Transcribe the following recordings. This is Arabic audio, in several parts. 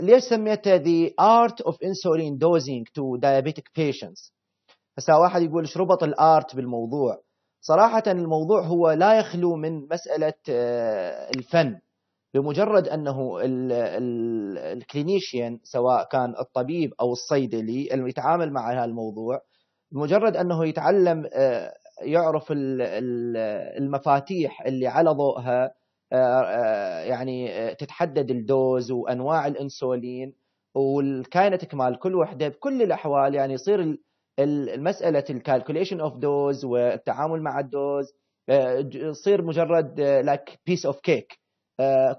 ليش سميته the art of insulin dosing to diabetic patients. هسه واحد يقول إيش ربط ال art بالموضوع؟ صراحة الموضوع هو لا يخلو من مسألة آه الفن. بمجرد أنه ال clinician سواء كان الطبيب أو الصيدلي اللي يتعامل مع هذا الموضوع بمجرد أنه يتعلم آه، يعرف المفاتيح اللي على ضوءها يعني تتحدد ال dose وأنواع الإنسولين وال kinetic مال كل وحدة بكل الأحوال يعني يصير المسألة ال calculation of dose والتعامل مع ال dose يصير مجرد like piece of cake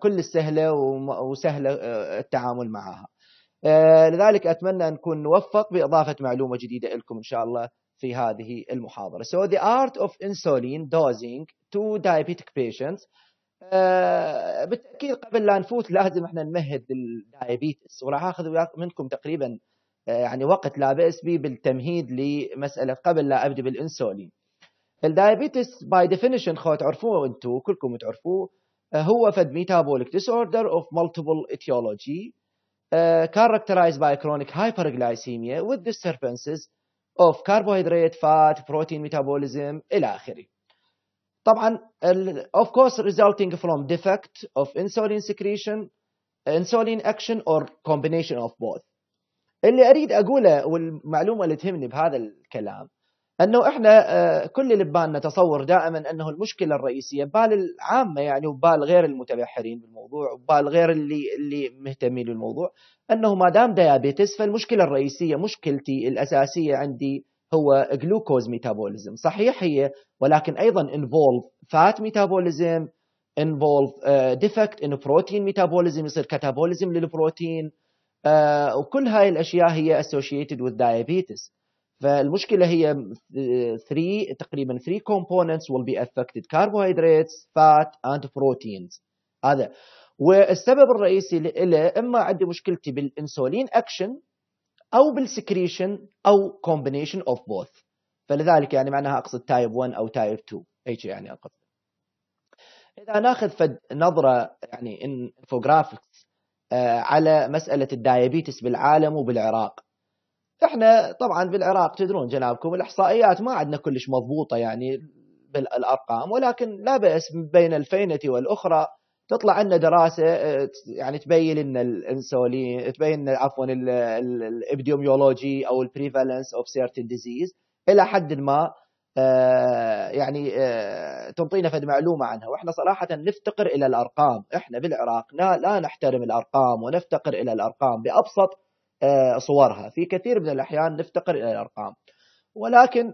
كل السهلة وسهلة التعامل معها آه، لذلك أتمنى نكون نوفق بإضافة معلومة جديدة لكم إن شاء الله في هذه المحاضرة. So the art of insulin dosing to diabetic patients آه، بالتأكيد قبل لا نفوت لازم إحنا نمهد لل diabetes وراح آخذ منكم تقريبا آه، يعني وقت لا بأس به بالتمهيد لمسألة قبل لا ابدا بالإنسولين. ال diabetes by definition خو تعرفوه أنتم كلكم تعرفوه هو فد metabolic disorder of multiple etiology uh, characterized by chronic hyperglycemia with disturbances of carbohydrate, fat, protein metabolism إلى آخره. طبعا of course resulting from defect of insulin secretion, insulin action or combination of both. اللي أريد أقوله والمعلومة اللي تهمني بهذا الكلام أنه إحنا آه، كل اللي ببالنا تصور دائما أنه المشكلة الرئيسية ببال العامة يعني وبال غير المتبحرين بالموضوع وبال غير اللي اللي مهتمين بالموضوع أنه ما دام diabetes فالمشكلة الرئيسية مشكلتي الأساسية عندي هو glucose metabolism صحيح هي ولكن أيضا involve fat metabolism involve defect in protein metabolism يصير catabolism للبروتين uh, وكل هاي الأشياء هي associated with diabetes. فالمشكلة هي 3 تقريبا 3 components will be affected carbohydrates fat and proteins. هذا. والسبب الرئيسي له إما عندي مشكلتي بال insulin action أو بال secretion أو combination of both فلذلك يعني معناها أقصد type 1 أو type 2 هيك يعني أقصد. إذا نأخذ فد نظرة يعني infographics آه، على مسألة ال diabetes بالعالم وبالعراق. إحنا طبعا بالعراق تدرون جنابكم الإحصائيات ما عندنا كلش مضبوطة يعني بالأرقام ولكن لا بأس بين الفينة والأخرى تطلع لنا دراسة آه، يعني تبين لنا الانسولين تبين عفوا ال epidemiology أو ال prevalence of certain disease إلى حد ما آه، يعني آه، تنطينا فد معلومة عنها. وإحنا صراحة نفتقر إلى الأرقام. إحنا بالعراق لا نحترم الأرقام ونفتقر إلى الأرقام بأبسط صورها. في كثير من الأحيان نفتقر إلى الأرقام. ولكن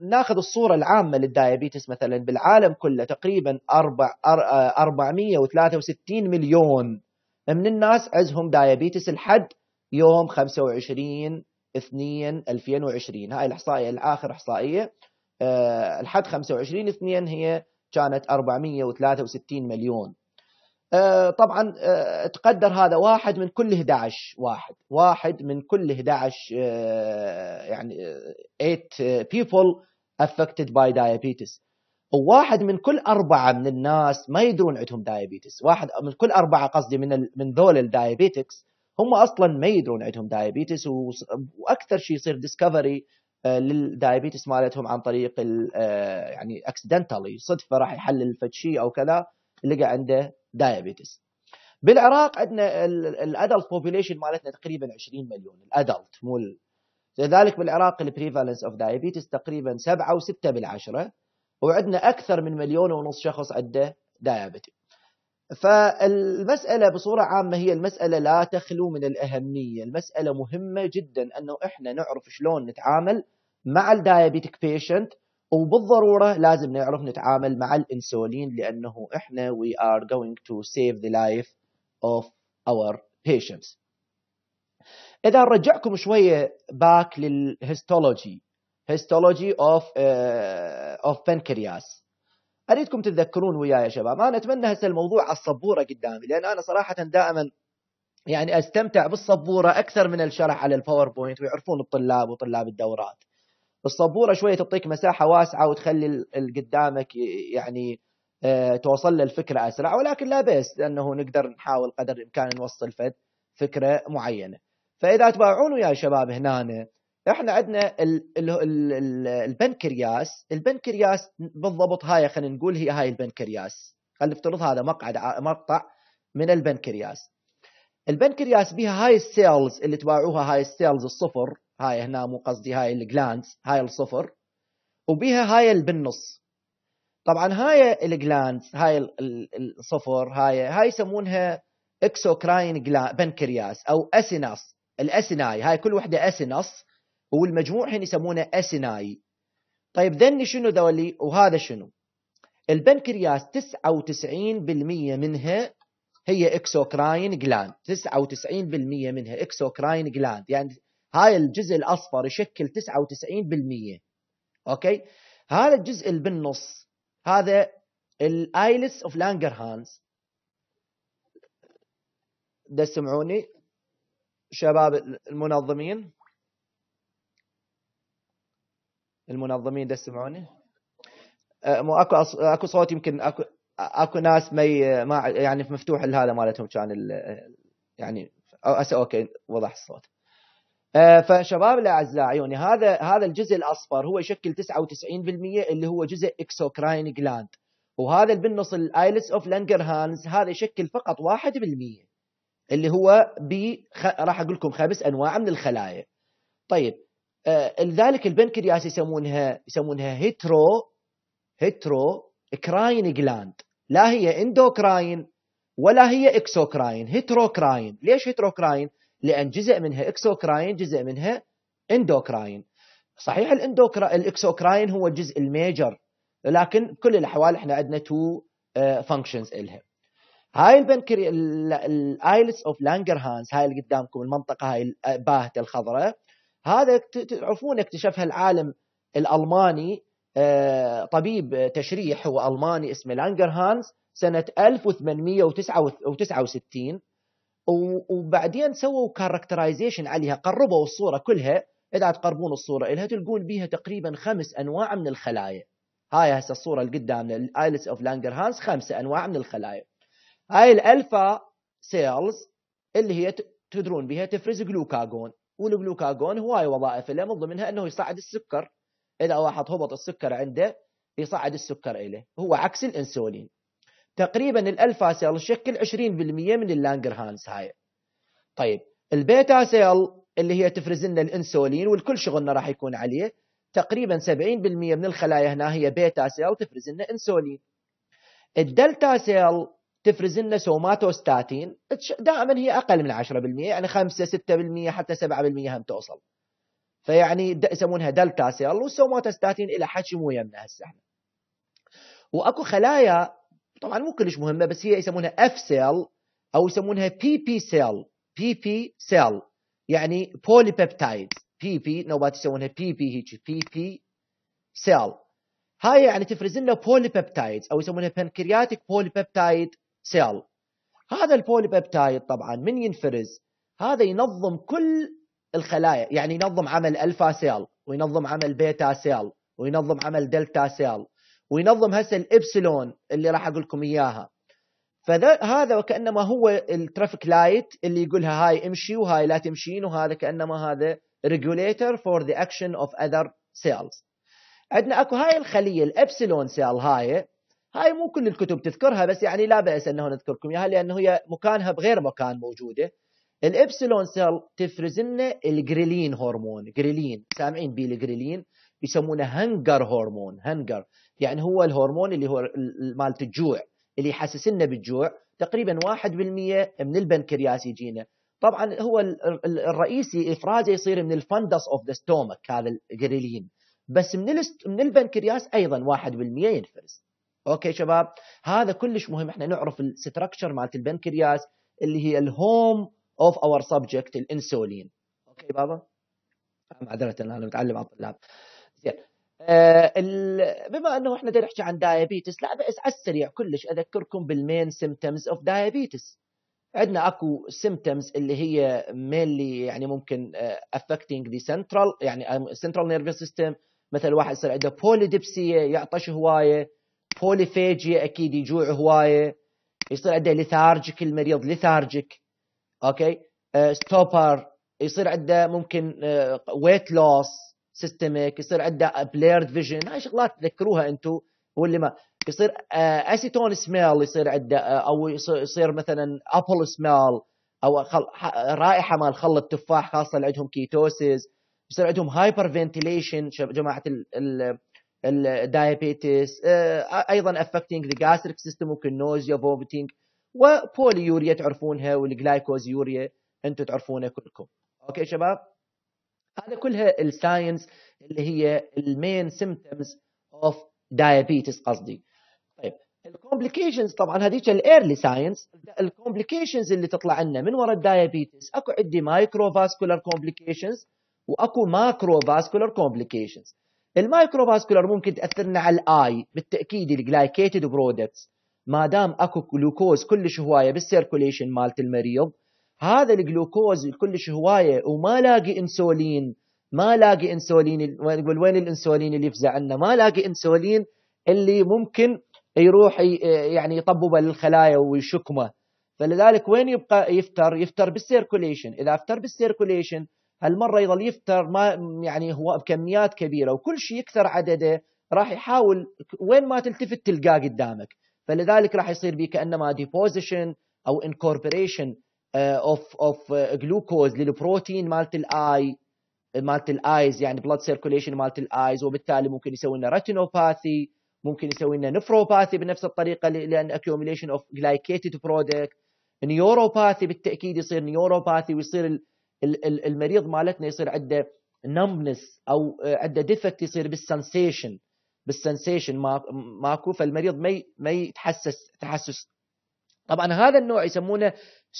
ناخذ الصورة العامة لل diabetes مثلا بالعالم كله تقريبا 463 مليون. من الناس عندهم diabetes لحد يوم 25 2 2020 هاي الإحصائية الآخر إحصائية. آه، لحد 25 2 هي كانت 463 مليون. آه، طبعا آه، تقدر هذا واحد من كل 11 واحد. واحد من كل 11 آه، يعني 8 people affected by diabetes. وواحد من كل أربعة من الناس ما يدرون عندهم diabetes واحد من كل أربعة قصدي من من ذول ال diabetics هم أصلا ما يدرون عندهم diabetes وأكثر شيء يصير discovery لل diabetes مالتهم عن طريق يعني accidentally صدفة راح يحلل فد شيء أو كذا لقى عنده diabetes بالعراق عندنا ال adult population مالتنا تقريبا 20 مليون ال adult مو لذلك بالعراق ال prevalence of diabetes تقريبا 7 و6 بالعشرة وعندنا أكثر من مليون ونص شخص عنده diabetes فالمسألة بصورة عامة هي المسألة لا تخلو من الأهمية المسألة مهمة جدا أنه إحنا نعرف شلون نتعامل مع ال diabetic patient وبالضرورة لازم نعرف نتعامل مع الإنسولين لأنه إحنا we are going to save the life of our patients. إذا نرجعكم شوية back لل histology histology of of pancreas أريدكم تتذكرون وياي يا شباب. أنا أتمنى هسه الموضوع على السبورة قدامي لأن أنا صراحة دائما يعني أستمتع بالسبورة أكثر من الشرح على ال PowerPoint ويعرفون الطلاب وطلاب الدورات. السبوره شوية تعطيك مساحة واسعة وتخلي اللي قدامك يعني آه، توصل له الفكرة أسرع. ولكن لا بأس لأنه نقدر نحاول قدر الإمكان نوصل فد فكرة معينة. فإذا تباعون ويا شباب هنا إحنا عندنا البنكرياس. البنكرياس بالضبط هاي خلينا نقول هي هاي البنكرياس. خلينا نفترض هذا مقعد مقطع من البنكرياس. البنكرياس بها هاي ال cells اللي تباعوها هاي ال cells الصفر هاي هنا مو قصدي هاي ال glands هاي الصفر. وبها هاي اللي بالنص. طبعا هاي ال glands هاي الصفر هاي هاي يسمونها exocrine pancreas أو acinus ال acini هاي كل وحدة acinus والمجموع هنا يسمونه acini طيب ذني شنو ذولي وهذا شنو؟ البنكرياس 99% منها هي exocrine gland 99% منها exocrine gland يعني هاي الجزء الأصفر يشكل 99% okay؟ هذا الجزء اللي بالنص هذا ال islets of Langerhans. ده سمعوني شباب المنظمين. المنظمين ده سمعوني أه، مو أكو أكو صوت يمكن اكو أكو ناس ما ما يعني مفتوح هذا مالتهم كان يعني أوكي وضح الصوت. فشباب الاعزاء عيوني هذا هذا الجزء الأصفر هو يشكل 99% اللي هو جزء exocrine gland. وهذا بالنص ال islets of Langerhans هذا يشكل فقط 1% اللي هو ب راح أقول لكم خمس أنواع من الخلايا. طيب آه لذلك البنكرياس يسمونها يسمونها hetero heterocrine gland. لا هي endocrine ولا هي exocrine heterocrine. ليش heterocrine؟ لأن جزء منها exocrine جزء منها endocrine. صحيح ال endocri- ال exocrine هو الجزء ال major لكن كل الأحوال إحنا عندنا two functions آه، إلها. هاي البنكري ال islets of Langerhans هاي اللي قدامكم المنطقة هاي الباهته الخضراء هذا تعرفون اكتشفها العالم الألماني آه، طبيب تشريح هو ألماني اسمه لانجر هانز سنه 1869 وبعدين سووا characterization عليها قربوا الصورة كلها. إذا تقربون الصورة لها تلقون بها تقريبا خمس أنواع من الخلايا. هاي هسه الصورة اللي قدامنا ال islets of Langerhans خمسه أنواع من الخلايا. هاي ال alpha cells اللي هي تدرون بها تفرز جلوكاجون والجلوكاجون هواي وظائف له من ضمنها إنه يصعد السكر. إذا واحد هبط السكر عنده يصعد السكر إليه. هو عكس الإنسولين. تقريبا ال alpha cell تشكل 20% من اللانجر هانز هاي. طيب ال beta cell اللي هي تفرز لنا الإنسولين والكل شغلنا راح يكون عليه تقريبا 70% من الخلايا هنا هي beta cell تفرز لنا إنسولين. ال delta cell تفرز لنا سوماتوستاتين دائما هي أقل من 10% يعني 5 6% حتى 7% هم توصل. فيعني يسمونها delta cell وال somatostatin إلى حجم ويمنا هسه. إحنا وأكو خلايا طبعا مو كلش مهمة بس هي يسمونها F cell أو يسمونها PP cell PP cell يعني polypeptide PP نوبات يسمونها PP هيك PP cell هاي يعني تفرز لنا polypeptides أو يسمونها pancreatic polypeptide cell هذا ال polypeptide طبعا من ينفرز؟ هذا ينظم كل الخلايا يعني ينظم عمل alpha cell وينظم عمل beta cell وينظم عمل delta cell وينظم هسه الإبسلون اللي راح أقول لكم إياها. فهذا وكأنما هو ال traffic light اللي يقولها هاي امشي وهاي لا تمشين وهذا كأنما هذا regulator for the action of other cells عندنا أكو هاي الخلية ال epsilon cell هاي. هاي مو كل الكتب تذكرها بس يعني لا بأس أنه نذكركم إياها لأنه هي مكانها بغير مكان موجودة. ال epsilon cell تفرز لنا الجريلين هرمون جريلين سامعين بيه الجريلين يسمونه hunger hormone hunger. يعني هو الهرمون اللي هو مالت الجوع اللي يحسس لنا بالجوع. تقريبا 1% من البنكرياس يجينا. طبعا هو الرئيسي افرازه يصير من ال fundus of the stomach هذا الجريلين. بس من من البنكرياس أيضا 1% ينفرز. أوكي شباب؟ هذا كلش مهم. إحنا نعرف الستركشر مالت البنكرياس اللي هي الهوم اوف اور سبجكت الإنسولين. أوكي بابا؟ معذره أنا متعلم على الطلاب. زين. آه بما انه إحنا نحكي عن دايابيتس لا بس على السريع كلش. أذكركم بالمين سيمتومز اوف دايابيتس عندنا اكو سيمتومز اللي هي مينلي يعني ممكن affecting the central يعني central nervous system مثل واحد يصير عنده polydipsia يعطش هواية. polyphagia أكيد يجوع هواية. يصير عنده lethargic المريض lethargic okay stupor يصير عنده ممكن weight loss systemic يصير عنده blurred vision هاي شغلات تذكروها أنتم واللي ما. يصير acetone smell يصير عنده أو يصير مثلا apple smell أو خل... رائحة مال خل التفاح خاصة اللي عندهم ketosis يصير عندهم hyperventilation جماعة ال diabetes أيضا affecting the gastric system ممكن nausea vomiting و polyuria تعرفونها وال glycosuria أنتم تعرفونها كلكم. okay شباب؟ هذا كلها ال signs اللي هي ال main symptoms of diabetes قصدي. طيب ال complications طبعا هذيك ال early signs ال complications اللي تطلع لنا من وراء ال diabetes أكو عندي microvascular complications وأكو macrovascular complications ال microvascular ممكن تاثرنا على ال eye بالتأكيد ال glycated products ما دام أكو جلوكوز كلش هواية بال circulation مالت المريض هذا الجلوكوز كلش هواية وما لاقي إنسولين ما لاقي إنسولين نقول وين الإنسولين اللي يفزع عنا ما لاقي إنسولين اللي ممكن يروح يعني يطببه للخلايا ويشكمه. فلذلك وين يبقى يفتر؟ يفتر بال circulation إذا أفتر بالسيركوليشن هالمرة يظل يفتر ما يعني هو بكميات كبيرة وكل شيء يكثر عدده راح يحاول وين ما تلتفت تلقاه قدامك. فلذلك راح يصير بي كأنما deposition أو incorporation of of glucose للبروتين مالت ال eye مالت الايز يعني blood circulation مالت الايز وبالتالي ممكن يسوي لنا retinopathy ممكن يسوي لنا nephropathy بنفس الطريقة لأن accumulation of glycated product neuropathy بالتأكيد يصير neuropathy ويصير المريض مالتنا يصير عنده numbness أو عنده defect يصير بال sensation بال sensation ماكو فالمريض ما ما يتحسس تحسس. طبعا هذا النوع يسمونه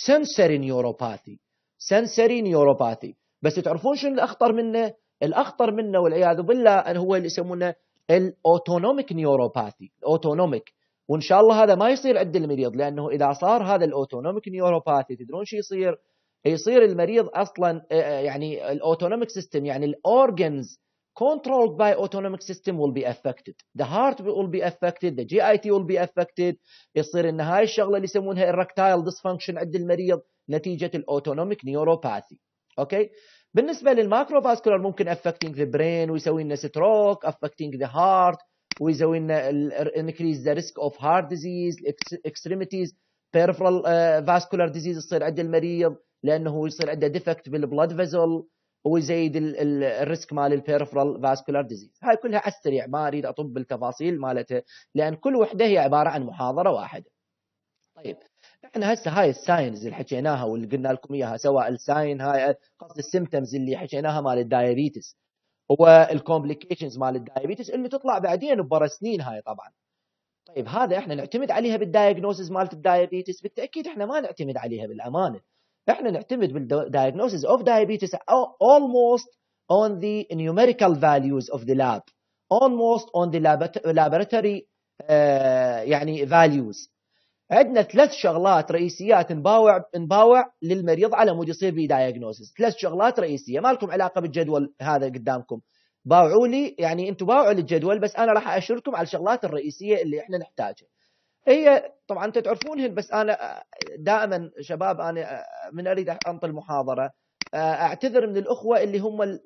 sensory neuropathy. sensory neuropathy. بس تعرفون شنو الأخطر منه؟ الأخطر منه والعياذ بالله هو اللي يسمونه ال autonomic neuropathy. ال autonomic. وإن شاء الله هذا ما يصير عند المريض لأنه إذا صار هذا ال autonomic neuropathy تدرون شو يصير؟ يصير المريض أصلا يعني ال autonomic system يعني ال organs controlled by autonomic system will be affected the heart will be affected the GIT will be affected يصير ان هاي الشغله اللي يسمونها erectile dysfunction عند المريض نتيجه ال autonomic neuropathy okay بالنسبة لل macrovascular ممكن affecting the brain ويسوي لنا stroke affecting the heart ويسوي لنا increase the risk of heart disease extremities peripheral uh, vascular disease يصير عند المريض لأنه يصير عنده defect بال blood vessel ويزيد ال risk مال ال peripheral vascular disease. هاي كلها على السريع ما أريد أطب بالتفاصيل مالتها لأن كل وحدة هي عبارة عن محاضرة واحدة. طيب إحنا هسه هاي ال signs اللي حكيناها واللي قلنا لكم إياها سواء ال sign هاي قصد ال symptoms اللي حكيناها مال ال diabetes. وال complications مال ال diabetes اللي تطلع بعدين ببرا سنين هاي طبعا. طيب هذا إحنا نعتمد عليها بال diagnosis مالت ال diabetes. بالتأكيد إحنا ما نعتمد عليها بالأمانة. إحنا نعتمد بال diagnosis diabetes almost on the numerical values of the lab. Almost on the laboratory uh, يعني values. عندنا ثلاث شغلات رئيسيات نباوع نباوع للمريض على مود يصير به diagnosis ثلاث شغلات رئيسية. ما لكم علاقة بالجدول هذا قدامكم. باوعوا لي يعني أنتم باوعوا للجدول بس أنا راح أشركم على الشغلات الرئيسية اللي إحنا نحتاجها. هي طبعا أنتم تعرفونهن بس أنا دائما شباب أنا من أريد أنطي المحاضرة. أعتذر من الأخوة اللي هم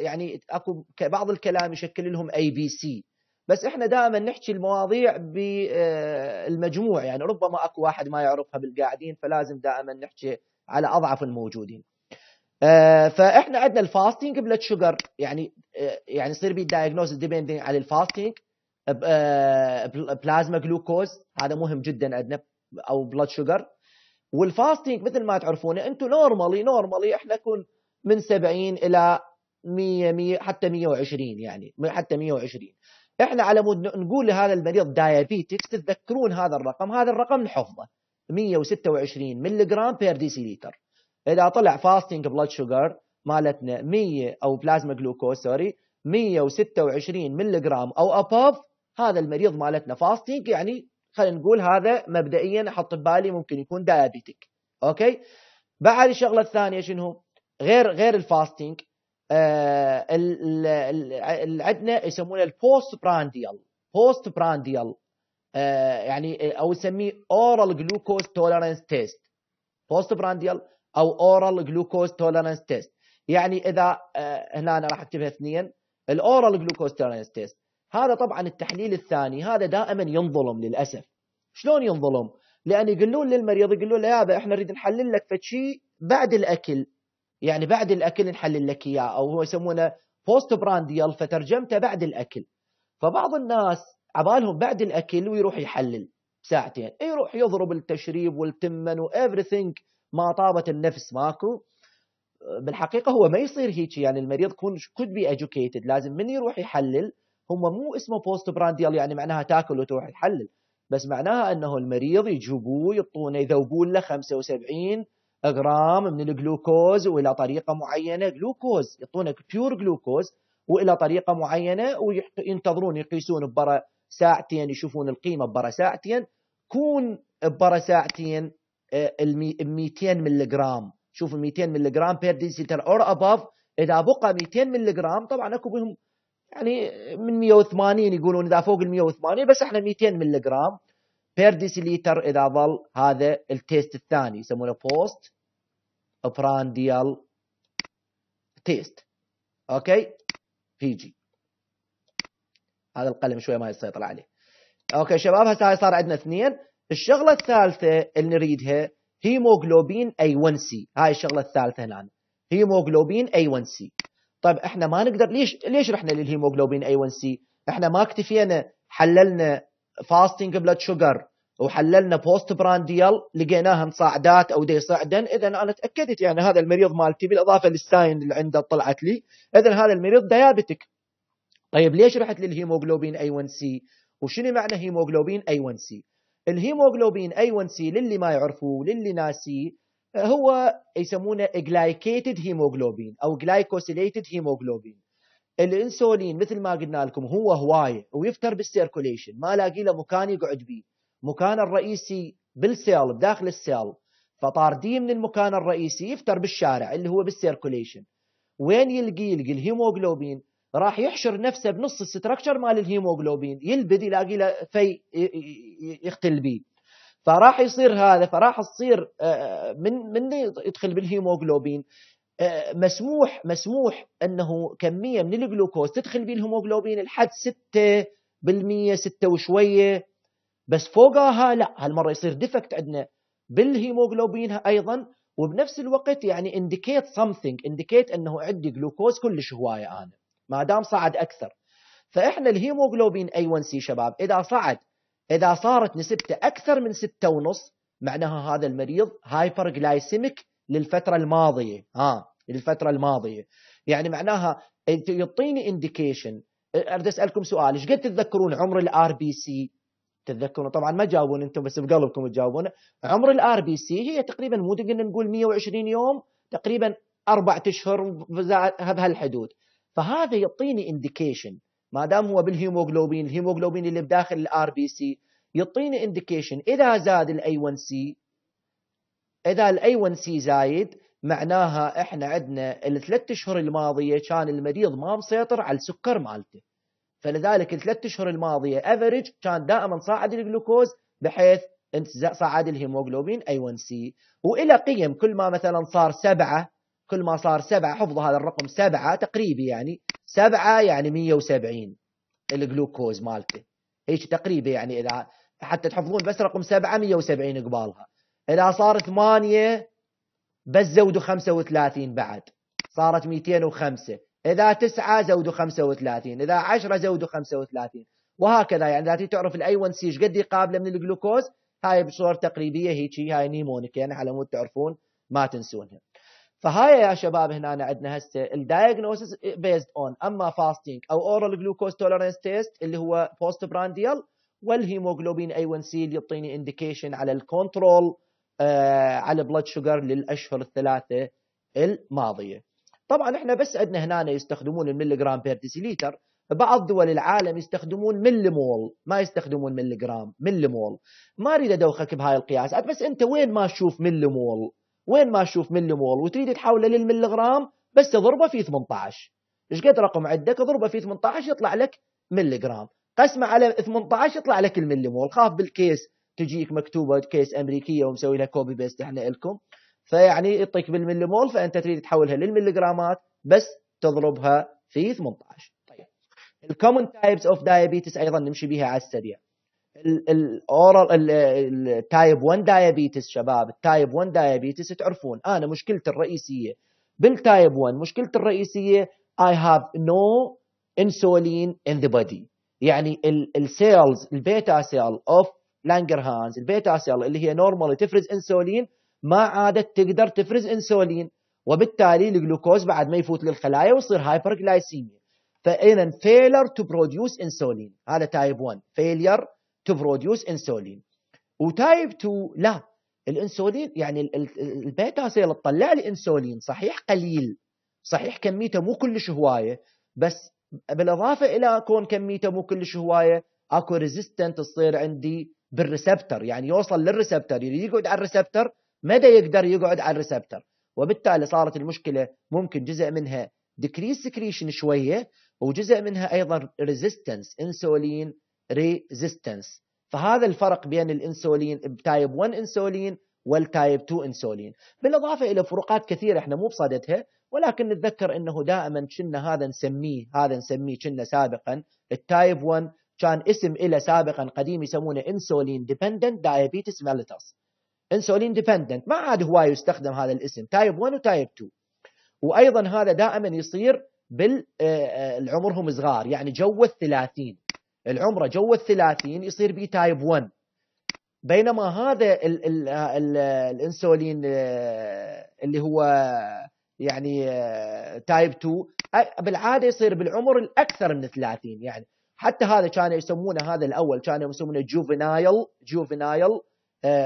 يعني أكو بعض الكلام يشكل لهم ABC بس إحنا دائما نحكي المواضيع بالمجموع يعني ربما أكو واحد ما يعرفها بالقاعدين فلازم دائما نحكي على أضعف الموجودين. فإحنا عندنا ال fasting blood sugar يعني يعني يصير بي diagnose depending على ال fasting plasma glucose هذا مهم جدا عندنا أو blood sugar وال fasting مثل ما تعرفونه أنتم normally normally إحنا نكون من 70 إلى 100 100 حتى 120 يعني حتى 120 إحنا على مود نقول لهذا المريض diabetics تتذكرون هذا الرقم. هذا الرقم نحفظه 126 milligram per deciliter إذا طلع fasting blood sugar مالتنا 100 أو plasma glucose sorry 126 ملي جرام أو above هذا المريض مالتنا fasting يعني خلينا نقول هذا مبدئيا أحط ببالي ممكن يكون diabetic okay؟ بعد الشغلة الثانية شنو؟ غير غير ال fasting آه عندنا يسمونه ال postprandial postprandial يعني أو نسميه oral glucose tolerance test postprandial أو oral glucose tolerance test يعني إذا آه، هنا أنا راح أكتبها اثنين. ال oral glucose tolerance test هذا طبعا التحليل الثاني هذا دائما ينظلم للأسف. شلون ينظلم؟ لأن يقولون للمريض يقولون له يابا إحنا نريد نحلل لك فشي بعد الأكل. يعني بعد الأكل نحلل لك إياه أو هو يسمونه postprandial فترجمته بعد الأكل. فبعض الناس عبالهم بعد الأكل ويروح يحلل ساعتين. يروح يضرب التشريب والتمن و everything ما طابت النفس ماكو. بالحقيقة هو ما يصير هيك يعني المريض يكون كود بي لازم من يروح يحلل؟ هم مو اسمه postprandial يعني معناها تاكل وتروح تحلل. بس معناها إنه المريض يجيبوه يعطونه يذوبون له 75 جرام من الجلوكوز وإلى طريقة معينة جلوكوز يعطونه pure glucose وإلى طريقة معينة وينتظرون يقيسون ببرا ساعتين يشوفون القيمة ببرا ساعتين. كون ببرا ساعتين ال 200 ملغ شوف 200 ملغ per deciliter or above إذا بقى 200 ملغ طبعا أكو بهم يعني من 180 يقولون إذا فوق ال 180 بس إحنا 200 ملغ per deciliter إذا ظل هذا ال test الثاني يسمونه postprandial test okay؟ بيجي هذا القلم شوية ما يسيطر عليه. okay شباب هسه صار عندنا اثنين. الشغلة الثالثة اللي نريدها hemoglobin A1C هاي الشغلة الثالثة هنا. hemoglobin A1C طيب إحنا ما نقدر ليش ليش رحنا لل hemoglobin A1C إحنا ما اكتفينا حللنا fasting blood sugar وحللنا postprandial لقيناها مصاعدات أو دي صعدا اذا أنا تأكدت يعني هذا المريض مالتي بالإضافة لل sign اللي عنده طلعت لي. اذا هذا المريض diabetic طيب ليش رحت للهيموغلوبين A1C وشنو معنى هيموغلوبين اي 1 سي الهيموغلوبين اي 1 سي للي ما يعرفوه للي ناسيه هو يسمونه glycated hemoglobin أو glycosylated hemoglobin الإنسولين مثل ما قلنا لكم هو هواية ويفتر بال circulation ما لاقي له مكان يقعد بيه. مكانه الرئيسي بال cell بداخل ال cell فطارديه من المكان الرئيسي يفتر بالشارع اللي هو بال circulation وين يلقي؟ يلقي الهيموغلوبين. راح يحشر نفسه بنص ال structure مال الهيموغلوبين. يلبد يلاقي له في يختل بيه. فراح يصير هذا فراح تصير آه، من من يدخل بالهيموغلوبين؟ آه، مسموح مسموح أنه كمية من الجلوكوز تدخل به الهيموغلوبين لحد 6% 6 وشوية. بس فوقها لا هالمرة يصير defect عندنا بالهيموغلوبين أيضا. وبنفس الوقت يعني indicate something indicate أنه عندي جلوكوز كلش هوايه أنا ما دام صعد أكثر. فإحنا الهيموغلوبين A1C شباب إذا صعد إذا صارت نسبته أكثر من 6 ونص معناها هذا المريض hyperglycemic للفترة الماضية. ها للفترة الماضية. يعني معناها يعطيني indication أريد أسألكم سؤال إيش قد تتذكرون عمر ال RBC تتذكرون؟ طبعا ما جاوبون أنتم بس بقلبكم تجاوبون. عمر ال RBC هي تقريبا مو قلنا نقول 120 يوم تقريبا أربع أشهر بهالحدود فهذا يعطيني indication ما دام هو بالهيموغلوبين الهيموغلوبين اللي بداخل ال RBC يعطيني indication إذا زاد الاي 1 سي إذا الاي 1 سي زايد معناها إحنا عندنا الثلاث أشهر الماضية كان المريض ما مسيطر على السكر مالته. فلذلك الثلاث أشهر الماضية average كان دائما صاعد الجلوكوز بحيث أنت صعد الهيموغلوبين اي 1 سي وإلى قيم كل ما مثلا صار سبعة كل ما صار سبعة حفظ هذا الرقم سبعة تقريبي يعني سبعة يعني 170 الجلوكوز مالته هيك تقريبا يعني اذا حتى تحفظون بس رقم سبعة 170 قبالها. اذا صار ثمانية بس زودوا 35 بعد. صارت 205 إذا تسعة زودوا 35 إذا 10 زودوا 35 وهكذا يعني إذا تعرف ال A1C قد يقابله من الجلوكوز هاي بصور تقريبية هيك هاي mnemonic يعني على مود تعرفون ما تنسونها. فهاي يا شباب هنا عندنا هسه ال diagnosis based on أما fasting أو oral glucose tolerance test اللي هو postprandial والهيموجلوبين A1C اللي يعطيني indication على ال control آه على blood sugar للأشهر الثلاثة الماضية. طبعا إحنا بس عندنا هنا يستخدمون ال milligram per deciliter بعض دول العالم يستخدمون ملي مول ما يستخدمون ملي جرام ملي مول ما أريد أدوخك بهاي القياسات بس أنت وين ما تشوف ملي مول وين ما تشوف ملي مول وتريد تحوله للملي جرام بس تضربه في 18 إيش قد رقم عندك؟ اضربه في 18 يطلع لك ملي جرام قسمه على 18 يطلع لك المليمول خاف بال case تجيك مكتوبة case أمريكية ومسوي لها copy paste إحنا لكم فيعني يعطيك بالمليمول فأنت تريد تحولها للمليغرامات بس تضربها في 18 طيب. ال common types of diabetes أيضا نمشي بها على السريع. ال oral ال type 1 diabetes شباب ال type 1 diabetes تعرفون أنا مشكلتي الرئيسية. بال type 1 مشكلتي الرئيسية I have no insulin in the body. يعني ال cells ال beta cell of Langerhans ال beta cell اللي هي normal تفرز انسولين ما عادت تقدر تفرز انسولين وبالتالي الجلوكوز بعد ما يفوت للخلايا ويصير hyperglycemia فاذا failure to produce insulin هذا type 1 failure to produce insulin و type 2 لا. الإنسولين يعني ال beta cell تطلع لي إنسولين. صحيح قليل. صحيح كميته مو كلش هواية بس بالإضافة إلى كون كميته مو كلش هواية أكو resistant تصير عندي بال receptor. يعني يوصل لل receptor. يريد يقعد على ال receptor ما دا يقدر يقعد على ال receptor. وبالتالي صارت المشكلة ممكن جزء منها decrease secretion شوية وجزء منها أيضا resistance insulin resistance فهذا الفرق بين الانسولين ب type 1 انسولين وال type 2 انسولين بالإضافة إلى فروقات كثيرة إحنا مو بصددها ولكن نتذكر إنه دائما كنا هذا نسميه هذا نسميه كنا سابقا. ال type 1 كان اسم له سابقا قديم يسمونه insulin dependent diabetes mellitus insulin dependent ما عاد هواي يستخدم هذا الاسم type 1 و type 2 وأيضا هذا دائما يصير بالعمرهم آه، آه، صغار يعني جو الثلاثين. العمرة جو الثلاثين يصير بي type 1 بينما هذا ال ال ال الانسولين آه، اللي هو يعني type 2 بالعادة يصير بالعمر الأكثر من 30 يعني. حتى هذا كانوا يسمونه هذا الأول كانوا يسمونه juvenile juvenile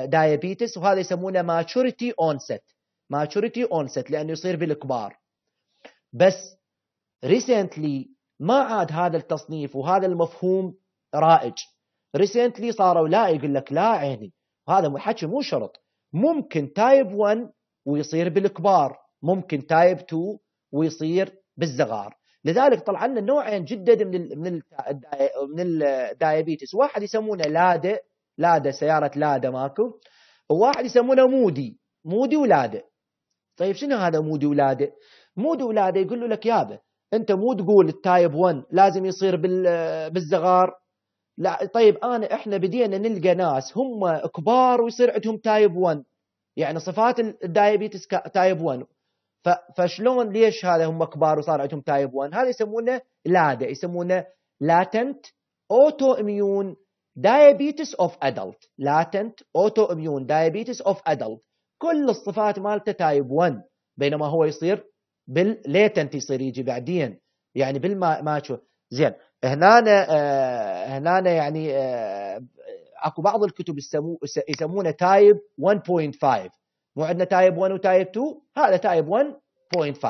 diabetes وهذا يسمونه maturity onset maturity onset لأنه يصير بالكبار. بس recently ما عاد هذا التصنيف وهذا المفهوم رائج. recently صاروا لا يقول لك لا عيني. هذا حكي مو شرط. ممكن type 1 ويصير بالكبار. ممكن type 2 ويصير بالصغار لذلك طلع لنا نوعين جدد من ال من ال من ال diabetes واحد يسمونه لادة. لادة سيارة لادة ماكو. وواحد يسمونه MODY. MODY و LADA. طيب شنو هذا MODY و LADA؟ MODY و LADA يقول لك يابا أنت مو تقول ال type 1 لازم يصير بالزغار. لا طيب أنا إحنا بدينا نلقى ناس هم كبار ويصير عندهم type 1 يعني صفات ال diabetes type 1 فشلون ليش هذا هم كبار وصار عندهم type 1 هذا يسمونه لادا يسمونه latent autoimmune diabetes of adult latent autoimmune diabetes of adult كل الصفات مالته type 1 بينما هو يصير بال latent يصير يجي بعدين؟ يعني بال mature زين. هنا آه هنا يعني آه اكو بعض الكتب يسمونه type 1.5 مو عندنا type 1 و type 2 هذا type 1.5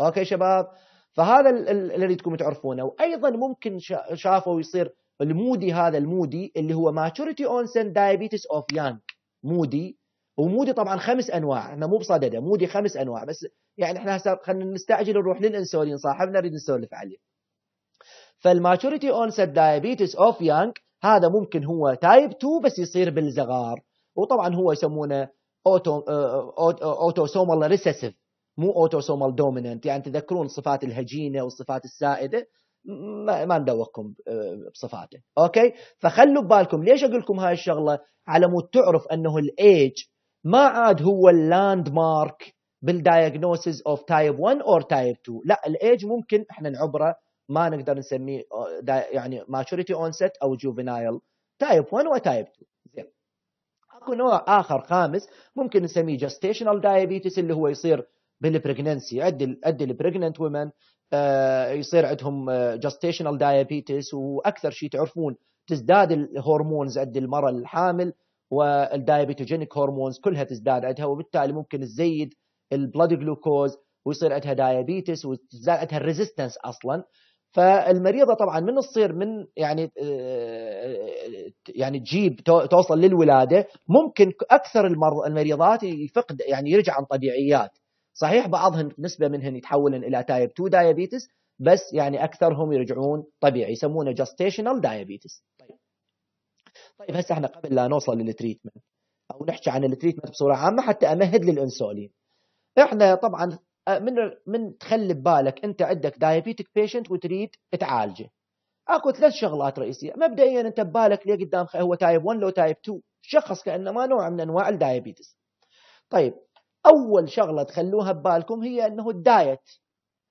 okay شباب؟ فهذا اللي أريدكم تعرفونه. وأيضا ممكن شافوا يصير ال MODY هذا ال MODY اللي هو maturity onset diabetes of young MODY و MODY طبعا خمس أنواع. إحنا مو بصددة MODY خمس أنواع. بس يعني إحنا هسه خلينا نستعجل نروح للانسولين صاحبنا نريد نسولف عليه فال maturity onset diabetes of young هذا ممكن هو type 2 بس يصير بالصغار وطبعا هو يسمونه auto autosomal recessive مو autosomal dominant. يعني تذكرون الصفات الهجينة والصفات السائدة؟ ما, ما ندوقكم آه، بصفاته. okay؟ فخلوا ببالكم ليش أقول لكم هاي الشغلة؟ على مود تعرف أنه الايج ما عاد هو ال landmark بال diagnosis of type 1 or type 2 لا الايج ممكن إحنا نعبره ما نقدر نسميه آه، يعني maturity onset أو juvenile type 1 و type 2 زين. أكو نوع آخر خامس ممكن نسميه gestational diabetes اللي هو يصير بال pregnancy عند عند ال pregnant ومن آه، يصير عندهم gestational diabetes وأكثر شيء تعرفون تزداد ال hormones عند المرأة الحامل. وال diabetogenic hormones كلها تزداد عندها وبالتالي ممكن تزيد ال blood glucose ويصير عندها diabetes وتزداد عندها ال resistance أصلا. فالمريضة طبعا من تصير من يعني آه، يعني تجيب توصل للولادة ممكن أكثر المريضات يفقد يعني يرجع عن طبيعيات. صحيح بعضهن نسبة منهن يتحولن إلى type 2 diabetes بس يعني أكثرهم يرجعون طبيعي يسمونه gestational diabetes طيب. طيب هسه إحنا قبل لا نوصل لل treatment أو نحكي عن ال treatment بصورة عامة حتى امهد للانسولين. إحنا طبعا من من تخلي ببالك انت عندك diabetic patient وتريد تعالجه. اكو ثلاث شغلات رئيسية. مبدئيا انت ببالك ليه قدام هو type 1 لو type 2 شخص كأنما نوع من أنواع ال diabetes طيب أول شغلة تخلوها ببالكم هي إنه ال diet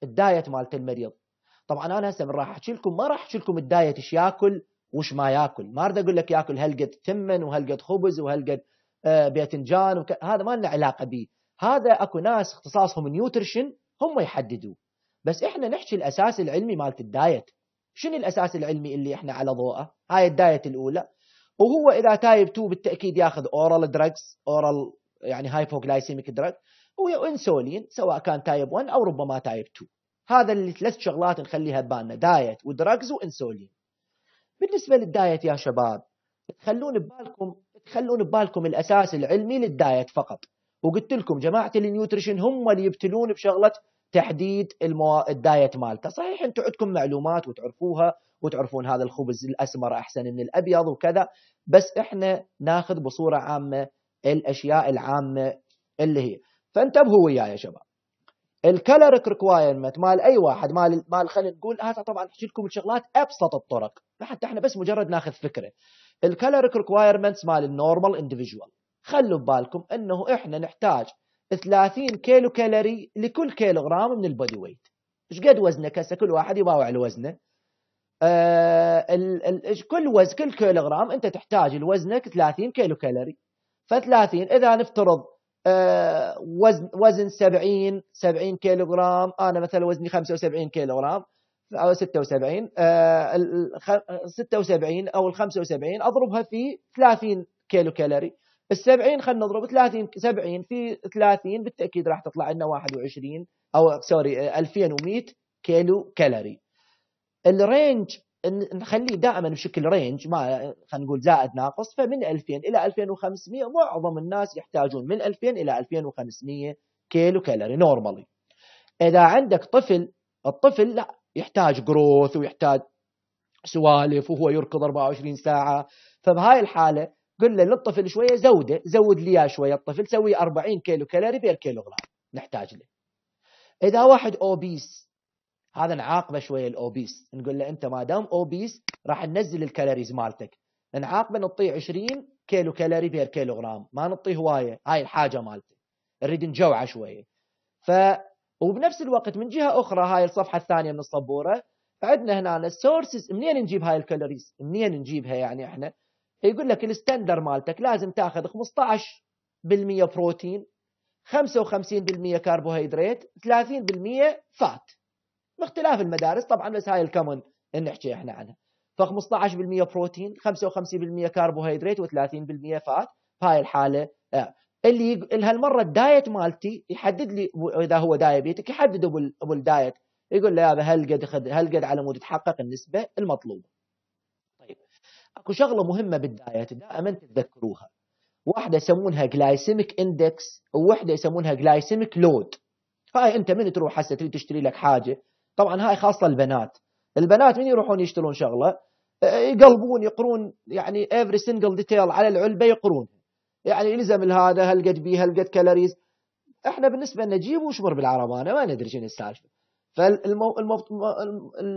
ال diet مالت المريض. طبعا أنا هسه من راح أحكي لكم ما راح أحكي لكم ال diet إيش ياكل وش ما ياكل. ما أريد أقول لك ياكل هالقد تمن وهالقد خبز وهالقد آه، باذنجان وك... هذا ما لنا علاقة به. هذا أكو ناس اختصاصهم nutrition هم يحددوا. بس إحنا نحكي الأساس العلمي مالت ال diet. شنو الأساس العلمي اللي إحنا على ضوءه؟ هاي ال diet الأولى. وهو إذا type 2 بالتأكيد ياخذ oral drugs oral يعني hypoglycemic drug وانسولين سواء كان type 1 أو ربما type 2 هذا اللي ثلاث شغلات نخليها ببالنا diet و drugs وانسولين بالنسبة لل diet يا شباب تخلون ببالكم تخلون ببالكم الأساس العلمي لل diet فقط. وقلت لكم جماعة ال nutrition هم اللي يبتلون بشغلة تحديد المو... ال diet مالته. صحيح أنتم عندكم معلومات وتعرفوها وتعرفون هذا الخبز الأسمر أحسن من الأبيض وكذا بس إحنا ناخذ بصورة عامة الأشياء العامة اللي هي. فانتبهوا وياي يا شباب. ال caloric requirement مال أي واحد مال مال خلينا نقول هذا طبعا أحكي لكم الشغلات أبسط الطرق. حتى إحنا بس مجرد ناخذ فكرة. ال caloric requirements مال ال normal individual خلوا ببالكم إنه إحنا نحتاج 30 كيلو كالوري لكل كيلو غرام من ال body weight. إيش قد وزنك هسه كل واحد يباوع على وزنه. آه كل وزن كل كيلو غرام أنت تحتاج لوزنك 30 كيلو كالوري. ف30 إذا نفترض وزن وزن 70 70 كيلو غرام أنا مثلا وزني 75 كيلو غرام أو 76 آه 76 أو ال 75 أضربها في 30 كيلو كالوري ال 70 خلينا نضرب 30 70 في 30 بالتأكيد راح تطلع لنا 21 أو sorry 2100 kilocalorie ال range نخليه دائما بشكل range ما خلينا نقول زائد ناقص فمن 2000 إلى 2500 معظم الناس يحتاجون من 2000 إلى 2500 kilocalorie normally إذا عندك طفل الطفل لا يحتاج growth ويحتاج سوالف وهو يركض 24 ساعة. فبهاي الحالة قل له للطفل شوية زوده زود لي شوية. الطفل سوي 40 kilocalorie per كيلو غرام نحتاج له. إذا واحد obese هذا نعاقبه شوية ال obese. نقول له أنت ما دام obese راح ننزل ال calories مالتك. نعاقبه نعطيه 20 kilocalorie per كيلو غرام ما نعطيه هواية. هاي الحاجة مالته نريد نجوعه شوية. ف وبنفس الوقت من جهة أخرى هاي الصفحة الثانية من السبوره عندنا هنا ال sources منين نجيب هاي ال calories؟ منين نجيبها يعني إحنا؟ يقول لك ال standard مالتك لازم تأخذ 15% بروتين 55% كربوهيدرات 30% fat. باختلاف المدارس طبعا بس هاي ال common نحكي إحنا عنها. ف 15% بروتين 55% كربوهيدرات و30% fat هاي الحالة آه. اللي هالمرة ال diet مالتي يحدد لي إذا هو diabetic يحدد ابو ال diet يقول له يابا هل قد هل قد على مود تحقق النسبة؟ المطلوبه طيب. أكو شغلة مهمة بال diet دائما تتذكروها واحدة يسمونها glycemic index وواحده يسمونها glycemic load هاي أنت من تروح هسه تريد تشتري لك حاجة طبعا هاي خاصة البنات. البنات من يروحون يشترون شغلة؟ يقلبون يقرون يعني every single detail على العلبة يقرون. يعني يلزم هذا هل قد بي هل قد calories. إحنا بالنسبة لنا جيب وشمر بالعربانه ما ندري شنو السالفة. فالمو المو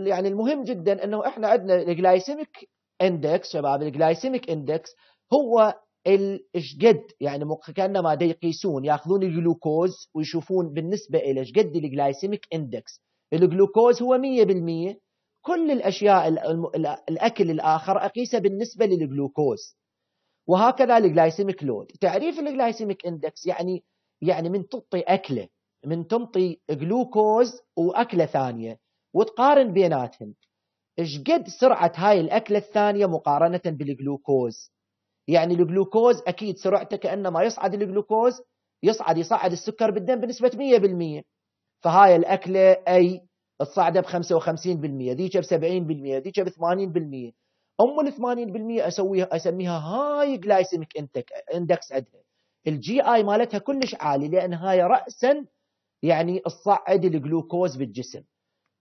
يعني المهم جدا إنه إحنا عندنا ال glycemic index شباب ال glycemic index هو إيش قد؟ يعني كأنما يقيسون يأخذون الجلوكوز ويشوفون بالنسبة إلى إيش قد ال glycemic index الجلوكوز هو 100% كل الأشياء الأكل الآخر أقيسه بالنسبة للجلوكوز. وهكذا ال glycemic load. تعريف ال glycemic index يعني يعني من تعطي أكلة من تنطي جلوكوز وأكلة ثانية. وتقارن بيناتهم. إيش قد سرعة هاي الأكلة الثانية مقارنة بالجلوكوز؟ يعني الجلوكوز أكيد سرعته كانما يصعد الجلوكوز يصعد يصعد السكر بالدم بنسبة 100% فهاي الأكلة أي تصعد ب 55% ذيك ب 70% ذيك ب 80% أم ال 80% اسويها أسميها high glycemic index عندها ال GI مالتها كلش عالي لأن هاي راسا يعني تصعد الجلوكوز بالجسم.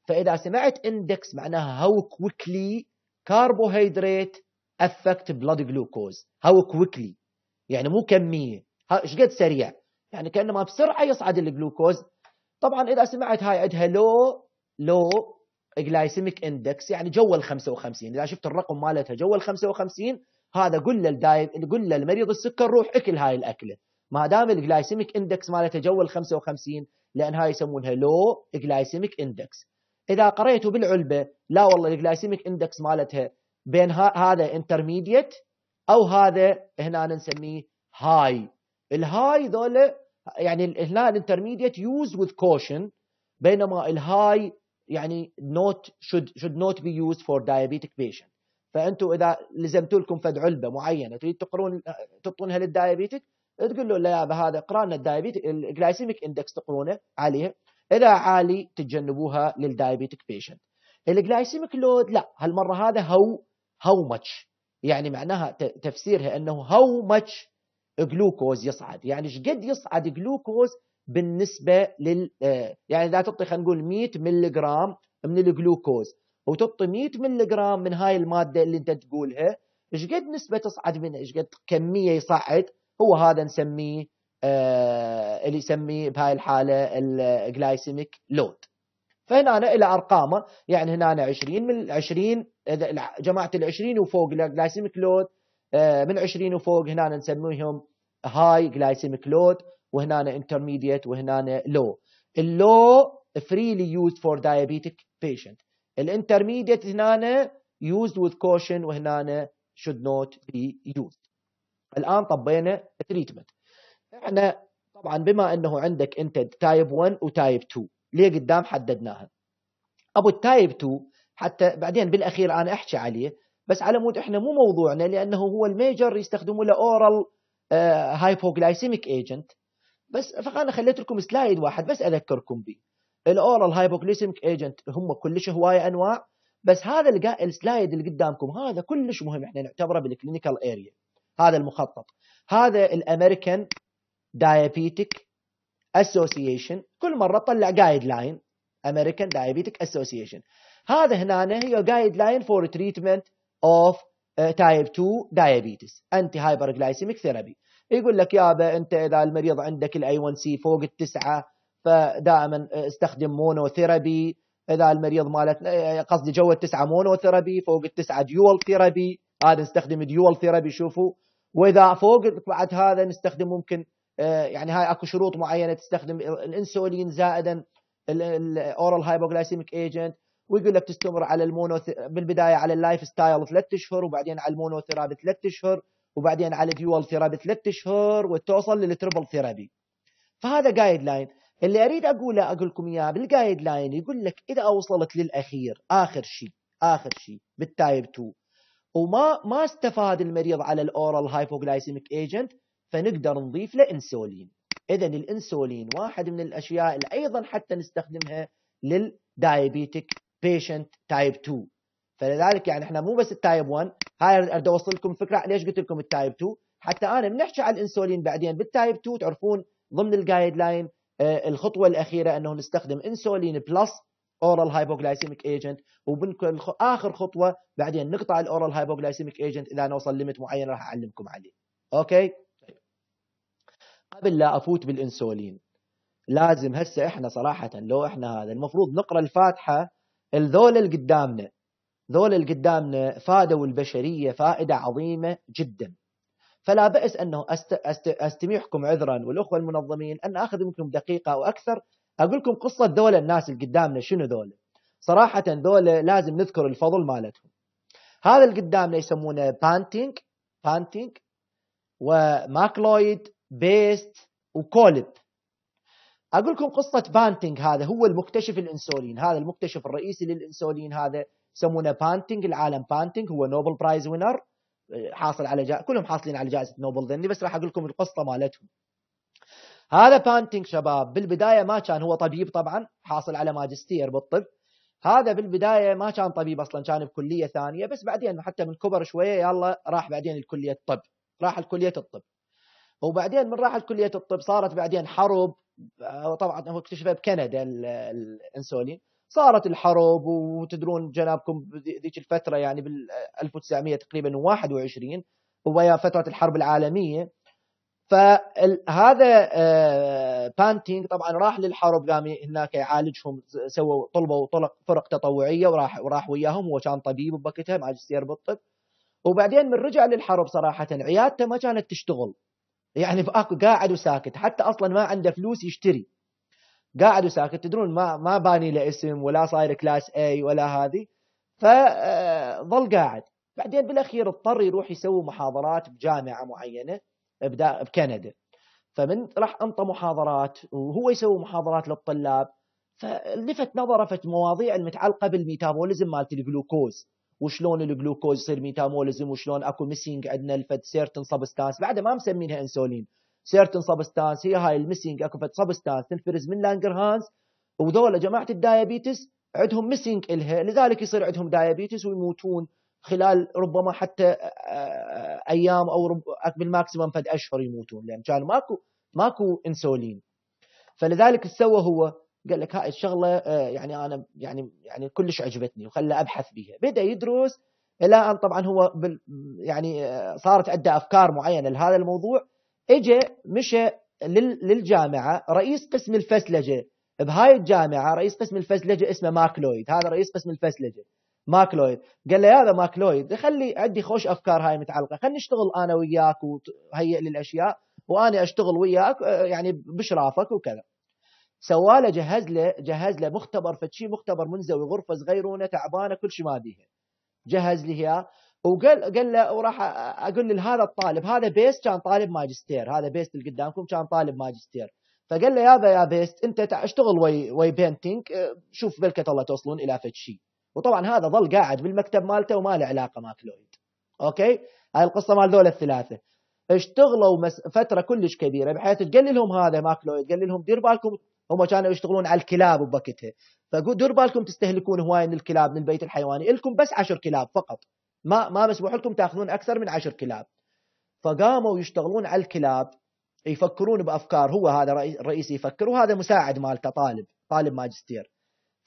فإذا سمعت index معناها how quickly carbohydrate affect blood glucose how quickly يعني مو كمية. إيش قد سريع؟ يعني كانما بسرعة يصعد الجلوكوز طبعا إذا سمعت هاي عندها low low glycemic index يعني جو ال 55 إذا شفت الرقم مالتها جو ال 55 هذا قل لل diab قل للمريض السكر روح أكل هاي الأكلة. ما دام ال glycemic index مالتها جو ال 55 لأن هاي يسمونها low glycemic index إذا قريتوا بالعلبة لا والله ال glycemic index مالتها بين هذا intermediate أو هذا هنا نسميه high ال high ذولا يعني هنا ال intermediate use with caution بينما ال high يعني not should should not be used for diabetic patient. فانتم إذا لزمتوا لكم فد علبة معينة تريد تقرون تعطونها لل diabetic تقول له لا يا هذا اقرانا ال diabetic ال glycemic index تقرونه عليه. إذا عالي تتجنبوها لل diabetic patient ال glycemic load لا هالمرة هذا هو how much يعني معناها تفسيرها إنه how much glucose يصعد. يعني إيش قد يصعد جلوكوز بالنسبة لل آه، يعني إذا تعطي خلينا نقول 100 ملي جرام من الجلوكوز. وتعطي 100 ملي جرام من هاي المادة اللي أنت تقولها إيش قد نسبة تصعد منها؟ إيش قد كمية يصعد هو هذا نسميه آه اللي يسميه بهاي الحالة ال glycemic load. فهنا إلى أرقامه يعني هنا 20 من 20 جماعة ال 20 وفوق ال glycemic load من 20 وفوق هنا نسميهم high glycemic load وهنا intermediate وهنا low ال low freely used for diabetic patient. ال intermediate هنا used with caution وهنا should not be used. الآن طبينا treatment إحنا طبعا بما إنه عندك أنت type 1 و type 2 ليه قدام حددناها؟ أبو ال type 2 حتى بعدين بالأخير أنا أحكي عليه. بس على مود إحنا مو موضوعنا لأنه هو ال major يستخدموا له oral hypoglycemic agent بس فانا خليت لكم slide واحد بس أذكركم به. ال oral hypoglycemic agent هم كلش هواية أنواع بس هذا ال slide اللي قدامكم هذا كلش مهم إحنا نعتبره بال clinical area هذا المخطط. هذا ال American Diabetic Association كل مرة طلع guideline American Diabetic Association هذا هنا هي guideline for treatment of type 2 diabetes anti hyperglycemic therapy يقول لك يابا أنت إذا المريض عندك ال A1C فوق التسعة فدائما استخدم mono therapy إذا المريض مالت قصدي جو التسعة mono therapy فوق التسعة dual therapy هذا نستخدم dual therapy شوفوا. وإذا فوق بعد هذا نستخدم ممكن يعني هاي أكو شروط معينة تستخدم الإنسولين زائدا ال oral hypoglycemic agent ويقول لك تستمر على ال mono بالبداية على ال lifestyle ثلاث أشهر وبعدين على ال mono therapy ثلاث أشهر وبعدين على dual therapy ثلاث أشهر وتوصل لل triple therapy. فهذا guideline اللي أريد أقوله أقول لكم إياه بال guideline يقول لك إذا وصلت للأخير آخر شيء آخر شيء بال type 2 وما ما استفاد المريض على ال oral hypoglycemic agent فنقدر نضيف له انسولين اذا الانسولين واحد من الأشياء اللي أيضا حتى نستخدمها لل diabetic patient type 2 فلذلك يعني إحنا مو بس ال type 1 هاي أريد اوصل لكم فكرة ليش قلت لكم ال type 2 حتى أنا بنحكي على الانسولين بعدين. بال type 2 تعرفون ضمن ال guideline آه الخطوة الأخيرة إنه نستخدم انسولين plus oral hypoglycemic agent وبنكون آخر خطوة بعدين نقطع ال oral hypoglycemic agent إذا نوصل limit معين راح أعلمكم عليه. أوكي؟ قبل لا أفوت بالانسولين لازم هسه إحنا صراحة لو إحنا هذا المفروض نقرأ الفاتحة الذول اللي قدامنا ذول اللي قدامنا فادوا البشرية فائدة عظيمة جدا. فلا بأس أنه أست... أست... أستميحكم عذرا والأخوة المنظمين أن أخذ منكم دقيقة أو أكثر أقول لكم قصة ذول الناس اللي قدامنا شنو ذول. صراحة ذول لازم نذكر الفضل مالتهم. هذا اللي قدامنا يسمونه بانتينج بانتينج وماكلويد بيست وكولب أقول لكم قصة بانتينج هذا هو المكتشف الإنسولين. هذا المكتشف الرئيسي للإنسولين هذا يسمونه بانتينج العالم بانتينج هو Nobel Prize winner حاصل على جا... كلهم حاصلين على جائزة نوبل ذني بس راح أقول لكم القصة مالتهم. هذا بانتينج شباب بالبداية ما كان هو طبيب طبعا حاصل على ماجستير بالطب. هذا بالبداية ما كان طبيب أصلا كان بكلية ثانية بس بعدين حتى من كبر شوية يلا راح بعدين الكليه الطب راح الكليه الطب. وبعدين من راح الكليه الطب صارت بعدين حرب طبعا هو اكتشفها بكندا الإنسولين. صارت الحرب وتدرون جنابكم ذيك الفترة يعني بال 1900 تقريبا 21 ويا فترة الحرب العالمية. فهذا بانتينج طبعا راح للحرب قام هناك يعالجهم سووا طلبوا طلق فرق تطوعية وراح وراح وياهم هو كان طبيب بوقتها ماجستير بالطب. وبعدين من رجع للحرب صراحة عيادته ما كانت تشتغل. يعني قاعد وساكت حتى أصلا ما عنده فلوس يشتري. قاعد وساكت تدرون ما ما باني له اسم ولا صاير class A ولا هذه. فظل قاعد. بعدين بالأخير اضطر يروح يسوي محاضرات بجامعة معينة بكندا. فمن راح أنطى محاضرات وهو يسوي محاضرات للطلاب. فلفت نظره فت مواضيع المتعلقة بال metabolism مالت الجلوكوز. وشلون الجلوكوز يصير metabolism وشلون اكو missing عندنا الفد certain substance بعد ما مسمينها انسولين certain substance هي هاي ال missing اكو فد substance تنفرز من لانجرهانز وذولا جماعة ال diabetes عندهم missing إلها. لذلك يصير عندهم diabetes ويموتون خلال ربما حتى أيام أو بال maximum فد أشهر يموتون. لأن كان ماكو ماكو انسولين فلذلك سوى هو قال لك هاي الشغلة يعني أنا يعني يعني كلش عجبتني وخلى أبحث بها بدأ يدرس إلى ان طبعا هو بال يعني صارت عنده أفكار معينة لهذا الموضوع. اجى مشى للجامعة رئيس قسم الفسلجة. بهاي الجامعة رئيس قسم الفسلجة اسمه ماكلويد هذا رئيس قسم الفسلجة. ماكلويد قال له هذا ماكلويد خلي عندي خوش أفكار هاي متعلقة. خلينا نشتغل أنا وياك وهيئ لي الاشياء وأنا أشتغل وياك يعني بإشرافك وكذا. سواله جهز له جهز له مختبر فشي مختبر منزوي غرفة صغيرونة تعبانة كل شيء ما بيها جهز لي اياه وقال قال له وراح أقول لهذا الطالب هذا بيست كان طالب ماجستير هذا بيست اللي قدامكم كان طالب ماجستير. فقال له يابا يا بيست أنت اشتغل وي وي بانتينج شوف بلكة الله توصلون إلى فد شيء وطبعا هذا ظل قاعد بالمكتب مالته وما له علاقة ماكلويد أوكي؟ هاي القصة مال ذول الثلاثة. اشتغلوا. فترة كلش كبيرة بحيث تقلل لهم هذا ماكلويد قال لهم دير بالكم هم كانوا يشتغلون على الكلاب بوقتها فقول دير بالكم تستهلكون هواي من الكلاب من البيت الحيواني لكم بس عشر كلاب فقط. ما ما مسموح لكم تأخذون أكثر من عشر كلاب. فقاموا يشتغلون على الكلاب يفكرون بأفكار. هو هذا الرئيس يفكر وهذا مساعد مالته طالب طالب ماجستير.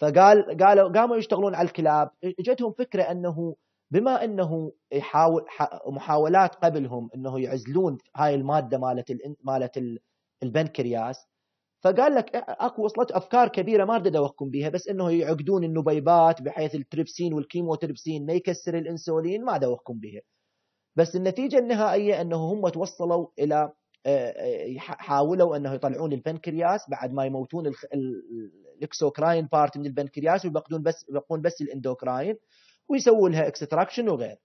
فقال قالوا قاموا يشتغلون على الكلاب. اجتهم فكرة أنه بما أنه يحاول محاولات قبلهم أنه يعزلون هاي المادة مالت مالت البنكرياس فقال لك اكو وصلت أفكار كبيرة ما اريد ادوخكم بها بس إنه يعقدون النبيبات بحيث ال trypsin وال chymotrypsin ما يكسر الإنسولين ما ادوخكم بها بس النتيجة النهائية إنه هم توصلوا إلى حاولوا إنه يطلعون البنكرياس بعد ما يموتون ال exocrine part من البنكرياس ويبقون بس يبقون بس ال endocrine ويسووا لها extraction وغير.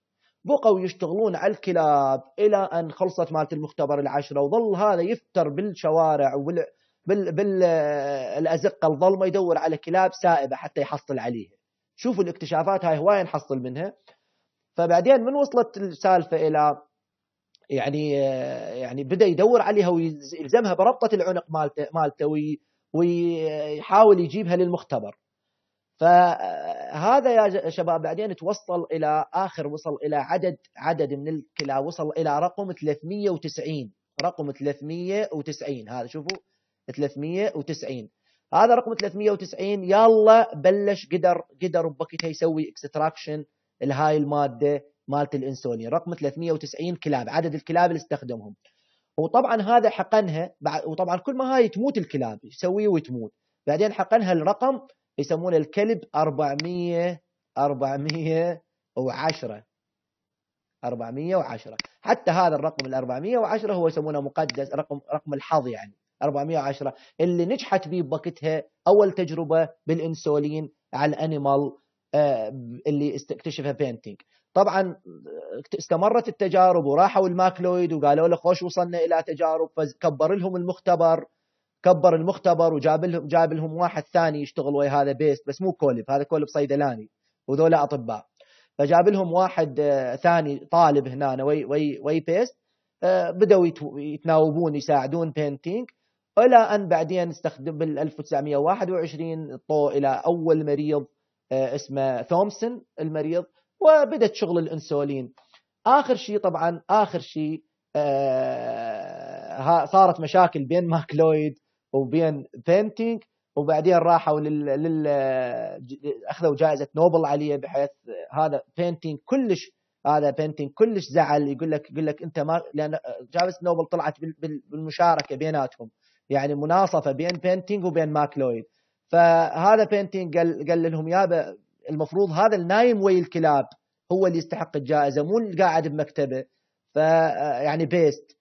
بقوا يشتغلون على الكلاب إلى أن خلصت مالت المختبر العشرة وظل هذا يفتر بالشوارع وبال بال بالازقه الظلمة يدور على كلاب سائبة حتى يحصل عليها. شوفوا الاكتشافات هاي هواية نحصل منها. فبعدين من وصلت السالفة إلى يعني يعني بدأ يدور عليها ويلزمها بربطة العنق مالته مالته ويحاول يجيبها للمختبر. فهذا يا شباب بعدين توصل إلى آخر وصل إلى عدد عدد من الكلى وصل إلى رقم 390 رقم 390 هذا شوفوا. 390 هذا رقم 390 يلا بلش قدر قدر بوقتها يسوي extraction لهاي المادة مالت الإنسولين. رقم 390 كلاب عدد الكلاب اللي استخدمهم. وطبعا هذا حقنها وطبعا كل ما هاي تموت الكلاب يسويه وتموت. بعدين حقنها الرقم يسمونه الكلب 400 410 410 حتى هذا الرقم ال 410 هو يسمونه مقدس رقم رقم الحظ يعني. 410 اللي نجحت به بوقتها أول تجربة بالإنسولين على ال animal آه، اللي استكتشفها بانتينج طبعا استمرت التجارب وراحوا الماكلويد وقالوا له خوش وصلنا إلى تجارب فكبر لهم المختبر كبر المختبر وجاب لهم جاب لهم واحد ثاني يشتغل ويا هذا بيست بس مو كولب هذا كولب صيدلاني وذولا أطباء. فجاب لهم واحد آه، ثاني طالب هنا وي وي وي بيست آه، بدأوا يتناوبون يساعدون بانتينج إلى أن بعدين استخدم بال 1921 طو إلى أول مريض آه، اسمه ثومسون المريض وبدت شغل الإنسولين. آخر شيء طبعا آخر شيء آه صارت مشاكل بين ماكلويد وبين بانتينج وبعدين راحوا لل, لل... أخذوا جائزة نوبل عليه بحيث هذا بانتينج كلش هذا بانتينج كلش زعل يقول لك يقول لك أنت ما لأن جائزة نوبل طلعت بالمشاركة بيناتهم. يعني مناصفة بين بانتينج وبين ماكلويد فهذا بانتينج قال قال لهم يابا المفروض هذا النايم وي الكلاب هو اللي يستحق الجائزة مو اللي قاعد بمكتبه. ف يعني بيست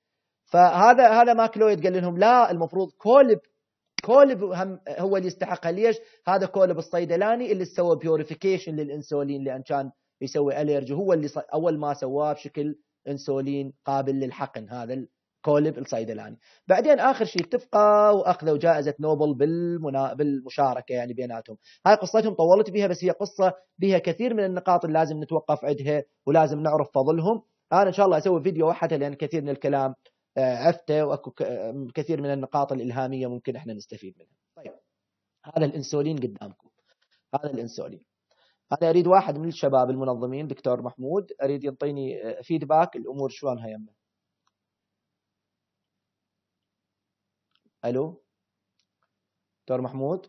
فهذا هذا ماكلويد قال لهم لا المفروض كوليب كوليب هم هو اللي يستحقها. ليش؟ هذا كوليب الصيدلاني اللي سوى purification للإنسولين لأن كان يسوي allergy هو اللي أول ما سواه بشكل إنسولين قابل للحقن هذا كوليب الصيدلاني بعدين آخر شيء اتفقوا وأخذوا جائزة نوبل بالمنا... بالمشاركة يعني بيناتهم. هاي قصتهم طولت بها بس هي قصة بها كثير من النقاط اللي لازم نتوقف عندها ولازم نعرف فضلهم. أنا إن شاء الله أسوي فيديو وحده لأن كثير من الكلام آه، عفته وأكو كثير من النقاط الإلهامية ممكن إحنا نستفيد منها. طيب. هذا الإنسولين قدامكم. هذا الإنسولين. أنا أريد واحد من الشباب المنظمين دكتور محمود. أريد يعطيني فيدباك آه، الأمور شلونها يمه ألو؟ دكتور محمود؟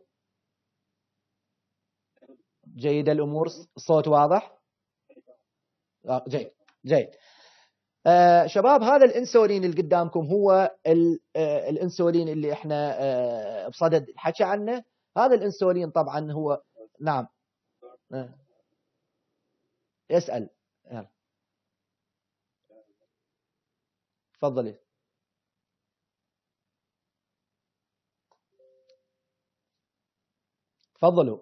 جيدة الأمور؟ الصوت واضح؟ آه جيد جيد. آه شباب هذا الإنسولين اللي قدامكم هو آه الإنسولين اللي إحنا آه بصدد الحكي عنه. هذا الإنسولين طبعا هو نعم. آه. اسأل. تفضلي. تفضلوا.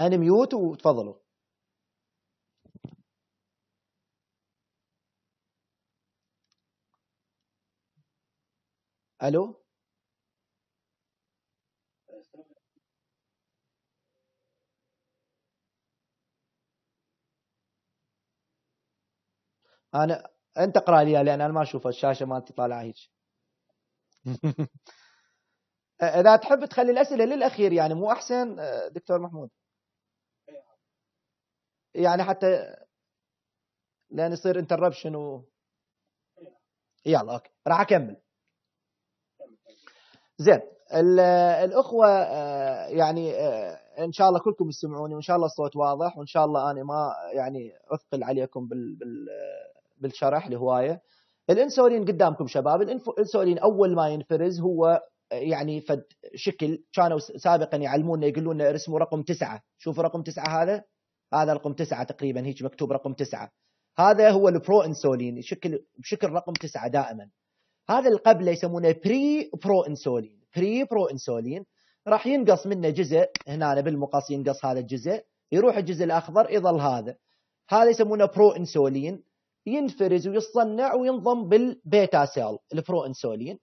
أنا ميوت وتفضلوا. ألو؟ أنا أنت اقرأ لي لأن أنا ما أشوف الشاشة مالتي طالعة هيك. اذا تحب تخلي الأسئلة للأخير يعني مو أحسن؟ دكتور محمود. يعني حتى لأن يصير interruption و يلا okay. راح أكمل. زين الأخوة يعني إن شاء الله كلكم تسمعوني وإن شاء الله الصوت واضح وإن شاء الله أنا ما يعني أثقل عليكم بال بالشرح لهوايه الإنسولين قدامكم شباب الإنسولين أول ما ينفرز هو يعني فد شكل كانوا سابقا يعلمونا يقولون ارسموا رقم تسعة. شوفوا رقم تسعة هذا. هذا رقم تسعة تقريبا هيك مكتوب رقم تسعة. هذا هو ال pro-insulin شكل بشكل رقم تسعة دائما. هذا اللي قبله يسمونه بري برو انسولين بري برو انسولين راح ينقص منه جزء هنا بالمقص ينقص هذا الجزء. يروح الجزء الأخضر يظل هذا. هذا يسمونه pro-insulin ينفرز ويصنع وينضم بال beta cell ال pro-insulin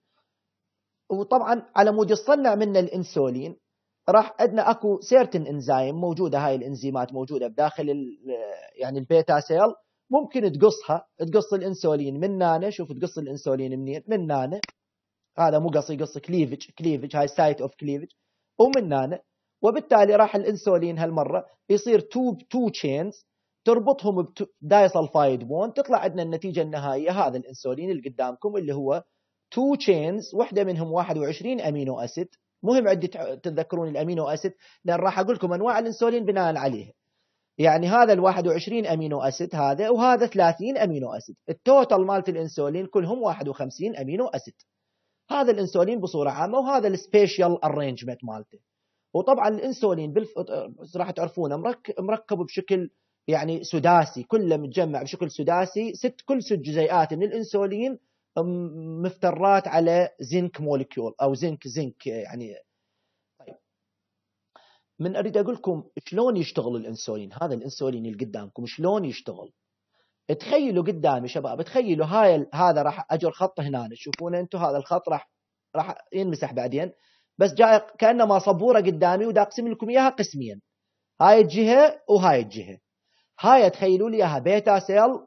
وطبعا على مود يصنع منه الإنسولين راح عندنا أكو certain enzyme موجودة هاي الإنزيمات موجودة بداخل يعني ال beta cell ممكن تقصها تقص الإنسولين من هنانا شوف تقص الإنسولين منين؟ من هنانا هذا مو قص يقص cleavage cleavage هاي site of cleavage ومن هنانا وبالتالي راح الإنسولين هالمرة يصير two two chains تربطهم ب disulfide bond تطلع عندنا النتيجة النهائية هذا الإنسولين اللي قدامكم اللي هو two chains واحدة منهم 21 amino acid. مهم عندي تتذكرون ال amino acid لأن راح أقول لكم أنواع الإنسولين بناء عليه. يعني هذا ال 21 amino acid هذا وهذا 30 amino acid. ال total مالت الإنسولين كلهم 51 amino acid. هذا الإنسولين بصورة عامة وهذا ال spatial arrangement مالته. وطبعا الإنسولين بالف... راح تعرفونه مركب, مركب بشكل يعني سداسي كله متجمع بشكل سداسي. ست كل ست جزيئات من الإنسولين مفترة على zinc molecule أو zinc zinc يعني طيب. من أريد أقول لكم شلون يشتغل الإنسولين؟ هذا الإنسولين اللي قدامكم شلون يشتغل؟ تخيلوا قدامي شباب تخيلوا هاي هذا راح أجر خط هنا تشوفونه أنتم هذا الخط راح راح ينمسح بعدين. بس جاي كانما صبورة قدامي ودا اقسم لكم إياها قسمين هاي الجهة وهاي الجهة. هاي تخيلوا لي إياها beta cell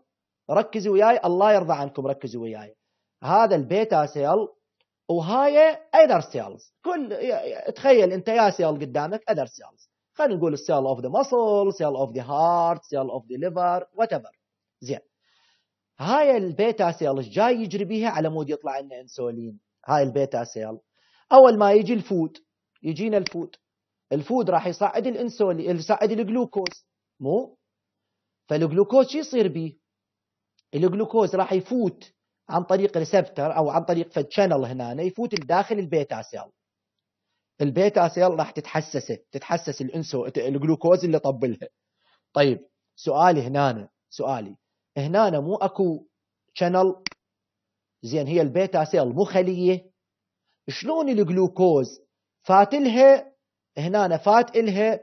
ركزوا وياي الله يرضى عنكم ركزوا وياي. هذا ال beta cell وهاي other cells كل تخيل أنت يا cell قدامك other cells خلينا نقول ال cell of the muscle cell of the heart cell of the liver whatever زين. هاي ال beta cell إيش جاي يجري بيها على مود يطلع لنا إنسولين؟ هاي ال beta cell. أول ما يجي ال food يجينا ال food ال food راح يصعد الإنسولين يصعد الجلوكوز. مو؟ فالجلوكوز شو يصير به الجلوكوز راح يفوت. عن طريق receptor أو عن طريق channel هنا يفوت داخل ال beta cell ال beta cell راح تتحسسه تتحسس الانسو الجلوكوز اللي طبلها طيب سؤالي هنا سؤالي. هنا مو أكو channel زين هي ال beta cell مو خلية. شلون الجلوكوز فات لها؟ هنا فات لها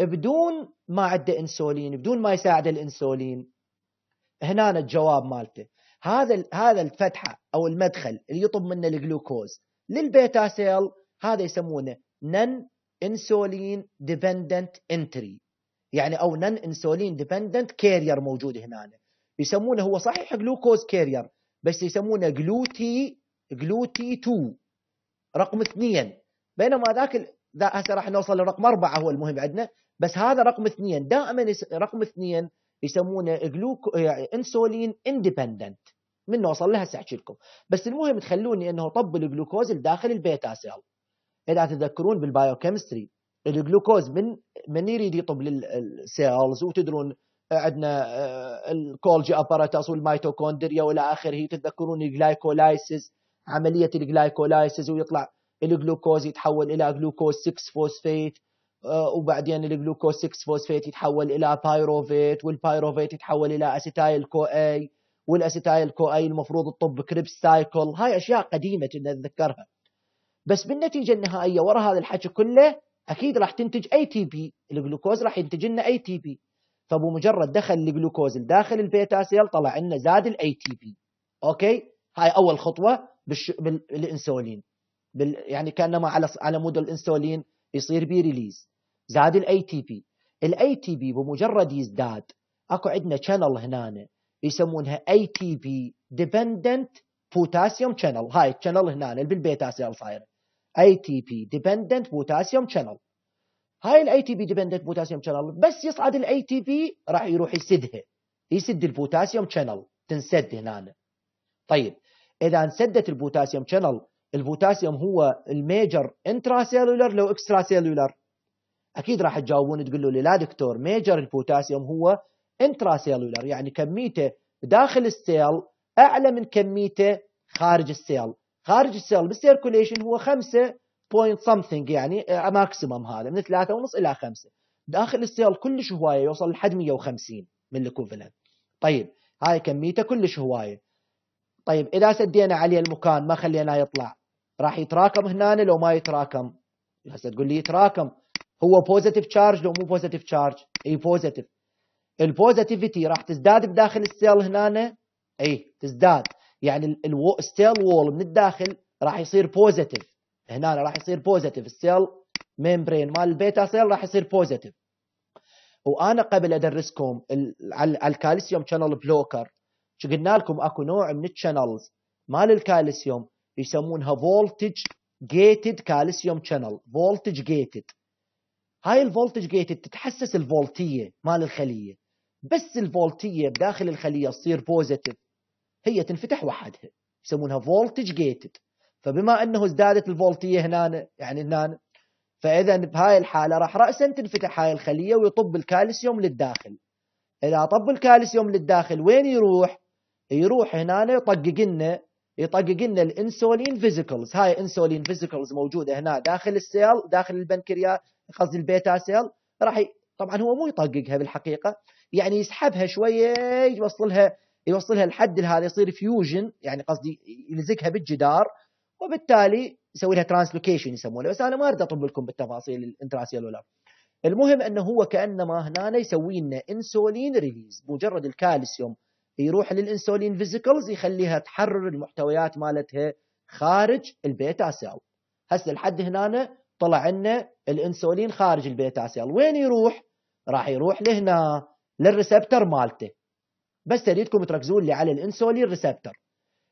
بدون ما عنده إنسولين بدون ما يساعد الإنسولين. هنا الجواب مالته. هذا هذا الفتحة أو المدخل اللي يطب منه الجلوكوز لل beta cell هذا يسمونه non-insulin dependent entry يعني أو non-insulin dependent carrier موجود هنا. يسمونه هو صحيح glucose carrier بس يسمونه GLUT GLUT 2 رقم اثنين. بينما ذاك هسه راح نوصل لرقم أربعة هو المهم عندنا بس هذا رقم اثنين. دائما رقم اثنين يسمونه جلوكو يعني insulin independent من نوصل لها احكي لكم بس المهم تخلوني إنه طب الجلوكوز الداخل ال beta cell إذا تذكرون بال biochemistry الجلوكوز من من يريد يطب لل cells وتدرون عندنا آه، ال Golgi apparatus وال mitochondria والى آخره. تتذكرون ال glycolysis عملية ال glycolysis ويطلع الجلوكوز يتحول إلى جلوكوز 6 فوسفيت وبعدين الجلوكوز 6 فوسفيت يتحول إلى pyruvate وال pyruvate يتحول إلى acetyl CoA وال acetyl-CoA المفروض تطب Krebs cycle. هاي أشياء قديمة كنا نتذكرها بس بالنتيجة النهائية ورا هذا الحكي كله أكيد راح تنتج ATP الجلوكوز راح ينتج لنا ATP فبمجرد دخل الجلوكوز داخل ال beta cell طلع لنا زاد ال ATP okay؟ هاي أول خطوة بالش... بالإنسولين. بال... يعني كانما على على مود الإنسولين يصير بي release. زاد ال ATP ال ATP بمجرد يزداد. اكو عندنا channel هنا يسمونها ATP dependent potassium channel هاي ال channel هنا اللي بال beta cell صايره ATP dependent potassium channel هاي ال ATP dependent potassium channel بس يصعد ال ATP راح يروح يسدها. يسد ال potassium channel تنسد هنا طيب إذا انسدت ال potassium channel البوتاسيوم هو ال major intracellular لو extracellular أكيد راح تجاوبون تقولوا لي لا دكتور major البوتاسيوم هو intracellular يعني كميته داخل ال cell أعلى من كميته خارج ال cell. خارج ال cell بال circulation هو 5 point something يعني maximum هذا من 3 ونص إلى 5 داخل ال cell كلش هواية يوصل لحد 150 من ال equivalent طيب هاي كميته كلش هواية. طيب إذا سدينا عليه المكان ما خليناه يطلع؟ راح يتراكم هنا لو ما يتراكم. هسه تقول لي يتراكم. هو positive charge لو مو positive charge اي positive ال positivity راح تزداد بداخل ال cell هنا اي تزداد. يعني ال cell wall من الداخل راح يصير positive هنا راح يصير positive ال cell membrane مال ال beta cell راح يصير positive وأنا قبل أدرسكم على ال calcium channel blocker شو قلنا لكم أكو نوع من ال channels مال الكالسيوم يسمونها voltage gated calcium channel voltage gated هاي ال voltage gated تتحسس الفولتية مال الخلية. بس الفولتية بداخل الخلية تصير positive هي تنفتح وحدها. يسمونها voltage gated فبما أنه ازدادت الفولتية هنا يعني هنا فإذا بهاي الحالة راح راسا تنفتح هاي الخلية ويطب الكالسيوم للداخل. اذا طب الكالسيوم للداخل وين يروح؟ يروح هنا يطقق لنا يطقق لنا ال insulin vesicles هاي insulin vesicles موجودة هنا داخل ال cell داخل البنكرياس قصدي ال beta cell راح. طبعا هو مو يطققها بالحقيقة يعني يسحبها شوية يوصلها يوصلها لحد هذا يصير fusion يعني قصدي يلزقها بالجدار وبالتالي يسوي لها translocation يسمونه. بس أنا ما أريد اطب لكم بالتفاصيل ال intracellular المهم أنه هو كأنما هنا يسوي لنا insulin release مجرد الكالسيوم. يروح لل insulin vesicles يخليها تحرر المحتويات مالتها خارج ال beta cell هسه لحد هنا طلع لنا الانسولين خارج ال beta cell وين يروح؟ راح يروح لهنا لل receptor مالته. بس اريدكم تركزون لي على ال insulin receptor.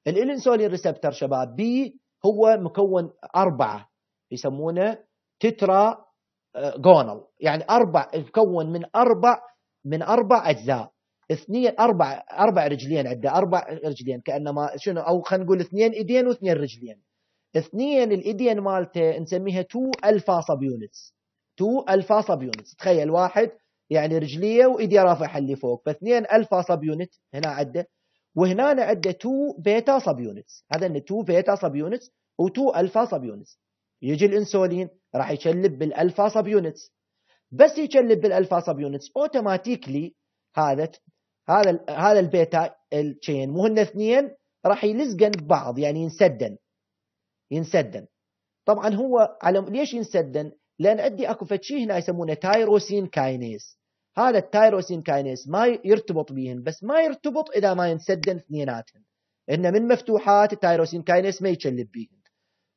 ال insulin receptor شباب بي هو مكون أربعة يسمونه tetragonal. يعني أربع مكون من أربع من أربع أجزاء. اثنين أربع أربع رجلين عنده أربع رجلين. كأنما شنو؟ أو خلينا نقول اثنين إيدين واثنين رجلين. اثنين الايدين مالته نسميها 2 alpha subunits 2 alpha subunits تخيل واحد يعني رجليه وإيديه رافعة اللي فوق. فاثنين alpha subunit هنا عدة وهنا عنده 2 beta subunits هذا 2 beta subunits و2 alpha subunits يجي الإنسولين راح يشلب بال alpha subunits بس يشلب بال alpha subunits automatically هذا هذا هذا ال beta ال chain مو هن اثنين راح يلزقن ببعض يعني ينسدن. ينسدن. طبعا هو على ليش ينسدن؟ لأن أدي أكو فشي هنا يسمونه tyrosine kinase. هذا ال tyrosine kinase ما يرتبط بيهن بس ما يرتبط إذا ما ينسدن اثنيناتهم إن من مفتوحات ال tyrosine kinase ما يشلب بيهن.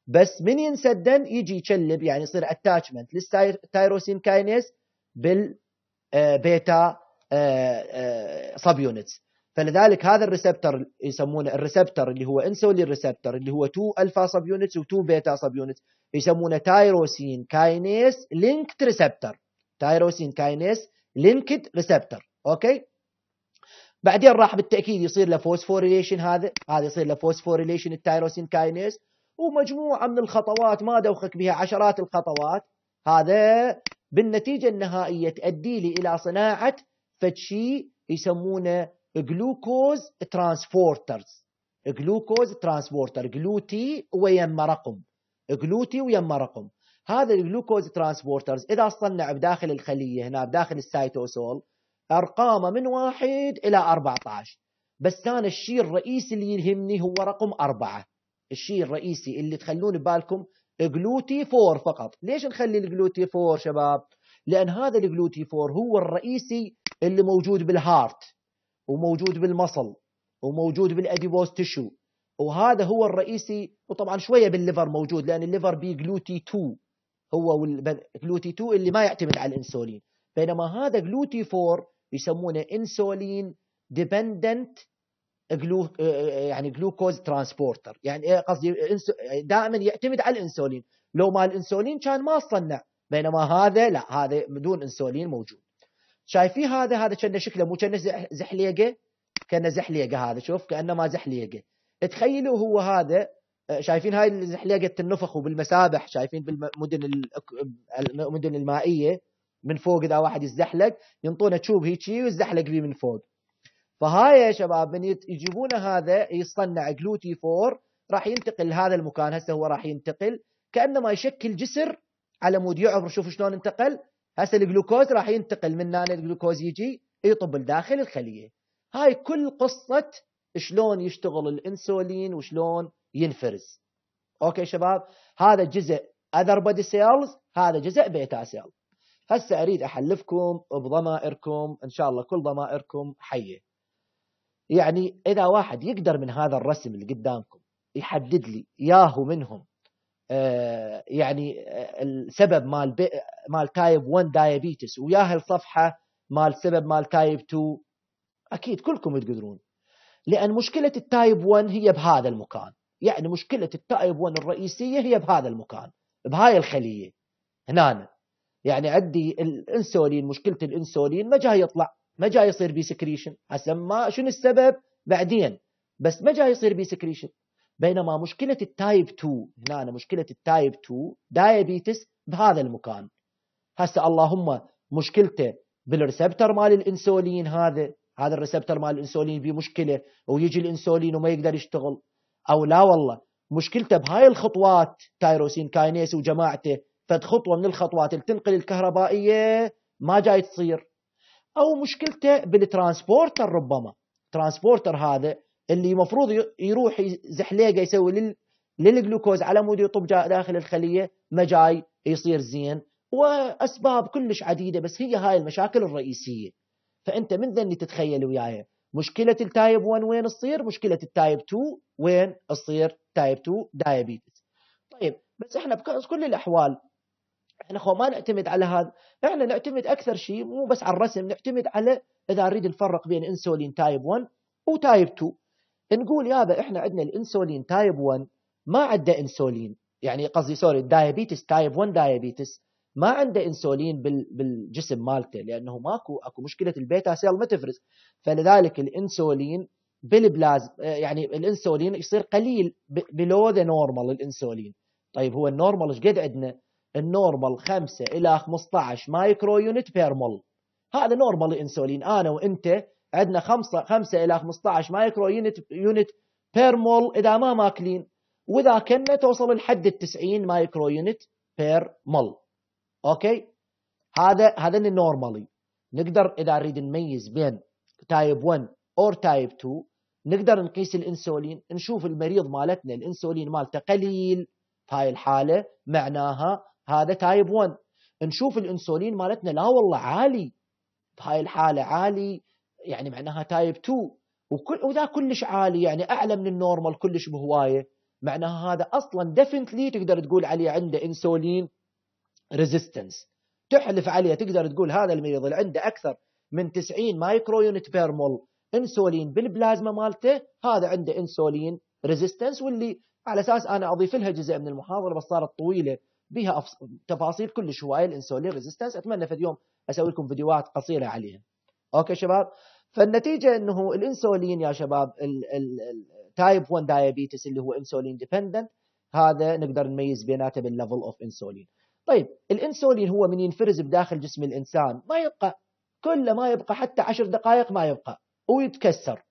بس من ينسدن؟ يجي يشلب يعني يصير attachment لل tyrosine kinase بال beta subunits فلذلك هذا ال receptor يسمونه ال receptor اللي هو insulin receptor اللي هو 2 alpha subunits و2 beta subunits يسمونه tyrosine kinase linked receptor tyrosine kinase linked receptor okay بعدين راح بالتأكيد يصير له phosphorylation هذا هذا يصير له phosphorylation ال tyrosine kinase ومجموعة من الخطوات ما دوخك بها عشرات الخطوات. هذا بالنتيجة النهائية تؤدي لي إلى صناعة فشي يسمونه glucose transporters glucose transporter GLUT ويم رقم GLUT ويم رقم هذا ال glucose transporters إذا صنع بداخل الخلية هنا بداخل ال cytosol أرقامه من واحد إلى 14 بس كان الشيء الرئيسي اللي يهمني هو رقم أربعة. الشيء الرئيسي اللي تخلون ببالكم GLUT 4 فقط. ليش نخلي ال GLUT 4 شباب؟ لأن هذا ال GLUT 4 هو الرئيسي اللي موجود بال heart وموجود بال muscle وموجود بال adipose tissue وهذا هو الرئيسي وطبعا شوية بال liver موجود لأن ال liver بي GLUT 2 هو GLUT 2 اللي ما يعتمد على الإنسولين. بينما هذا GLUT 4 يسمونه insulin dependent glu يعني glucose transporter. يعني إيه قصدي؟ دائما يعتمد على الإنسولين. لو ما الإنسولين كان ما صنع. بينما هذا لا هذا بدون إنسولين موجود. شايفين هذا هذا كان شكله مو كان زحليقة؟ كان زحليقة هذا شوف كأنه ما زحليقة. تخيلوا هو هذا شايفين هاي الزحليقه النفخ وبالمسابح شايفين بالمدن المدن المائية من فوق إذا واحد يزحلق ينطونه tube هيجي ويزحلق بيه من فوق. فهاي يا شباب من يجيبون هذا يصنع GLUT four راح ينتقل لهذا المكان هسه هو راح ينتقل. كانما يشكل جسر على مود يعبر شوف شلون انتقل. هسه الجلوكوز راح ينتقل من هنا الجلوكوز يجي يطب لداخل الخلية. هاي كل قصة شلون يشتغل الانسولين وشلون ينفرز. أوكي شباب؟ هذا جزء other body cells هذا جزء beta cell هسه أريد أحلفكم بضمائركم إن شاء الله كل ضمائركم حية. يعني إذا واحد يقدر من هذا الرسم اللي قدامكم يحدد لي ياهو منهم يعني آه السبب مال مال type 1 diabetes وياها الصفحه مال سبب مال type 2 أكيد كلكم تقدرون. لأن مشكلة ال type 1 هي بهذا المكان. يعني مشكلة ال type 1 الرئيسية هي بهذا المكان بهاي الخلية. هنا يعني عندي الانسولين مشكلة الانسولين ما جاي يطلع ما جاي يصير بي secretion هسه ما شنو السبب؟ بعدين. بس ما جاي يصير بي secretion بينما مشكلة ال type 2 هنا مشكلة ال type 2 diabetes بهذا المكان. هسه اللهم مشكلته بال receptor مال الإنسولين هذا هذا ال receptor مال الإنسولين بيه مشكلة ويجي الإنسولين وما يقدر يشتغل. أو لا والله مشكلته بهاي الخطوات tyrosine kinase وجماعته فد خطوة من الخطوات اللي تنقل الكهربائية ما جاي تصير. أو مشكلته بال transporter ربما. transporter هذا اللي المفروض يروح زحليقه يسوي لل للجلوكوز على مود يطب داخل الخلية ما جاي يصير زين. وأسباب كلش عديدة بس هي هاي المشاكل الرئيسية. فأنت من ذني تتخيل وياي؟ مشكلة ال type 1 وين تصير؟ مشكلة ال type 2 وين تصير؟ type 2 diabetes. طيب بس إحنا بكل الأحوال إحنا ما نعتمد على هذا. إحنا نعتمد أكثر شيء مو بس على الرسم نعتمد على إذا نريد نفرق بين إنسولين type 1 و type 2 نقول يابا إحنا عندنا الإنسولين type 1 ما عنده إنسولين. يعني قصدي sorry ال diabetes type 1 diabetes ما عنده إنسولين بالجسم مالته لأنه ماكو أكو مشكلة ال beta cell ما تفرز فلذلك الإنسولين بالبلازم يعني الإنسولين يصير قليل below the normal الإنسولين. طيب هو ال normal إيش قد عندنا؟ ال normal 5 إلى 15 micro unit per mL هذا normal الإنسولين. أنا وأنت عندنا 5 5 إلى 15 micro unit unit per mL إذا ما ماكلين. وإذا كنا توصل لحد ال 90 micro unit per mL. okay؟ هذا هذا ال normally نقدر إذا نريد نميز بين type 1 or type 2 نقدر نقيس الإنسولين نشوف المريض مالتنا الإنسولين مالته قليل في هاي الحالة معناها هذا type 1 نشوف الإنسولين مالتنا لا والله عالي. في هاي الحالة عالي يعني معناها type 2 وكل وذا كلش عالي يعني أعلى من ال normal كلش بهواية. معناها هذا أصلا definitely تقدر تقول عليه عنده insulin resistance تحلف عليه تقدر تقول هذا المريض اللي عنده أكثر من 90 micro unit per mL انسولين بالبلازما مالته هذا عنده insulin resistance واللي على أساس أنا أضيف لها جزء من المحاضرة بس صارت طويلة بها. تفاصيل كلش هواية ال insulin resistance أتمنى في اليوم أسوي لكم فيديوهات قصيرة عليها. okay شباب. فالنتيجة إنه الإنسولين يا شباب ال type 1 diabetes اللي هو insulin dependent هذا نقدر نميز بيناته بال level of insulin طيب الإنسولين هو من ينفرز بداخل جسم الإنسان ما يبقى. كل ما يبقى حتى عشر دقائق ما يبقى ويتكسر.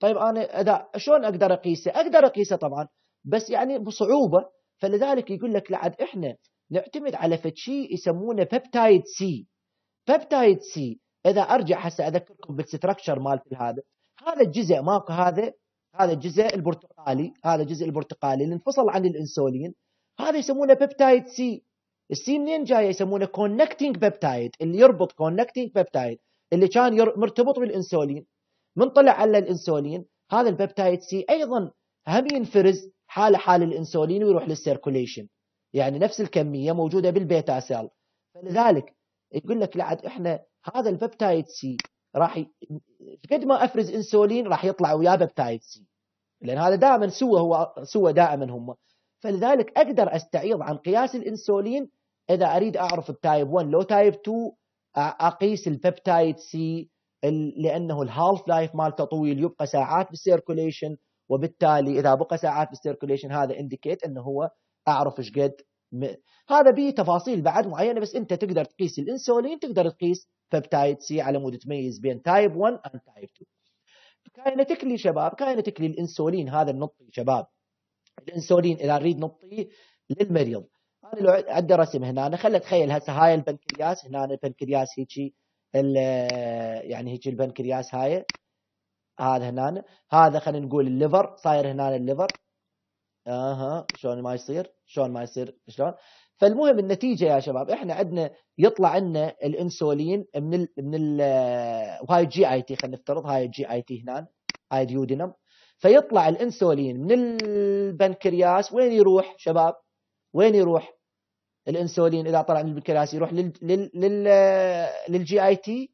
طيب أنا اذا شلون أقدر أقيسه؟ أقدر أقيسه طبعا بس يعني بصعوبة. فلذلك يقول لك لعد إحنا نعتمد على فد شيء يسمونه peptide C peptide C إذا أرجع هسه أذكركم بال structure مالت هذا هذا الجزء ماكو هذا هذا الجزء البرتقالي هذا الجزء البرتقالي اللي انفصل عن الإنسولين هذا يسمونه peptide C ال C منين جاية يسمونه connecting peptide اللي يربط connecting peptide اللي كان مرتبط بالإنسولين. من طلع على الإنسولين هذا ال peptide C أيضا هم ينفرز حال حال الإنسولين ويروح لل circulation يعني نفس الكمية موجودة بال beta cell فلذلك يقول لك لعد إحنا هذا ال peptide C راح ي... قد ما أفرز إنسولين راح يطلع وياه peptide C لأن هذا دائما سوا هو سوا دائما هم فلذلك أقدر أستعيض عن قياس الإنسولين إذا أريد أعرف ال type 1 لو type 2 أقيس ال peptide C لأنه ال half life مالته طويل يبقى ساعات بال circulation وبالتالي إذا بقى ساعات بال circulation هذا indicate إنه هو أعرف إيش قد. هذا به تفاصيل بعد معينة بس أنت تقدر تقيس الإنسولين تقدر تقيس peptide C على مود تميز بين type 1 and type 2 kinetically شباب kinetically الإنسولين هذا النطي شباب. الإنسولين إذا نريد نطيه للمريض. أنا لو عندي رسم هنا أنا خلي أتخيل هسه هاي البنكرياس هنا البنكرياس هيجي يعني هيك البنكرياس هاي. هذا هنا هذا خلينا نقول ال liver صاير هنا ال liver أها شلون ما يصير؟ شلون ما يصير شلون؟ فالمهم النتيجة يا شباب إحنا عندنا يطلع لنا الإنسولين من ال من ال وهاي GIT خلينا نفترض هاي GIT هنا هاي duodenum فيطلع الإنسولين من البنكرياس وين يروح شباب؟ وين يروح الإنسولين؟ إذا طلع من البنكرياس يروح لل لل لل لل GIT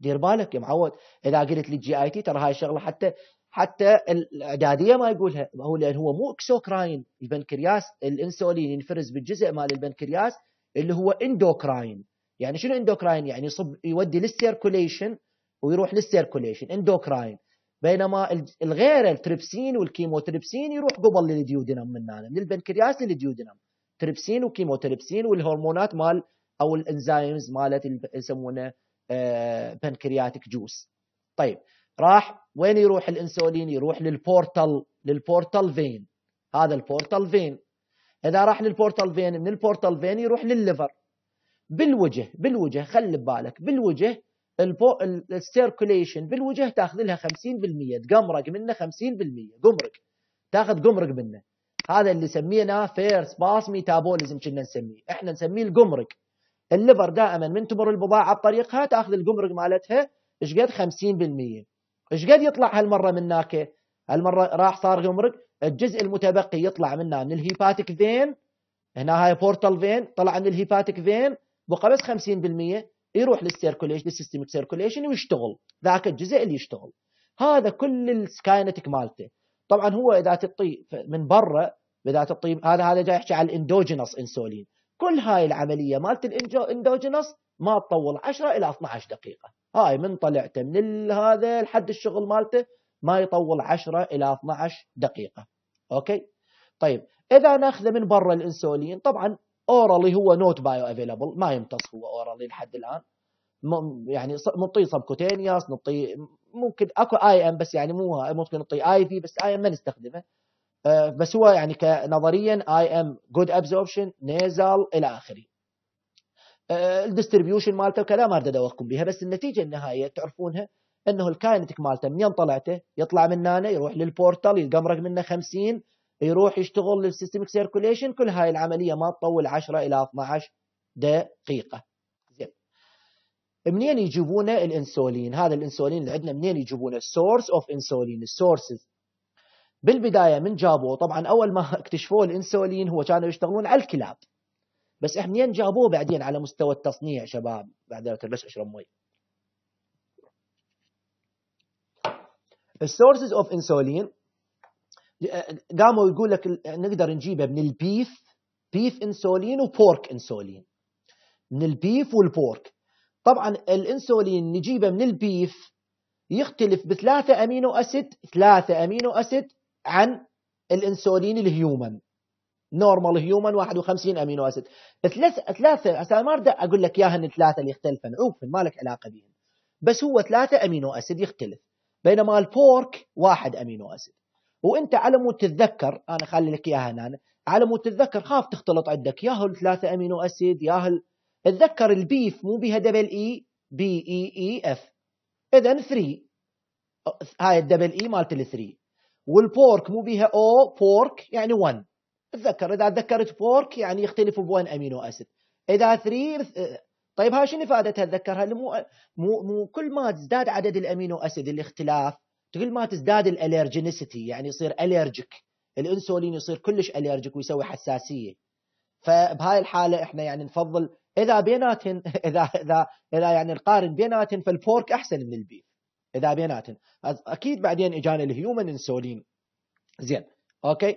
دير بالك يا معود إذا قلت لي GIT ترى هاي الشغله حتى حتى الاعداديه ما يقولها هو لأن هو مو exocrine البنكرياس الإنسولين ينفرز بالجزء مال البنكرياس اللي هو endocrine. يعني شنو endocrine؟ يعني يصب يودي لل circulation ويروح لل circulation endocrine. بينما الغير ال trypsin وال chymotrypsin يروح قبل لل duodenum من هنا من البنكرياس لل duodenum trypsin و chymotrypsin والهرمونات مال أو ال enzymes مالت يسمونه pancreatic juice طيب راح وين يروح الانسولين؟ يروح لل portal لل portal vein؟ هذا ال portal vein؟ إذا راح لل portal vein؟ من ال portal vein يروح للل liver. بالوجه بالوجه خلي ببالك. بالوجه ال circulation بالوجه تاخذ لها 50% تقمرك منه 50% قمرك. تاخذ قمرك منه. هذا اللي سميناه first pass metabolism كنا نسميه. إحنا نسميه القمرك. ال liver دائما من تمر البضاعة بطريقها تاخذ القمرك مالتها إيش قد؟ 50% إيش قد يطلع هالمرة من هناك هالمرة راح صار قمرك الجزء المتبقي يطلع منه من ال hepatic vein؟ هنا هاي portal vein؟ طلع من ال hepatic vein؟ بقى بس 50% يروح لل circulation لل systemic circulation ويشتغل ذاك الجزء اللي يشتغل. هذا كل ال kinetic مالته. طبعا هو إذا تطي من برا إذا تطي هذا هذا جاي يحكي عن ال endogenous insulin كل هاي العملية مالت ال endogenous ما تطول 10 إلى 12 دقيقة. هاي من طلعته من هذا لحد الشغل مالته ما يطول 10 إلى 12 دقيقة. okay؟ طيب إذا نأخذه من برا الإنسولين طبعا orally هو not bioavailable ما يمتص هو orally لحد الآن. يعني نعطيه subcutaneous نعطيه ممكن أكو IM بس يعني مو ممكن نعطيه IV بس IM ما نستخدمه. بس هو يعني كنظريا IM good absorption nasal إلى آخره. آه، ال distribution مالته وكذا ما أريد ادوخكم بها بس النتيجة النهائية تعرفونها إنه ال kinetic مالته منين طلعته يطلع من هنا يروح لل portal يقمرك منه 50 يروح يشتغل لل systemic circulation كل هاي العملية ما تطول 10 إلى 12 دقيقة. زين. منين يجيبونه الإنسولين؟ هذا الإنسولين اللي عندنا منين يجيبونه؟ ال source of insulin ال sources بالبداية من جابوه طبعا أول ما اكتشفوا الإنسولين هو كانوا يشتغلون على الكلاب. بس إحنا منين جابوه؟ بعدين على مستوى التصنيع شباب. بعدين بس أشرب مي. ال sources of insulin قاموا يقول لك نقدر نجيبه من ال beef beef insulin و pork insulin. من ال beef وال pork. طبعا الإنسولين نجيبه من ال beef يختلف بثلاثة amino acid ثلاثة amino acid عن الانسولين ال human. normal human 51 amino acid. ثلاثة ثلاثة هسه ما أريد أقول لك إياهن الثلاثة اللي يختلفن. عوفن ما لك علاقة بهم بس هو ثلاثة amino acid يختلف. بينما ال pork واحد amino acid. وإنت على مود تتذكر أنا خلي لك اياها هنا على مود تتذكر خاف تختلط عندك. ياهو ثلاثة amino acid؟ ياهو تذكر ال beef مو بيها double E B E E F. اذا 3 هاي ال double E مالت ال 3 وال pork مو بيها أو pork يعني 1 تذكر إذا تذكرت pork يعني يختلف ب 1 amino acid. إذا 3 طيب هاي شنو فائدتها تذكرها مو مو مو كل ما تزداد عدد ال amino acid الاختلاف كل ما تزداد ال allergenicity يعني يصير allergic الإنسولين يصير كلش allergic ويسوي حساسية. فبهاي الحالة إحنا يعني نفضل إذا بيناتن إذا إذا إذا يعني نقارن بيناتن فال pork أحسن من ال beef إذا بيناتن. أكيد بعدين اجانا ال human insulin. زين okay؟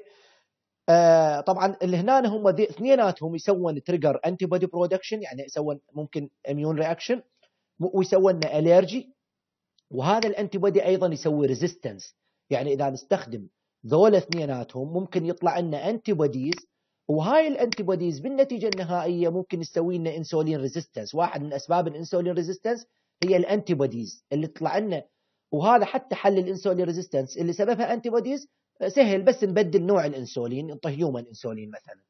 آه طبعا اللي هنا هم اثنيناتهم يسوون trigger antibody production يعني يسوون ممكن immune reaction ويسوون allergy وهذا ال antibody أيضا يسوي resistance يعني إذا نستخدم ذول اثنيناتهم ممكن يطلع لنا antibodies وهاي ال antibodies بالنتيجة النهائية ممكن تسوي لنا insulin resistance واحد من أسباب ال insulin resistance هي ال antibodies اللي تطلع لنا. وهذا حتى حل ال insulin resistance اللي سببها antibodies سهل بس نبدل نوع الانسولين نعطيه human insulin مثلا.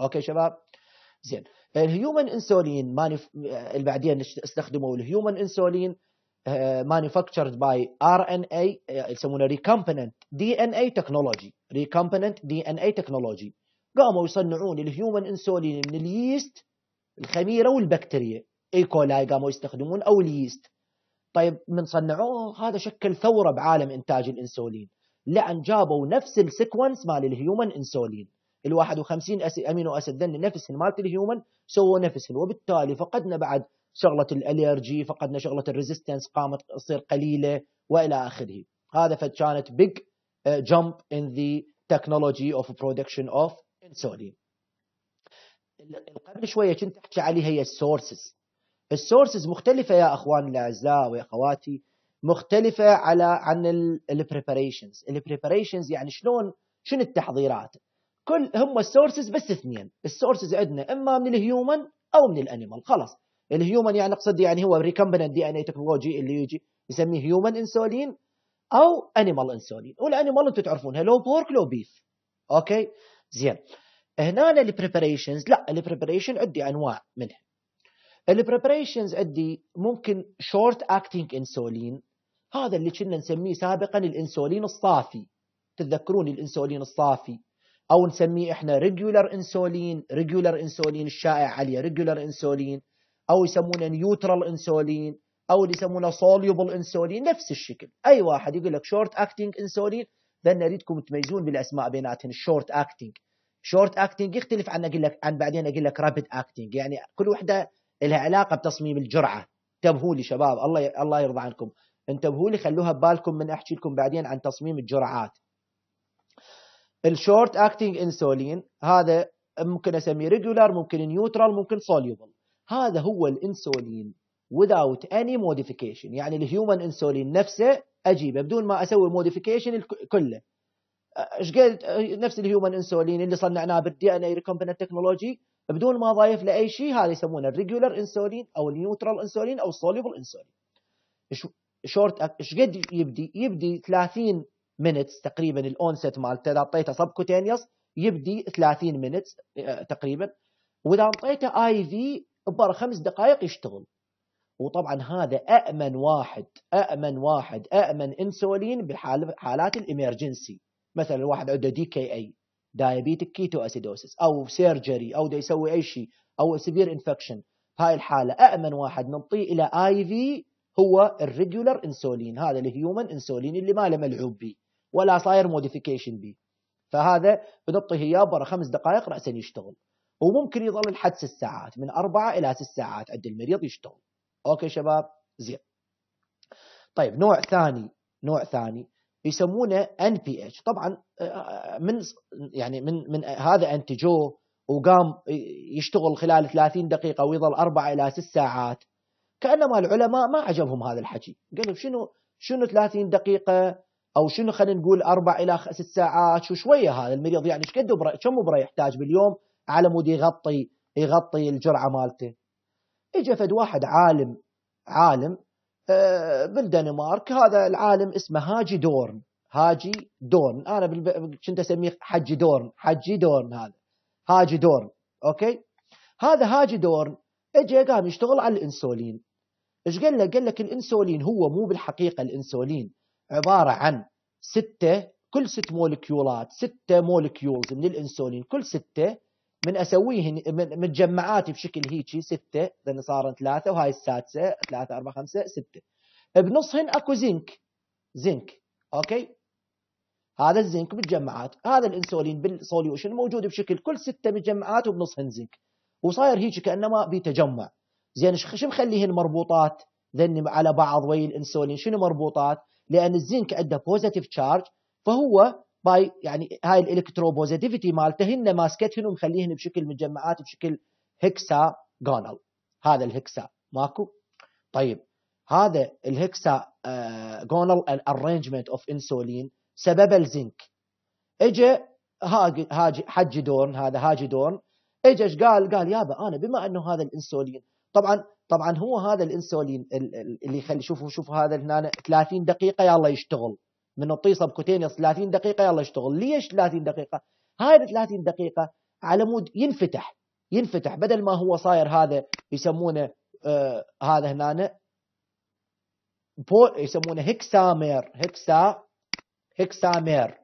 okay شباب؟ زين. ال human insulin مانف... اللي بعدين استخدموا ال human insulin manufactured by RNA يسمونه recombinant DNA technology recombinant DNA technology قاموا يصنعون ال human insulin من ال yeast الخميرة والبكتيريا. E. coli قاموا يستخدمون أو ال yeast. طيب من صنعوه هذا شكل ثورة بعالم إنتاج الإنسولين. لأن جابوا نفس ال sequence مال ال human insulin. ال 51 amino acid ذن نفسهن مالت ال human سووا نفسهن وبالتالي فقدنا بعد شغلة ال allergy فقدنا شغلة ال resistance قامت تصير قليلة وإلى آخره. هذا فكانت big jump in the technology of production of insulin قبل شوية كنت أحكي عليها هي ال sources ال sources مختلفة يا أخوان الاعزاء واخواتي مختلفة على عن ال preparations ال preparations يعني شلون شنو التحضيرات؟ كل هم ال sources بس اثنين. ال sources عندنا إما من ال human أو من ال animal خلاص. ال human يعني أقصد يعني هو recombinant DNA technology اللي يجي يسميه human insulin أو animal insulin وال animal أنتم تعرفونها لو pork لو beef okay؟ زين. هنا ال preparations لا ال preparation عندي أنواع منها. ال preparations عندي ممكن short acting insulin هذا اللي كنا نسميه سابقا الإنسولين الصافي. تتذكرون الإنسولين الصافي؟ أو نسميه إحنا regular insulin regular insulin الشائع عليه regular insulin أو يسمونه neutral insulin أو اللي يسمونه soluble insulin نفس الشكل. أي واحد يقول لك short acting insulin لأن اريدكم تميزون بالأسماء بيناتهم ال short acting short acting يختلف عن أقول لك عن بعدين أقول لك rapid acting يعني كل وحدة لها علاقة بتصميم الجرعة. انتبهوا لي شباب الله الله يرضى عنكم. انتبهوا لي خلوها ببالكم من أحكي لكم بعدين عن تصميم الجرعات. ال short acting insulin هذا ممكن أسميه regular ممكن neutral ممكن soluble هذا هو الإنسولين without any modification. يعني ال human insulin نفسه أجيبه بدون ما أسوي modification كله. إيش قلت نفس ال human insulin اللي صنعناه بال DNA recombinant technology بدون ما ضايف له اي شيء هذا يسمونه ال regular insulin أو ال neutral insulin أو ال soluble insulin short إيش قد يبدي؟ يبدي 30 minutes تقريبا ال onset مالته. إذا أعطيته subcutaneous يبدي 30 minutes آه، تقريبا. وإذا أعطيته IV ببر خمس دقائق يشتغل. وطبعا هذا أأمن واحد أأمن واحد أأمن انسولين بحالات ال emergency مثلا الواحد عنده DKA diabetic ketoacidosis أو surgery أو دا يسوي أي شيء أو severe infection هاي الحالة أأمن واحد ننطيه إلى IV هو ال regular insulin هذا ال human insulin اللي ما له ملعوب به ولا صاير modification به فهذا بنعطيه اياه برا خمس دقائق راسا يشتغل. وممكن يظل لحد ست ساعات من أربعة إلى ست ساعات عند المريض يشتغل. okay شباب؟ زين. طيب نوع ثاني نوع ثاني. يسمونه NPH طبعا آه، من يعني من من هذا انتجوه وقام يشتغل خلال 30 دقيقة ويظل أربعة إلى ست ساعات. كأنما العلماء ما عجبهم هذا الحكي. قالوا شنو شنو 30 دقيقة أو شنو خلينا نقول أربع إلى ست ساعات؟ شو شوية هذا المريض يعني إيش قد كم إبرة يحتاج باليوم على مود يغطي يغطي الجرعة مالته؟ اجى فد واحد عالم عالم آه، بالدنمارك هذا العالم اسمه هاجيدورن. هاجيدورن. أنا كنت أسميه حجي دورن. حجي دورن هذا. هاجيدورن. okay؟ هذا هاجيدورن اجى قام يشتغل على الإنسولين. إيش قال له؟ قال لك الإنسولين هو مو بالحقيقة الإنسولين. عبارة عن ستة كل ست molecule ات ستة molecules من الإنسولين. كل ستة من أسويه من متجمعات بشكل هيجي ستة لأن صار ثلاثة وهاي السادسة ثلاثة أربعة خمسة ستة. بنصهن أكو zinc. zinc. okay؟ هذا الزنك متجمعات هذا الإنسولين بال solution موجود بشكل كل ستة متجمعات وبنصهن زنك. وصاير هيك كأنما بتجمع. زين شو مخليهن مربوطات؟ ذن على بعض ويا الإنسولين شنو مربوطات؟ لأن الزنك عنده positive charge فهو by يعني هاي ال electropositivity مالته هن ماسكتهن ومخليهن بشكل مجمعات بشكل hexagonal. هذا ال hexa ماكو؟ طيب. هذا ال hexagonal arrangement of insulin سبب الزنك. اجى هاجي حجي دورن هذا هاجيدورن. اجى إيش قال؟ قال يابا أنا بما أنه هذا الإنسولين طبعا طبعا هو هذا الإنسولين اللي يخلي شوفوا شوفوا هذا هنا 30 دقيقة يلا يشتغل. من انطيه subcutaneous 30 دقيقة يلا اشتغل. ليش 30 دقيقة؟ هاي ال 30 دقيقة على مود ينفتح ينفتح. بدل ما هو صاير هذا يسمونه آه هذا هنا يسمونه hexamer hexa hexamer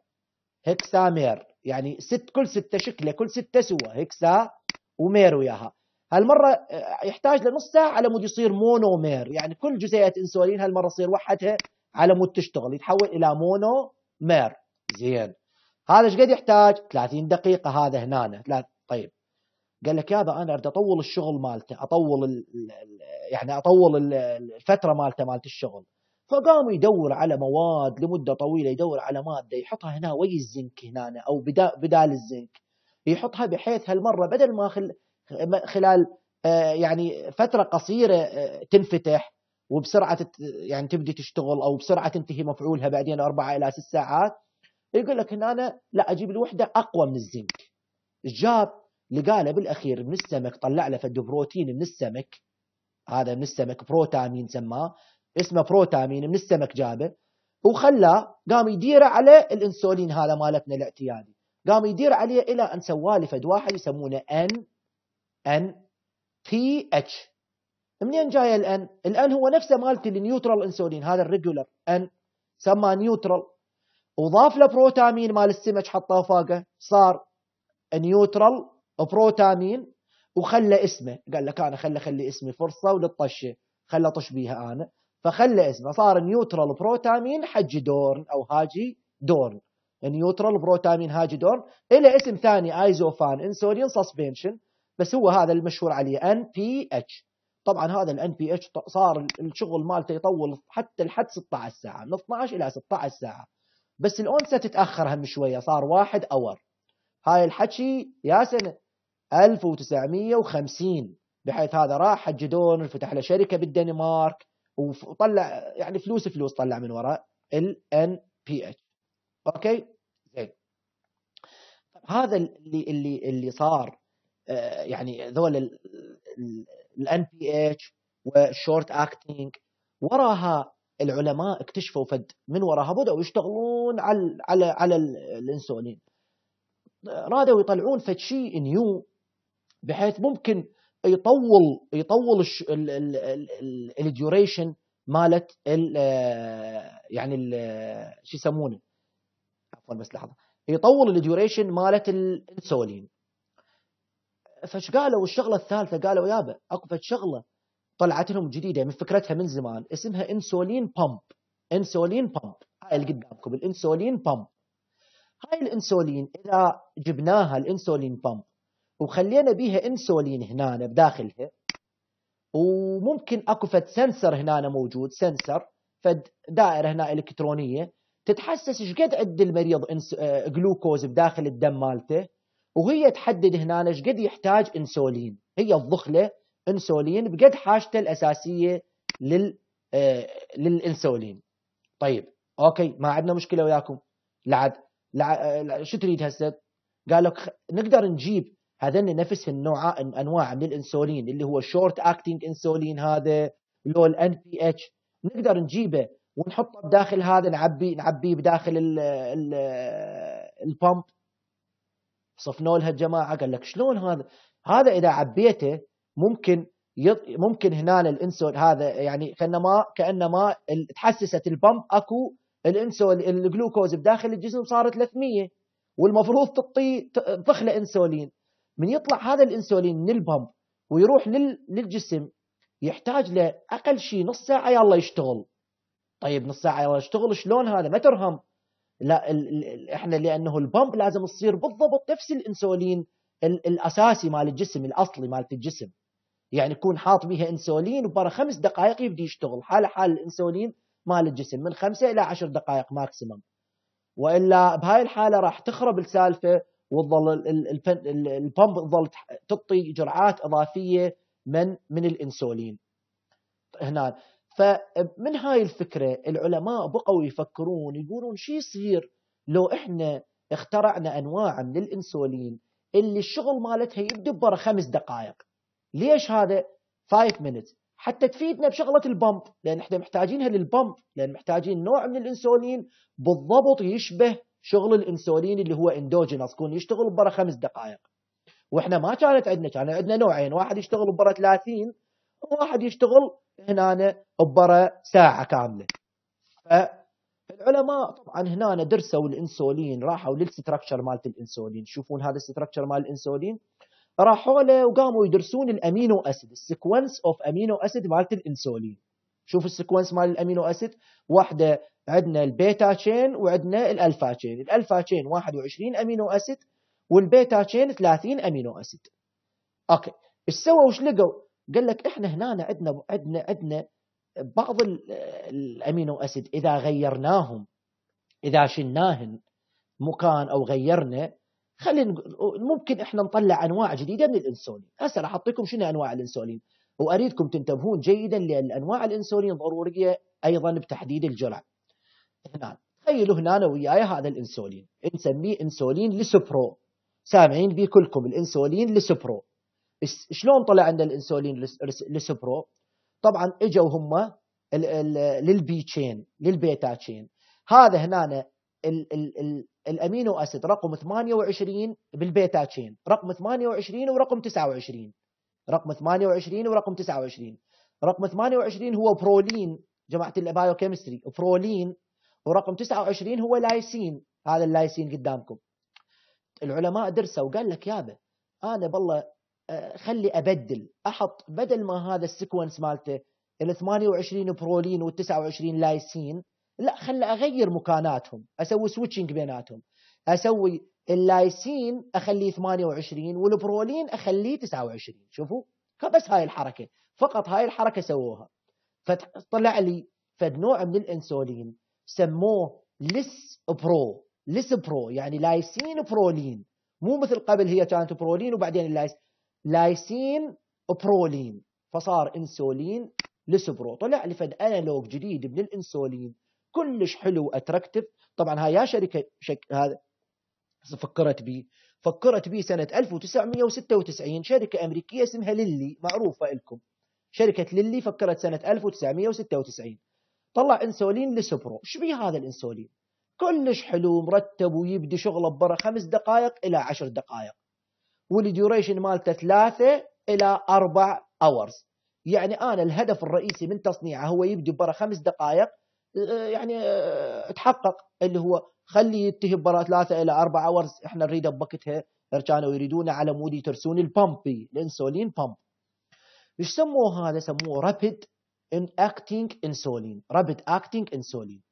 hexamer يعني ست كل ستة شكلة كل ستة سوا hexamer وياها. هالمرة آه، يحتاج لنص ساعة على مود يصير monomer. يعني كل جزيئات إنسولين هالمرة تصير وحدها على مود تشتغل يتحول إلى monomer. زين. هذا إيش قد يحتاج؟ 30 دقيقة هذا هنا. طيب. قال لك يابا أنا أريد أطول الشغل مالته أطول ال يعني أطول الفترة مالته مالت الشغل. فقام يدور على مواد لمدة طويلة يدور على مادة يحطها هنا وي الزنك هنا أو بدال الزنك. يحطها بحيث هالمرة بدل ما خلال آه، يعني فترة قصيرة آه، تنفتح وبسرعة يعني تبدي تشتغل أو بسرعة تنتهي مفعولها بعدين أربعة إلى ست ساعات يقول لك هنا أنا لا أجيب الوحدة أقوى من الزنك. جاب لقى له بالأخير من السمك طلع له فد بروتين من السمك. هذا من السمك بروتامين سماه. اسمه بروتامين من السمك جابه. وخلاه قام يديره على الإنسولين هذا مالتنا الاعتيادي. قام يدير عليه إلى أن سوى فد واحد يسمونه ان NPH منين جاي الان؟ الان هو نفسه مالتي ال neutral insulin هذا ال regular ان سمى neutral. وضاف له بروتامين مال السمك حطه فوقه صار neutral protamine وخلى اسمه. قال لك أنا خلى خلي اسمي فرصة وللطشة خلى طش بيها أنا. فخلى اسمه صار neutral protamine حجي دورن أو Hagedorn. neutral protamine Hagedorn. إلى اسم ثاني isophane insulin suspension بس هو هذا المشهور عليه NPH طبعا هذا ال NPH صار الشغل مالته يطول حتى لحد 16 ساعة من 12 إلى 16 ساعة. بس ال onset تتاخر هم شوية صار واحد hour هاي الحكي يا سنه 1950 بحيث هذا راح Hagedorn فتح له شركة بالدنمارك وطلع يعني فلوس فلوس طلع من وراء ال بي اتش أوكي؟ زين. هذا اللي اللي اللي صار آه، يعني ذول ال NPH وال short acting وراها العلماء اكتشفوا فد من وراها بدأوا يشتغلون على على على الإنسولين. رادوا يطلعون فد شيء new بحيث ممكن يطول يطول ال duration مالت ال يعني شو يسمونه؟ عفوا بس لحظة. يطول ال duration مالت الانسولين فش قالوا الشغله الثالثة قالوا يابا أكو فد شغلة طلعت لهم جديدة من فكرتها من زمان اسمها insulin pump. insulin pump. هاي اللي قدامكم ال insulin pump. هاي الإنسولين إذا جبناها ال insulin pump وخلينا بيها إنسولين هنا بداخلها وممكن أكو فد sensor هنا موجود sensor فد دائرة هنا إلكترونية تتحسس إيش قد عند المريض جلوكوز بداخل الدم مالته وهي تحدد هنا إيش قد يحتاج إنسولين. هي تضخ له إنسولين بقد حاجته الأساسية لل آه للإنسولين. طيب okay ما عندنا مشكلة وياكم. لعد شو تريد هسه؟ قال لك نقدر نجيب هذن نفس النوع أنواع من الإنسولين اللي هو short acting insulin هذا لو ال NPH نقدر نجيبه ونحطه بداخل هذا نعبي نعبيه بداخل ال pump صفنوا لها الجماعة قال لك شلون هذا؟ هذا إذا عبيته ممكن يض... ممكن هنا الإنسول هذا يعني كانما كأنما تحسست ال pump أكو الإنسول الجلوكوز بداخل الجسم صار 300 والمفروض تعطي تضخ له إنسولين. من يطلع هذا الإنسولين من ال pump ويروح لل... للجسم يحتاج له أقل شيء نص ساعة يلا يشتغل. طيب نص ساعة يلا يشتغل شلون هذا؟ ما ترهم. لا ال... ال... إحنا لأنه ال pump لازم تصير بالضبط نفس الإنسولين ال... الأساسي مال الجسم الأصلي مال الجسم. يعني يكون حاط بها إنسولين ورا خمس دقائق يبدي يشتغل. حاله حال الإنسولين مال الجسم من خمسة إلى عشر دقائق ماكسيمم. وإلا بهاي الحالة راح تخرب السالفة وتظل البمب تظل تعطي جرعات إضافية من من الإنسولين. هنا فمن هاي الفكرة العلماء بقوا يفكرون يقولون شو يصير لو إحنا اخترعنا انواع من الانسولين اللي الشغل مالتها يبدأ برا خمس دقائق. ليش هذا؟ 5 minutes. حتى تفيدنا بشغلة ال pump لأن إحنا محتاجينها لل pump لأن محتاجين نوع من الإنسولين بالضبط يشبه شغل الإنسولين اللي هو endogenous يكون يشتغل ورا خمس دقائق. وإحنا ما كانت عندنا كان عندنا نوعين واحد يشتغل ورا 30 وواحد يشتغل هنا ورا ساعة كاملة. فالعلماء طبعا هنا درسوا الإنسولين راحوا لل structure مالت الإنسولين. شوفون هذا ال structure مال الإنسولين؟ راحوا له وقاموا يدرسون ال amino acid ال sequence of amino acid مالت الإنسولين. شوف ال sequence مال ال amino acid. واحدة عندنا ال beta chain وعندنا ال alpha chain ال alpha chain 21 amino acid وال beta chain 30 amino acid. okay إيش سووا؟ وش لقوا؟ قال لك إحنا هنا عندنا عندنا عندنا بعض ال amino acid إذا غيرناهم إذا شلناهن مكان أو غيرنا خلينا ممكن إحنا نطلع أنواع جديدة من الإنسولين. هسه راح أعطيكم شنو أنواع الإنسولين. وأريدكم تنتبهون جيدا لأن أنواع الإنسولين ضرورية أيضا بتحديد الجرعة. هنا تخيلوا هنا وياي هذا الإنسولين. نسميه insulin lispro سامعين؟ بيه كلكم ال insulin lispro شلون طلع عندنا ال insulin lispro؟ طبعا إجوا هم لل B chain لل beta chain هذا هنا ال ال ال ال amino acid رقم 28 بال beta chain رقم 28 ورقم 29 رقم 28 ورقم 29 رقم 28 هو برولين جماعة ال biochemistry proline ورقم 29 هو لايسين هذا اللايسين قدامكم. العلماء درسوا وقال لك يابا أنا بالله خلي أبدل أحط بدل ما هذا ال sequence مالته ال 28 برولين وال 29 لايسين لا خلي أغير مكاناتهم أسوي switching بيناتهم أسوي اللايسين أخليه 28 والبرولين أخليه 29 شوفوا؟ بس هاي الحركة فقط هاي الحركة سووها. فطلع لي فد نوع من الإنسولين سموه lispro lispro يعني lysine proline مو مثل قبل هي كانت برولين وبعدين ال lys lysine proline فصار إنسولين lispro طلع لي فد analog جديد من الإنسولين كلش حلو attractive طبعا هاي يا شركة شك هذا فكرت به فكرت به سنة 1996 شركة أمريكية اسمها ليلي معروفة لكم شركة ليلي فكرت سنة 1996 طلع إنسولين lispro. إيش بيه هذا الإنسولين؟ كلش حلو مرتب ويبدي شغله برا خمس دقائق إلى عشر دقائق. وال duration مالته ثلاثة إلى أربع hours يعني أنا الهدف الرئيسي من تصنيعه هو يبدي برا خمس دقائق آه، يعني آه، تحقق اللي هو خلي ينتهي برا ثلاثة إلى أربع hours إحنا نريده بوقتها كانوا يريدون على مود يترسون ال pump ال insulin pump إيش سموه هذا؟ سموه rapid ان acting insulin rapid acting insulin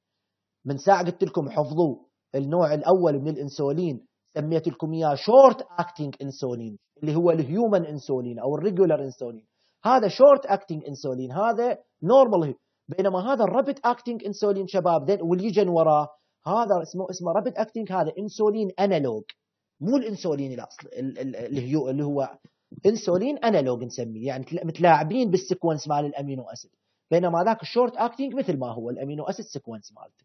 من ساعة قلت لكم حفظوا النوع الأول من الإنسولين. سميت لكم إياه short acting insulin اللي هو ال human insulin أو ال regular insulin هذا short acting insulin هذا normal بينما هذا ال rapid acting insulin شباب واللي يجن وراه؟ هذا اسمه اسمه rapid acting هذا insulin analog مو الإنسولين الأصل اللي هو اللي هو insulin analog نسميه يعني متلاعبين بال sequence مال ال amino acid. بينما ذاك ال short acting مثل ما هو ال amino acid sequence مالته.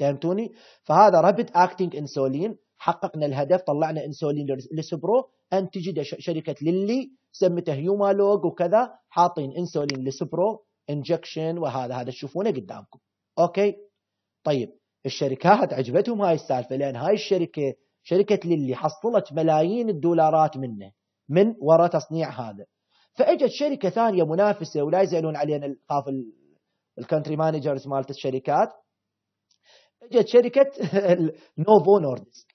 فهمتوني؟ فهذا rapid acting insulin حققنا الهدف طلعنا insulin lispro انتجت شركة ليلي سمته هيومالوج وكذا حاطين insulin lispro injection وهذا هذا تشوفونه قدامكم. okay؟ طيب الشركات عجبتهم هاي السالفة لأن هاي الشركة شركة ليلي حصلت ملايين الدولارات منه من وراء تصنيع هذا. فإجت شركة ثانية منافسة ولا يزعلون علينا خاف ال country managers مالت الشركات. إجت شركة نوفو نوردسك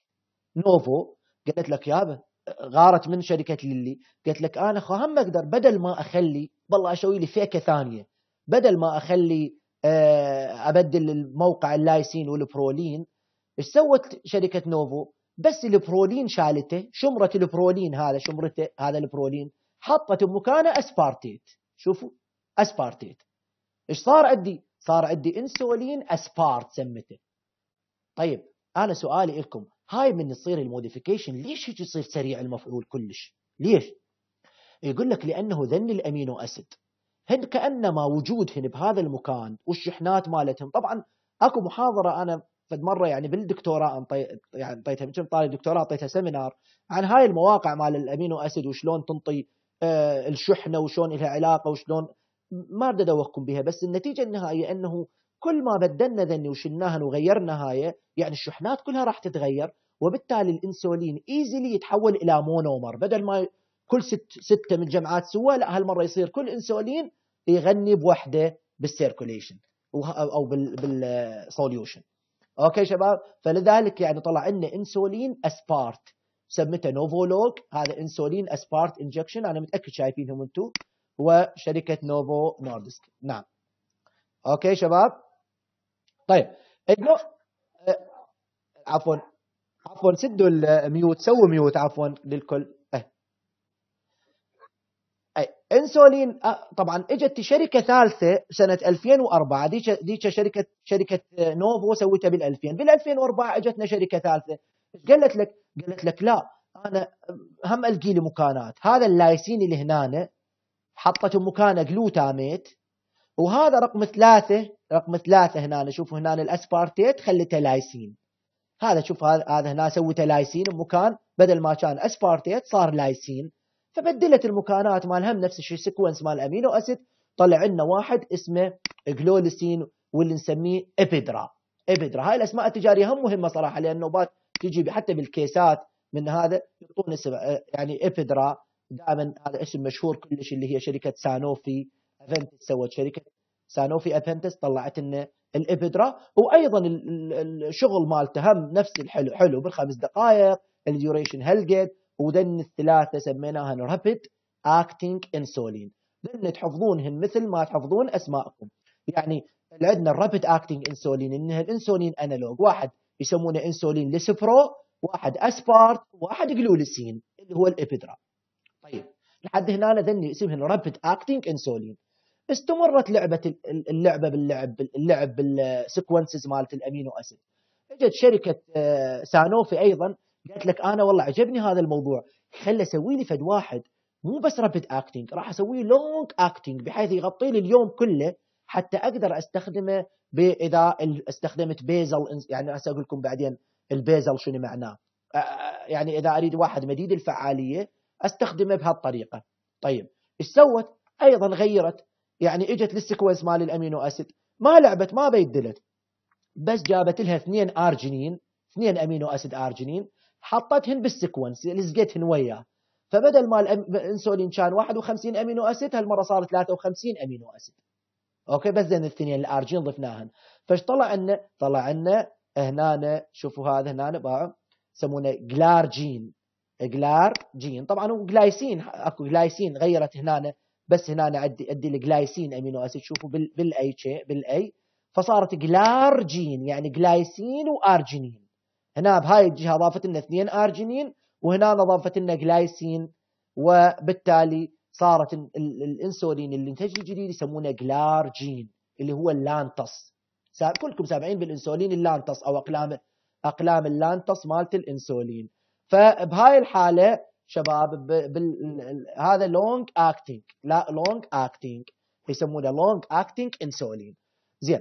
نوفو قالت لك يابا غارت من شركة ليلي قالت لك أنا خو هم أقدر بدل ما أخلي والله أسوي لي فيكة ثانية. بدل ما أخلي آه، أبدل الموقع ال lysine وال proline إيش سوت شركة نوفو؟ بس البرولين شالته شمرة البرولين هذا شمرته هذا البرولين حطت بمكانه aspartate. شوفوا aspartate. إيش صار عندي؟ صار عندي insulin aspart سمته. طيب أنا سؤالي لكم. هاي من تصير ال modification. ليش هيك يصير سريع المفعول كلش؟ ليش؟ يقول لك لأنه ذن ال amino acid. هن كأنما وجودهن بهذا المكان والشحنات مالتهم. طبعا أكو محاضرة أنا فد مرة يعني بالدكتوراه انطي يعني أنطيتها من طالب دكتوراه اعطيتها seminar عن هاي المواقع مال ال amino acid وشلون تنطي آه الشحنة وشلون لها علاقة وشلون ما أريد ادوخكم بها بس النتيجة النهائية أنه كل ما بدلنا ذني وشلناهن وغيرنا هاي يعني الشحنات كلها راح تتغير وبالتالي الإنسولين easily يتحول إلى monomer بدل ما كل ست ستة من الجمعات سوا لا هالمرة يصير كل إنسولين يغني بوحدة بال circulation أو بال solution okay شباب؟ فلذلك يعني طلع لنا insulin aspart سمته نوفولوج هذا insulin aspart injection أنا متأكد شايفينهم أنتم وشركة نوفو نوردسك نعم. okay شباب؟ طيب إنه عفوا عفوا سدوا ال mute سووا mute عفوا للكل. أه. أي. إنسولين طبعا إجت شركة ثالثة سنة 2004 ديك ديك شركة شركة نوفو سوتها بال 2000 بال 2004 اجتنا شركة ثالثة. قالت لك قالت لك لا أنا هم ألقي لي مكانات. هذا اللايسين اللي هنا حطته مكانه glutamate وهذا رقم ثلاثة رقم ثلاثة هنا شوفوا هنا ال aspartate خليته لايسين هذا شوف هذا هنا سويته لايسين بمكان بدل ما كان aspartate صار لايسين. فبدلت المكانات مالهم نفس الشيء sequence مال amino acid طلع لنا واحد اسمه glulisine واللي نسميه ابيدرا ابيدرا هاي الأسماء التجارية هم مهمة صراحة لأنه بات تجي حتى بال caseات من هذا يعطون اسم يعني ابيدرا دائما هذا اسم مشهور كلش اللي هي شركة سانوفي افنتس سوت شركة سانوفي افنتس طلعت لنا الابدرا وأيضا الشغل مالته هم نفس الحلو حلو بالخمس دقائق ال duration هلقد وذن الثلاثة سميناها rapid acting insulin ذن تحفظونهن مثل ما تحفظون أسماءكم. يعني عندنا ال rapid acting insulin انها ال insulin analog واحد يسمونه insulin lispro واحد aspart واحد glulisine اللي هو الابدرا طيب لحد هنا ذني اسمهن rapid acting insulin استمرت لعبة اللعبة باللعب اللعب بال sequences مالت ال amino acid. اجت شركة آه، سانوفي أيضا قالت لك أنا والله عجبني هذا الموضوع. خلي أسوي لي فد واحد مو بس rapid acting راح أسوي long acting بحيث يغطي لي اليوم كله حتى أقدر أستخدمه إذا استخدمت basal يعني هسه أقول لكم بعدين ال basal شنو معناه. يعني إذا أريد واحد مديد الفعالية أستخدمه بهالطريقة. طيب إيش سوت؟ أيضا غيرت يعني إجت لل sequence مال ال amino acid. ما لعبت ما بدلت. بس جابت لها اثنين ارجينين اثنين amino acid arginine حطتهن بال sequence لزقتهن وياه. فبدل ما الانسولين كان 51 amino acid هالمرة صار 53 amino acid. okay بس زين الاثنين الأرجين ضفناهن. فايش طلع عنا طلع عنا هنا شوفوا هذا هنا يسمونه glargine glargine طبعا هو جلايسين أكو جلايسين غيرت هنا بس هنا عندي ادي ال glycine amino acid. شوفوا بال A بال A فصارت glargine يعني جلايسين وارجينين هنا بهاي الجهة أضافت لنا اثنين ارجينين وهنا أضافت لنا جلايسين وبالتالي صارت الإنسولين اللي انتج الجديد يسمونه glargine اللي هو اللانتس. كلكم سامعين بالإنسولين اللانتس أو اقلام أقلام اللانتس مالت الإنسولين. فبهاي الحالة شباب. هذا long acting لا long acting يسمونه long acting insulin زين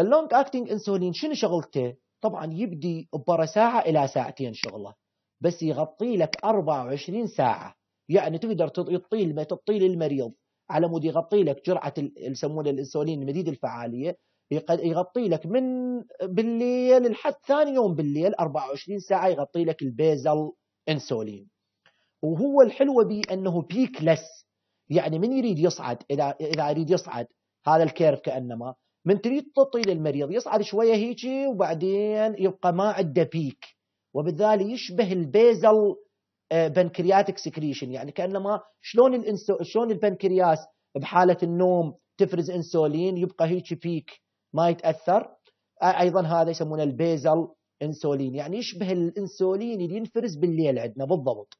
ال long acting insulin شنو شغلته؟ طبعا يبدي ببرا ساعة إلى ساعتين شغله بس يغطي لك 24 ساعة. يعني تقدر تعطي تعطي للمريض على مود يغطي لك جرعة يسمونه الانسولين مديد الفعالية. يغطي لك من بالليل لحد ثاني يوم بالليل 24 ساعة يغطي لك ال basal insulin. وهو الحلو به أنه peakless. يعني من يريد يصعد إذا إذا يريد يصعد هذا ال curve كأنما من تريد تعطي للمريض يصعد شوية هيجي وبعدين يبقى ما عنده peak. وبالتالي يشبه ال basal pancreatic secretion. يعني كأنما شلون الانسو شلون البنكرياس بحالة النوم تفرز إنسولين يبقى هيك peak ما يتأثر. أيضا هذا يسمونه ال basal إنسولين. يعني يشبه الإنسولين اللي ينفرز بالليل عندنا بالضبط.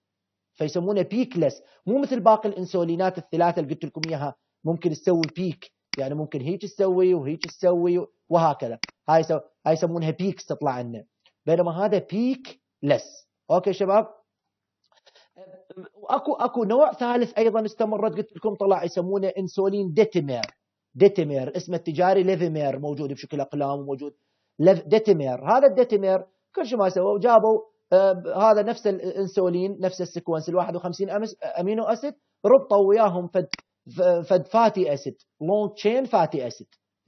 فيسمونه peakless مو مثل باقي الانسولينات الثلاثة اللي قلت لكم إياها. ممكن تسوي peak يعني ممكن هيك تسوي وهيك تسوي وهكذا. هاي هاي يسمونها peaks تطلع لنا بينما هذا peakless okay شباب؟ واكو أكو نوع ثالث أيضا استمرت قلت لكم طلع يسمونه insulin detemir detemir اسمه التجاري ليفيمير موجود بشكل أقلام وموجود. detemir هذا ال detemir كل شيء ما سووا جابوا هذا نفس الانسولين نفس ال sequence. ال 51 amino acid ربطوا وياهم فد فد fatty acid long chain fatty acid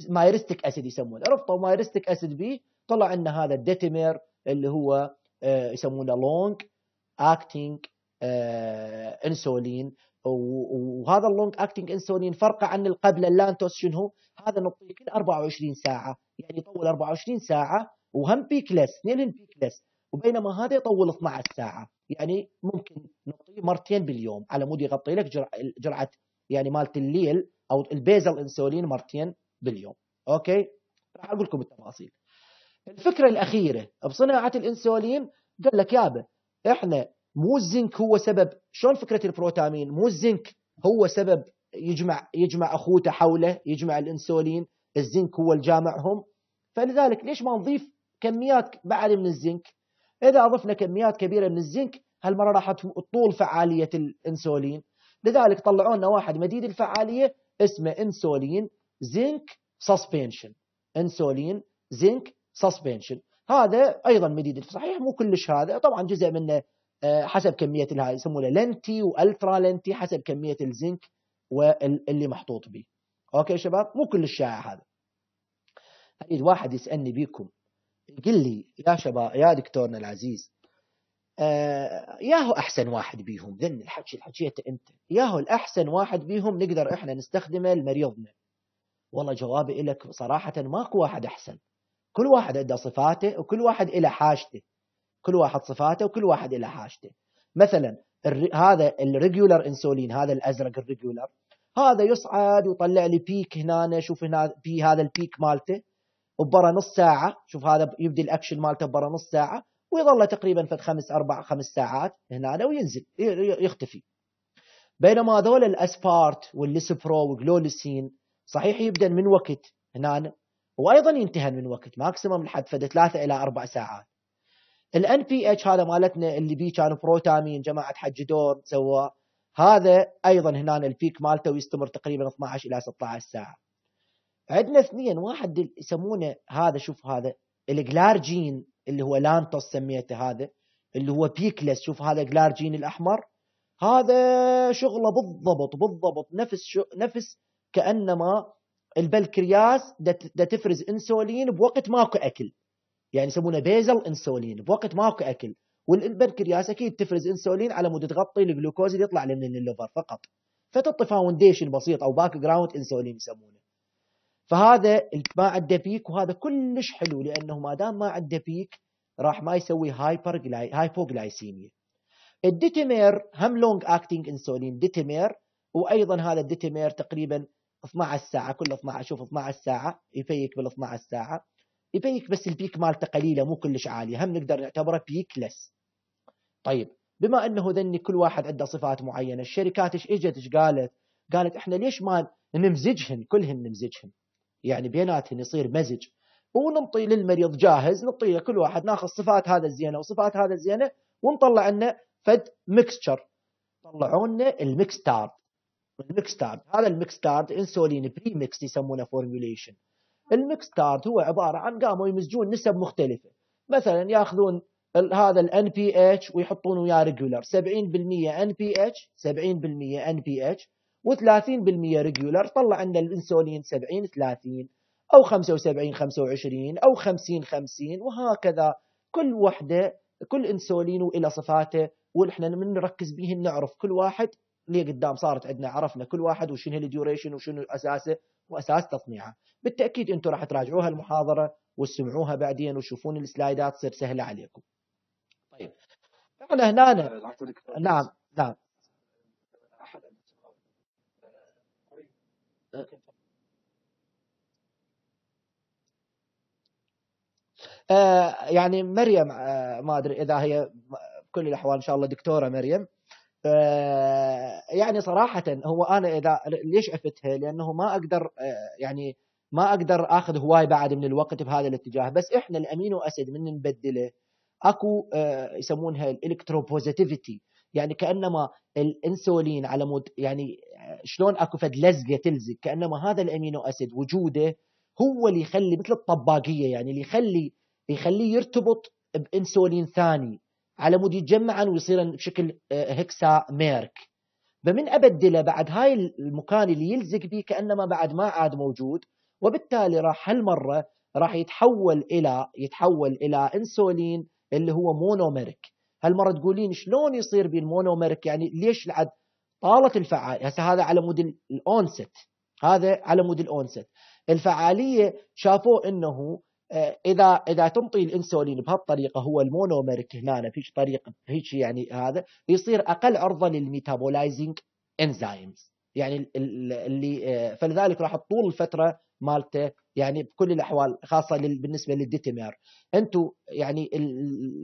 myristic acid يسمونه. ربطوا myristic acid به طلع إن هذا ال detemir اللي هو آه يسمونه long acting insulin. وهذا ال long acting insulin فرقه عن القبل اللانتوس شنو؟ هذا نعطيه كل 24 ساعة يعني يطول 24 ساعة وهم peakless اثنين peakless وبينما هذا يطول 12 ساعة. يعني ممكن نعطيه مرتين باليوم. على مود يغطي لك جرعة يعني مالت الليل أو ال basal insulin مرتين باليوم. okay؟ راح أقول لكم التفاصيل الفكرة الأخيرة بصناعة الإنسولين قال لك يابا إحنا مو الزنك هو سبب. شلون فكرة البروتامين؟ مو الزنك هو سبب يجمع يجمع أخوته حوله يجمع الإنسولين الزنك هو الجامعهم. فلذلك ليش ما نضيف كميات بعد من الزنك؟ إذا أضفنا كميات كبيرة من الزنك هالمرة راح تطول فعالية الإنسولين. لذلك طلعوا لنا واحد مديد الفعالية اسمه insulin zinc suspension. insulin zinc suspension. هذا أيضا مديد صحيح مو كلش هذا طبعا جزء منه آه، حسب كمية هاي يسمونه لنتي وألترا لنتي حسب كمية الزنك واللي محطوط به. أوكي شباب؟ مو كل الشائع هذا. أريد واحد يسألني بيكم. يقول لي يا شباب يا دكتورنا العزيز آه ياهو أحسن واحد بيهم؟ ذن الحكي اللي حكيته أنت. ياهو الأحسن واحد بيهم نقدر إحنا نستخدمه لمريضنا. والله جوابي لك صراحة ماكو واحد أحسن. كل واحد عنده صفاته وكل واحد له حاجته. كل واحد صفاته وكل واحد له حاجته. مثلا هذا ال regular insulin هذا الأزرق ال regular هذا يصعد ويطلع لي peak هنا شوف هنا في هذا ال peak مالته. وبرا نص ساعة. شوف هذا يبدي الأكشن مالته برا نص ساعة ويظل تقريبا في خمس أربع خمس ساعات هنا وينزل يختفي. بينما هذول ال aspart وال lispro وال glulisine صحيح يبدأ من وقت هنا وأيضا ينتهي من وقت maximum لحد فد ثلاثة إلى أربع ساعات. ال NPH هذا مالتنا اللي بيه كان بروتامين جماعة Hagedorn سواه هذا أيضا هنا ال peak مالته ويستمر تقريبا 12 إلى 16 ساعة. عندنا اثنين واحد يسمونه هذا شوف هذا ال glargine اللي هو لانتوس سميته هذا اللي هو peakless شوف هذا glargine الأحمر. هذا شغله بالضبط بالضبط نفس شو نفس كأنما البنكرياس دا تفرز إنسولين بوقت ماكو أكل. يعني يسمونه basal insulin بوقت ماكو أكل. والبنكرياس أكيد تفرز إنسولين على مود تغطي الجلوكوز اللي يطلع من ال liver فقط. فتعطي foundation بسيط أو background insulin يسمونه. فهذا ما عنده peak وهذا كلش حلو لأنه ما دام ما عنده peak راح ما يسوي hyper hypoglycemia ال detemir هم long acting insulin detemir وأيضا هذا ال detemir تقريبا 12 ساعة كل 12 شوف 12 ساعة يفيك بال 12 ساعة. يفيك بس ال peak مالته قليلة مو كلش عالية هم نقدر نعتبره peakless طيب بما أنه ذني كل واحد عنده صفات معينة الشركات إيش إجت إيش قالت؟ قالت إحنا ليش ما نمزجهن كلهن نمزجهن؟ يعني بيناتهن يصير مزج. وننطي للمريض جاهز نعطيه كل واحد ناخذ صفات هذا الزينة وصفات هذا الزينة ونطلع لنا فد mixture طلعوا لنا ال Mixtard ال Mixtard هذا ال Mixtard insulin premix يسمونه formulation ال Mixtard هو عبارة عن قاموا يمزجون نسب مختلفة. مثلا ياخذون هذا ال NPH ويحطون وياه regular 70% NPH 70% NPH و30% regular طلع عندنا الإنسولين 70 30 أو 75 25 أو 50 50 وهكذا. كل وحدة كل إنسولين وإلى صفاته ونحن من نركز بيهن نعرف كل واحد اللي قدام صارت عندنا عرفنا كل واحد وشنو ال duration وشنو أساسه وأساس تصنيعه. بالتأكيد أنتم راح تراجعوها المحاضرة وتسمعوها بعدين وتشوفون ال slides تصير سهلة عليكم. طيب. إحنا هنا نعم نعم. يعني مريم آه ما أدري إذا هي بكل الأحوال إن شاء الله دكتورة مريم. يعني صراحة هو أنا إذا ليش أفتها؟ لأنه ما أقدر يعني ما أقدر آخذ هواي بعد من الوقت بهذا الاتجاه. بس إحنا الأمينو أسيد من نبدله. أكو يسمونها ال electropositivity. يعني كأنما الإنسولين على مود يعني شلون أكو فد لزقه تلزق كأنما هذا ال amino acid وجوده هو اللي يخلي مثل الطباقية يعني اللي يخلي يخليه يرتبط بإنسولين ثاني على مود يتجمعا ويصير بشكل hexameric. فمن ابدله بعد هاي المكان اللي يلزق به كأنما بعد ما عاد موجود وبالتالي راح هالمرة راح يتحول إلى يتحول إلى إنسولين اللي هو monomeric. هالمرة تقولين شلون يصير بال monomeric يعني ليش لعد طالت الفعالية. هسه هذا على مود ال onset هذا على مود ال onset الفعالية شافوا إنه آه، إذا إذا تنطي الإنسولين بهالطريقة هو ال monomeric هنا في طريقة هيك يعني هذا يصير أقل عرضة لل metabolizing enzymes يعني اللي آه، فلذلك راح تطول الفترة مالته يعني بكل الأحوال خاصة بالنسبة لل detemir أنتم يعني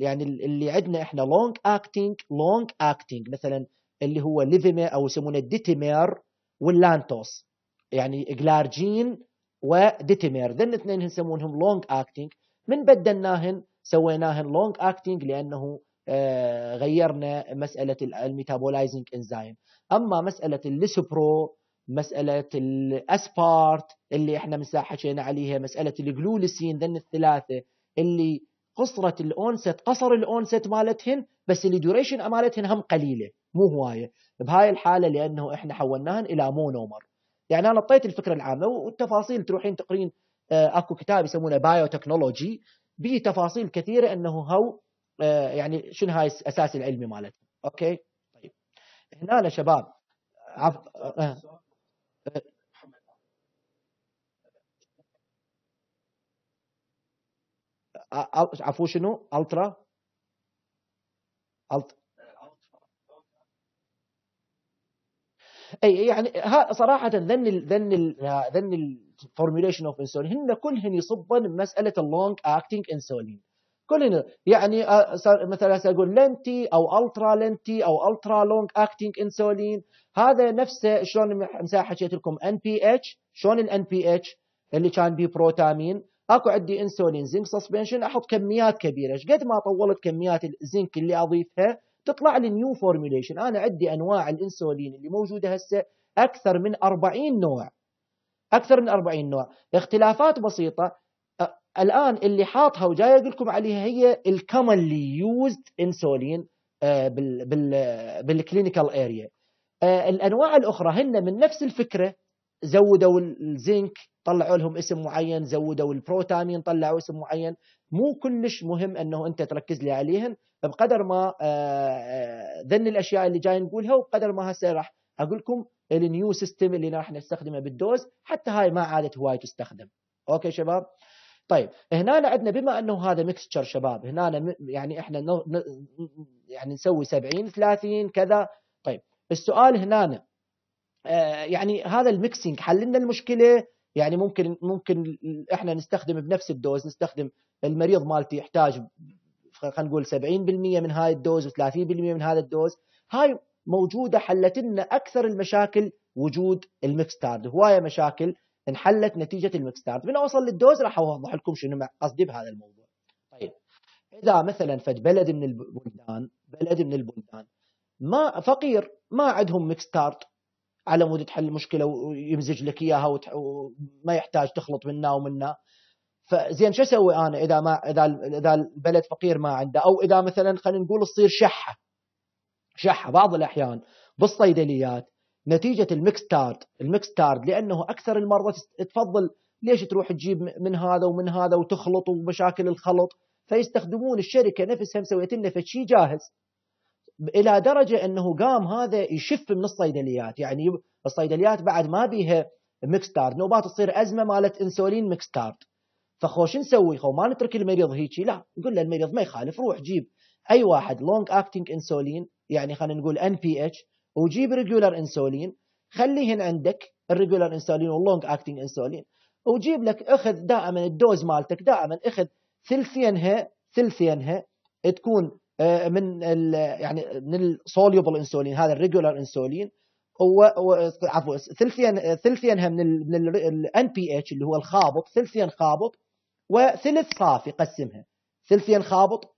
يعني اللي عندنا إحنا long acting long acting مثلا اللي هو Levemir أو يسمونه detemir وال Lantus. يعني glargine و detemir. ذن اثنين نسمونهم long acting من بدلناهن سويناهن long acting لأنه آه، غيرنا مسألة ال metabolizing enzyme. أما مسألة ال lispro مسألة ال aspart اللي إحنا من حكينا عليها مسألة ال glulisine ذن الثلاثة اللي قصرت ال onset قصر ال onset مالتهن بس ال duration مالتهن هم قليلة مو هواية. بهاي الحالة لأنه إحنا حولناهن إلى monomer يعني أنا اعطيت الفكرة العامة والتفاصيل تروحين تقرين آه، أكو كتاب يسمونه biotechnology به تفاصيل كثيرة إنه هو آه، يعني شنو هاي الاساس العلمي مالته okay؟ طيب. هنا شباب. عف... عفوا شنو ultra ultra اي يعني صراحة ذن ال ذن ال ذن ال formulation of insulin هن كلهن يصبن بمساله ال long acting insulin كلهن يعني مثلا أقول lente أو ultralente أو ultra long acting insulin. هذا نفسه شلون مساحة حكيت لكم. NPH شلون ال NPH اللي كان بيه بروتامين. أكو عندي إنسولين. zinc suspension. أحط كميات كبيرة. قد ما طولت كميات الزنك اللي أضيفها تطلع لي new formulation أنا عندي أنواع الإنسولين اللي موجودة هسه أكثر من 40 نوع. أكثر من 40 نوع. اختلافات بسيطة. الآن اللي حاطها وجاي أقول لكم عليها هي ال commonly used insulin بال بال بال clinical area الأنواع الأخرى هن من نفس الفكرة زودوا الزنك طلعوا لهم اسم معين زودوا البروتامين طلعوا اسم معين. مو كلش مهم أنه أنت تركز لي عليهن بقدر ما ذن الأشياء اللي جاي نقولها وبقدر ما هسه راح أقول لكم ال new system اللي راح نستخدمه بال dose حتى هاي ما عادت هواي تستخدم. okay شباب؟ طيب هنا عندنا بما أنه هذا mixture شباب هنا يعني إحنا يعني نسوي 70 30 كذا. طيب السؤال هنا آه يعني هذا ال mixing حل لنا المشكلة؟ يعني ممكن ممكن إحنا نستخدم بنفس ال dose نستخدم المريض مالتي يحتاج خلينا نقول 70% من هاي ال dose و30% من هذا ال dose. هاي موجودة حلت لنا أكثر المشاكل وجود ال Mixtard. هواية مشاكل انحلت نتيجة ال Mixtard من أوصل لل dose راح أوضح لكم شنو قصدي بهذا الموضوع. طيب إذا مثلا فد بلد من البلدان بلد من البلدان ما فقير ما عندهم Mixtard على مود تحل المشكلة ويمزج لك إياها وما يحتاج تخلط منا ومنا فزين شو أسوي أنا إذا ما إذا إذا البلد فقير ما عنده؟ أو إذا مثلا خلينا نقول تصير شحة. شحة بعض الأحيان بالصيدليات نتيجة ال Mixtard ال Mixtard لأنه أكثر المرضى تفضل ليش تروح تجيب من هذا ومن هذا وتخلط ومشاكل الخلط؟ فيستخدمون الشركة نفسها مسويت لنا شيء جاهز. إلى درجة أنه قام هذا يخف من الصيدليات. يعني الصيدليات بعد ما بيها Mixtard نوبات تصير أزمة مالت إنسولين Mixtard فخوش نسوي خو ما نترك المريض هيجي. لا نقول له المريض ما يخالف روح جيب أي واحد long acting insulin يعني خلينا نقول NPH وجيب regular insulin خليهن عندك ال regular insulin وال long acting insulin وجيب لك أخذ دائما ال dose مالتك دائما أخذ ثلثينها ثلثينها تكون آه، من يعني من ال soluble insulin هذا ال regular insulin عفوا ثلثين ثلثينها من من ال NPH اللي هو الخابط ثلثين خابط وثلث صافي قسمها. ثلثين خابط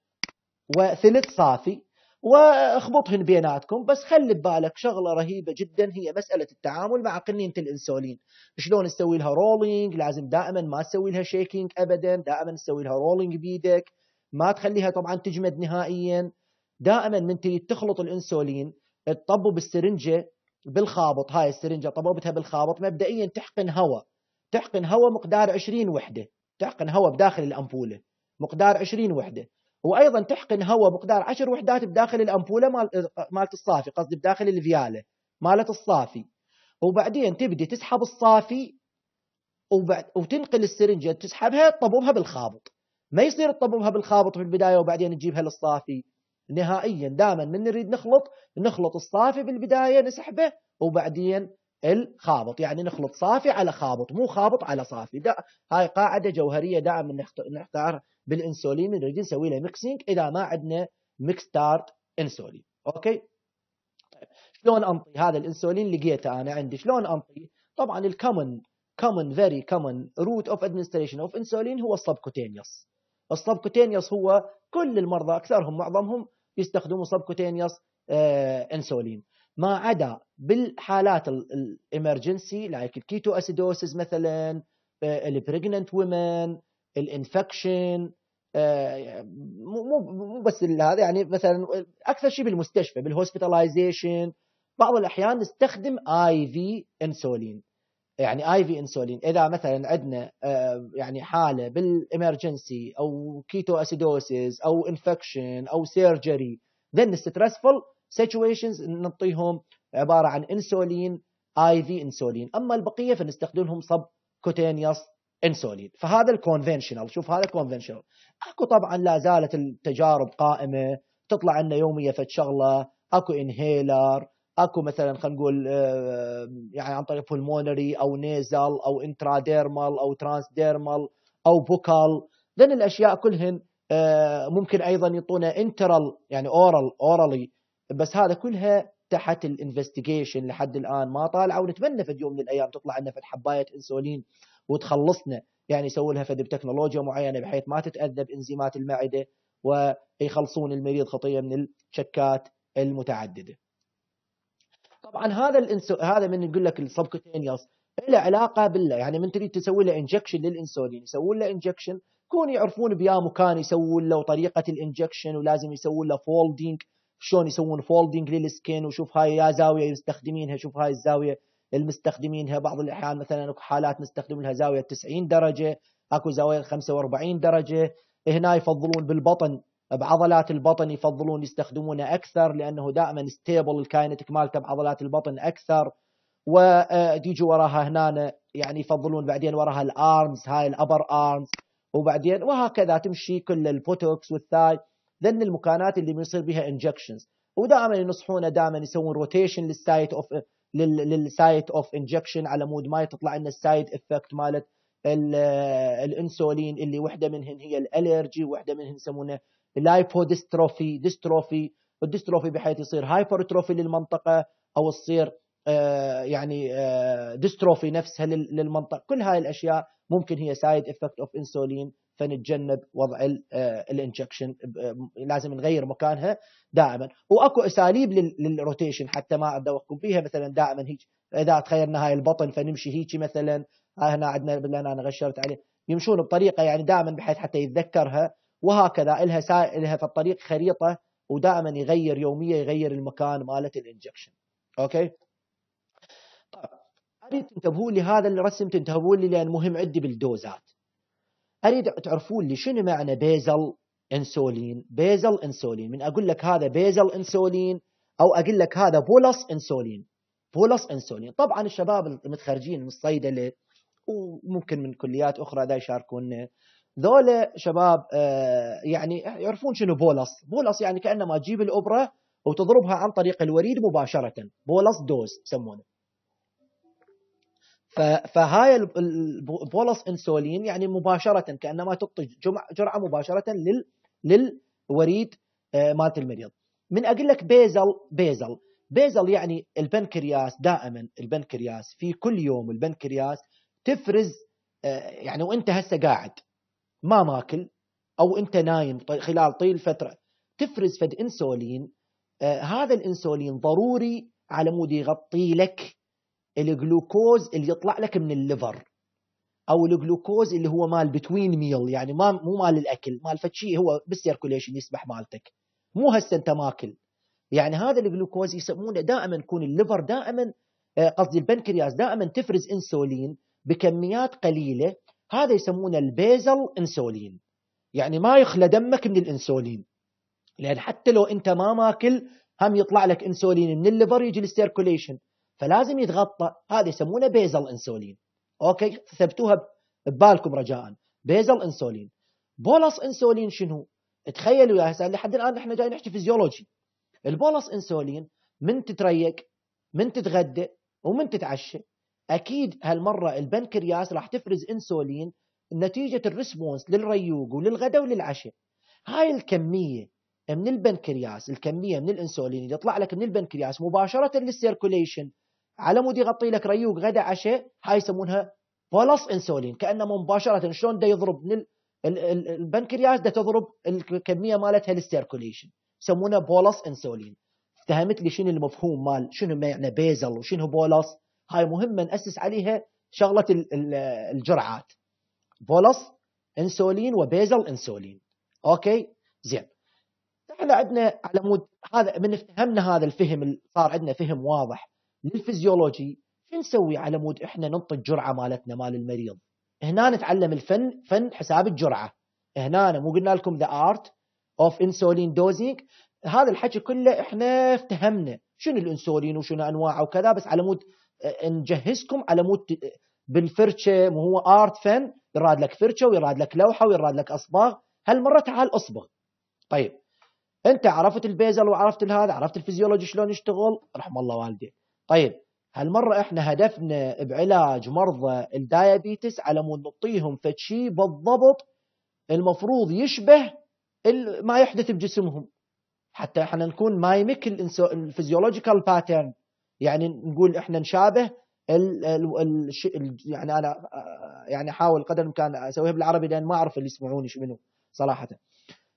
وثلث صافي. واخبطهن بيناتكم بس خلي ببالك شغلة رهيبة جدا هي مسألة التعامل مع قنينة الإنسولين. شلون تسوي لها rolling لازم دائما ما تسوي لها shaking ابدا دائما تسوي لها rolling بيدك. ما تخليها طبعا تجمد نهائيا. دائما من تريد تخلط الإنسولين تطبوا بالسرنجة بالخابط. هاي السرنجة طببتها بالخابط. مبدئيا تحقن هواء. تحقن هواء مقدار 20 وحدة. تحقن هواء بداخل الامبوله مقدار 20 وحدة. وأيضا تحقن هواء مقدار 10 وحدات بداخل الأمبولة مال مالت الصافي قصدي بداخل الفيالة مالت الصافي. وبعدين تبدي تسحب الصافي وبعد وتنقل السرنجة تسحبها تطببها بالخابط. ما يصير تطببها بالخابط في البداية وبعدين تجيبها للصافي. نهائيا دائما من نريد نخلط نخلط الصافي بالبداية نسحبه وبعدين الخابط. يعني نخلط صافي على خابط مو خابط على صافي. دا هاي قاعدة جوهرية دائما نختار بالإنسولين نريد نسوي له mixing إذا ما عندنا Mixtard insulin. okay؟ طيب شلون انطي هذا الإنسولين؟ لقيته أنا عندي. شلون انطي طبعا ال common common very common route of administration of insulin هو ال subcutaneous ال subcutaneous هو كل المرضى أكثرهم معظمهم يستخدموا subcutaneous insulin. ما عدا بالحالات ال emergency like ال ketoacidosis مثلا ال pregnant women ال infection مو مو بس هذا يعني مثلا أكثر شيء بالمستشفى بال hospitalization بعض الأحيان نستخدم IV insulin يعني IV insulin إذا مثلا عندنا آه، يعني حالة بال emergency أو ketoacidosis أو infection أو surgery ذن stressful situations نعطيهم عبارة عن insulin IV insulin أما البقية فنستخدم لهم subcutaneous insulin فهذا ال conventional شوف هذا conventional أكو طبعا لا زالت التجارب قائمة. تطلع لنا يوميا فد شغلة. أكو inhaler أكو مثلا خلينا نقول آه، يعني عن طريق pulmonary أو nasal أو intradermal أو transdermal أو buccal ذن الأشياء كلهن آه، ممكن أيضا يعطونا enteral يعني oral orally بس هذا كلها تحت ال investigation لحد الآن. ما طالعة ونتمنى في يوم من الأيام تطلع لنا فد حباية انسولين وتخلصنا. يعني يسووا لها فد بتكنولوجيا معينة بحيث ما تتاذى بانزيمات المعدة ويخلصون المريض خطيه من الشكات المتعددة. طبعا هذا الانسو... هذا من يقول لك ال subcutaneous له علاقة بال يعني من تريد تسوي له injection للإنسولين يسوون له injection كون يعرفون بيا مكان يسوون له طريقة ال injection ولازم يسوون له folding شلون يسوون folding لل skin وشوف هاي يا زاوية مستخدمينها شوف هاي الزاوية. المستخدمينها بعض الأحيان مثلا أكو حالات نستخدم لها زاوية 90 درجة أكو زاوية 45 درجة. هنا يفضلون بالبطن بعضلات البطن يفضلون يستخدمونه أكثر لأنه دائما stable ال kinetic مالته بعضلات البطن أكثر. وتيجي وراها هنا يعني يفضلون بعدين وراها ال arms هاي ال upper arms. وبعدين وهكذا تمشي كل ال buttocks وال thigh. ذن المكانات اللي بيصير بها injections ودائما ينصحونا دائما يسوون rotation لل site of لل site of injection على مود ما تطلع لنا ال side effect مالت الإنسولين اللي وحدة منهن هي ال allergy وحدة منهن يسمونه lipodystrophy dystrophy وال dystrophy بحيث يصير hypertrophy للمنطقة أو تصير آه، يعني dystrophy آه، نفسها للمنطقة. كل هاي الأشياء ممكن هي side effect of insulin فنتجنب وضع ال injection آه، لازم نغير مكانها دائما. وأكو أساليب لل rotation حتى ما ادوخكم فيها. مثلا دائما هيك إذا تخيلنا هاي البطن فنمشي هيك مثلا هاي هنا عندنا أنا أشرت عليه. يمشون بطريقة يعني دائما بحيث حتى يتذكرها وهكذا لها سا... لها في الطريق خريطة ودائما يغير يوميا يغير المكان مالت ال injection. okay؟ طيب أريد تنتبهون لي هذا الرسم تنتبهون لي لأن مهم عندي بالدوزات. أريد تعرفون لي شنو معنى basal insulin. basal insulin. من أقول لك هذا basal insulin أو أقول لك هذا bolus insulin. bolus insulin. طبعا الشباب المتخرجين من الصيدلة وممكن من كليات أخرى ذا يشاركون. ذولا شباب آه، يعني يعرفون شنو bolus bolus يعني كأنما تجيب الأبرة وتضربها عن طريق الوريد مباشرة. bolus dose يسمونه. فهاي ال bolus insulin يعني مباشرة كأنما تعطي جرعة مباشرة لل للوريد آه، مالت المريض من أقول لك basal basal. basal يعني البنكرياس دائما البنكرياس في كل يوم البنكرياس تفرز آه، يعني وإنت هسه قاعد ما ماكل أو إنت نايم خلال طيل فترة تفرز فد إنسولين آه هذا الإنسولين ضروري على مود يغطي لك الجلوكوز اللي يطلع لك من ال liver أو الجلوكوز اللي هو مال between meal يعني ما مو مال الأكل مال فشي هو بال circulation يسبح مالتك. مو هسه أنت ماكل. يعني هذا الجلوكوز يسمونه دائما يكون ال liver دائما آه، قصدي البنكرياس دائما تفرز انسولين بكميات قليلة. هذا يسمونه ال basal insulin يعني ما يخلى دمك من الإنسولين. لأن حتى لو أنت ما ماكل هم يطلع لك انسولين من ال liver يجي لل circulation فلازم يتغطى. هذا يسمونه basal insulin. أوكي؟ ثبتوها ببالكم رجاء. basal insulin. bolus insulin شنو؟ تخيلوا يا هسه لحد الآن إحنا جاي نحكي فيزيولوجي. ال bolus insulin من تتريق من تتغدى ومن تتعشى. أكيد هالمرة البنكرياس راح تفرز إنسولين نتيجة ال response للريوق وللغداء وللعشاء. هاي الكمية من البنكرياس الكمية من الإنسولين اللي يطلع لك من البنكرياس مباشرة لل circulation على مود يغطي لك ريوق غداء عشاء. هاي يسمونها bolus insulin. كأنه مباشرة شلون دا يضرب من البنكرياس دا تضرب الكمية مالتها لل circulation يسمونه bolus insulin. فهمت لي شنو المفهوم مال شنو معنى basal وشنو bolus؟ هاي مهمة نأسس عليها شغلة الجرعات. bolus insulin و basal insulin. أوكي؟ زين. إحنا عندنا على مود هذا من فهمنا هذا الفهم صار عندنا فهم واضح. للفيزيولوجي شو نسوي على مود إحنا ننطي الجرعه مالتنا مال المريض؟ هنا نتعلم الفن فن حساب الجرعة. هنا مو قلنا لكم the art of insulin dosing هذا الحكي كله إحنا افتهمنا. شنو الإنسولين وشنو أنواعه وكذا بس على مود نجهزكم على مود بالفرشة مو هو art فن يراد لك فرشة ويراد لك لوحة ويراد لك أصباغ. هالمرة تعال أصبغ. طيب أنت عرفت ال basal وعرفت هذا عرفت الفيزيولوجي شلون يشتغل؟ رحم الله والديك. طيب هالمرة إحنا هدفنا بعلاج مرضى ال diabetes على مود نعطيهم فشي بالضبط المفروض يشبه ما يحدث بجسمهم. حتى إحنا نكون mimic ال physiological pattern يعني نقول إحنا نشابه ال ال ال يعني أنا يعني أحاول قدر الإمكان أسويها بالعربي لأن ما أعرف اللي يسمعوني منه صراحة.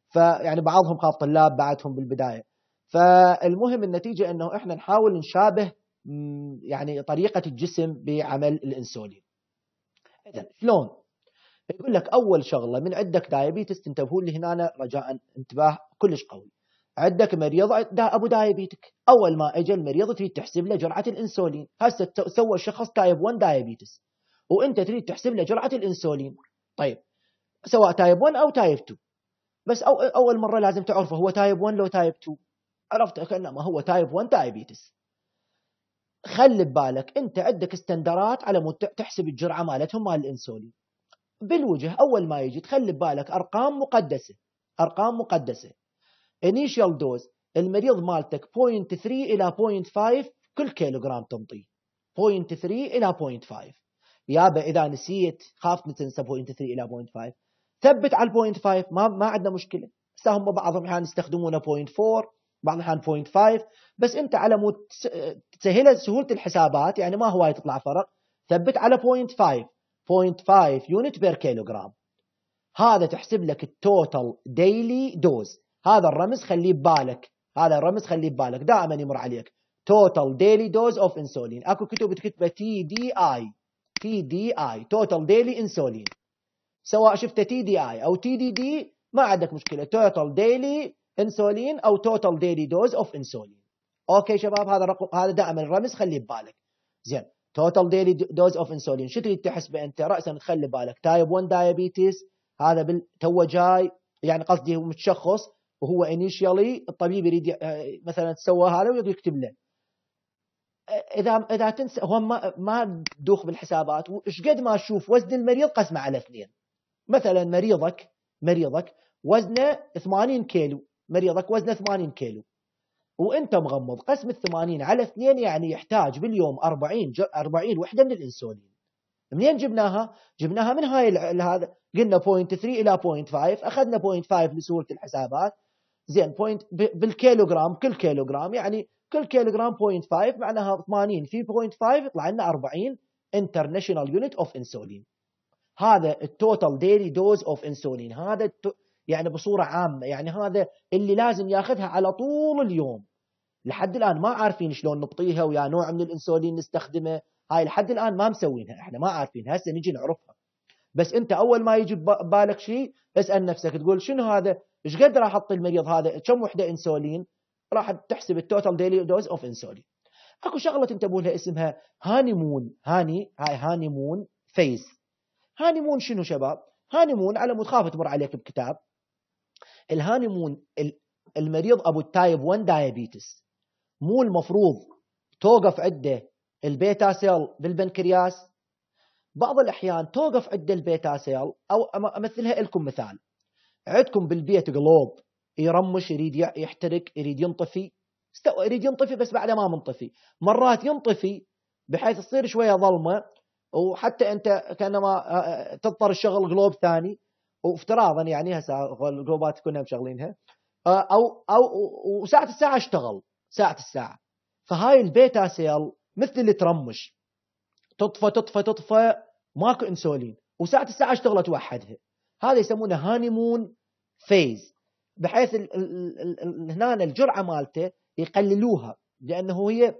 فيعني بعضهم خاف طلاب بعدهم بالبداية. فالمهم النتيجة إنه إحنا نحاول نشابه يعني طريقة الجسم بعمل الإنسولين. اذا شلون؟ يقول لك أول شغلة من عندك diabetes تنتبهون لي هنا رجاء انتباه كلش قوي. عندك مريض دا أبو diabetic. أول ما اجى المريض تريد تحسب له جرعة الإنسولين. هسه سوى الشخص type 1 diabetes. وأنت تريد تحسب له جرعة الإنسولين. طيب سواء type 1 أو type 2 بس أو أول مرة لازم تعرفه هو type 1 لو type 2 عرفت؟ كانما هو type 1 diabetes. خلي ببالك انت عندك standards على مود تحسب الجرعة مالتهم مال الانسولين. بالوجه أول ما يجي تخلي ببالك أرقام مقدسة أرقام مقدسة. initial dose المريض مالتك 0.3 إلى 0.5 كل كيلوغرام تنطيه 0.3 إلى 0.5 يابا إذا نسيت خاف تنسى 0.3 إلى 0.5 ثبت على 0.5 ما ما عندنا مشكلة. هسه هم بعضهم أحيانا يستخدمونه 0.4 بعض الأحيان 0.5 بس أنت على مود تسهل سهولة الحسابات يعني ما هواي تطلع فرق. ثبت على 0.5 0.5 unit per kilogram هذا تحسب لك ال total daily dose هذا الرمز خليه ببالك. هذا الرمز خليه ببالك. دائما يمر عليك. total daily dose of insulin أكو كتب تكتبه تي دي اي تي دي اي توتال ديلي انسولين سواء شفته تي دي اي أو تي دي دي ما عندك مشكلة. total daily insulin أو total daily dose of insulin أوكي شباب هذا رقم هذا دائما الرمز خليه ببالك. زين total daily dose of insulin شو تريد تحسبه أنت راسا تخلي بالك. type 1 diabetes هذا بال... تو جاي يعني قصدي هو متشخص وهو انيشيالي الطبيب يريد مثلا تسوى هذا ويكتب له. إذا إذا تنسى هو ما ما تدوخ بالحسابات. وإيش قد ما تشوف وزن المريض قسمه على اثنين. مثلا مريضك مريضك وزنه 80 كيلو. مريضك وزنه 80 كيلو. وأنت مغمض قسم ال 80 على اثنين يعني يحتاج باليوم 40 40 وحدة من الإنسولين. منين جبناها؟ جبناها من هاي هذا قلنا 0.3 إلى 0.5 أخذنا 0.5 لسهولة الحسابات. زين point بالكيلوغرام كل كيلوغرام يعني كل كيلوغرام 0.5 معناها 80 في 0.5 يطلع لنا 40 international unit of insulin هذا ال total daily dose of insulin هذا يعني بصورة عامة. يعني هذا اللي لازم ياخذها على طول اليوم. لحد الآن ما عارفين شلون ننطيها ويا نوع من الإنسولين نستخدمه. هاي لحد الآن ما مسوينها. إحنا ما عارفين. هسه نجي نعرفها. بس أنت أول ما يجي ببالك شيء اسأل نفسك تقول شنو هذا؟ إيش قد راح أحط المريض هذا؟ كم وحدة إنسولين؟ راح تحسب ال total daily dose of insulin أكو شغلة تنتبهون لها اسمها honeymoon honey هاي honeymoon phase honeymoon شنو شباب؟ honeymoon على مود خاف تمر عليك بكتاب. ال honeymoon المريض أبو ال type 1 diabetes؟ مو المفروض توقف عنده ال beta cell بالبنكرياس؟ بعض الأحيان توقف عنده ال beta cell أو أمثلها لكم مثال. عندكم بالبيت گلوب يرمش يريد يحترق يريد ينطفي. يريد ينطفي بس بعد ما منطفي. مرات ينطفي بحيث تصير شوية ظلمة وحتى أنت كأنما تضطر تشغل گلوب ثاني. وافتراضا يعني هسه الگلوبات كنا مشغلينها أو أو وساعة الساعة اشتغل. ساعة الساعة. فهاي ال beta cell مثل اللي ترمش. تطفى تطفى تطفى ماكو إنسولين. وساعة الساعة اشتغلت توحدها هذا يسمونه honeymoon phase. بحيث هنا الجرعة مالته يقللوها. لأنه هي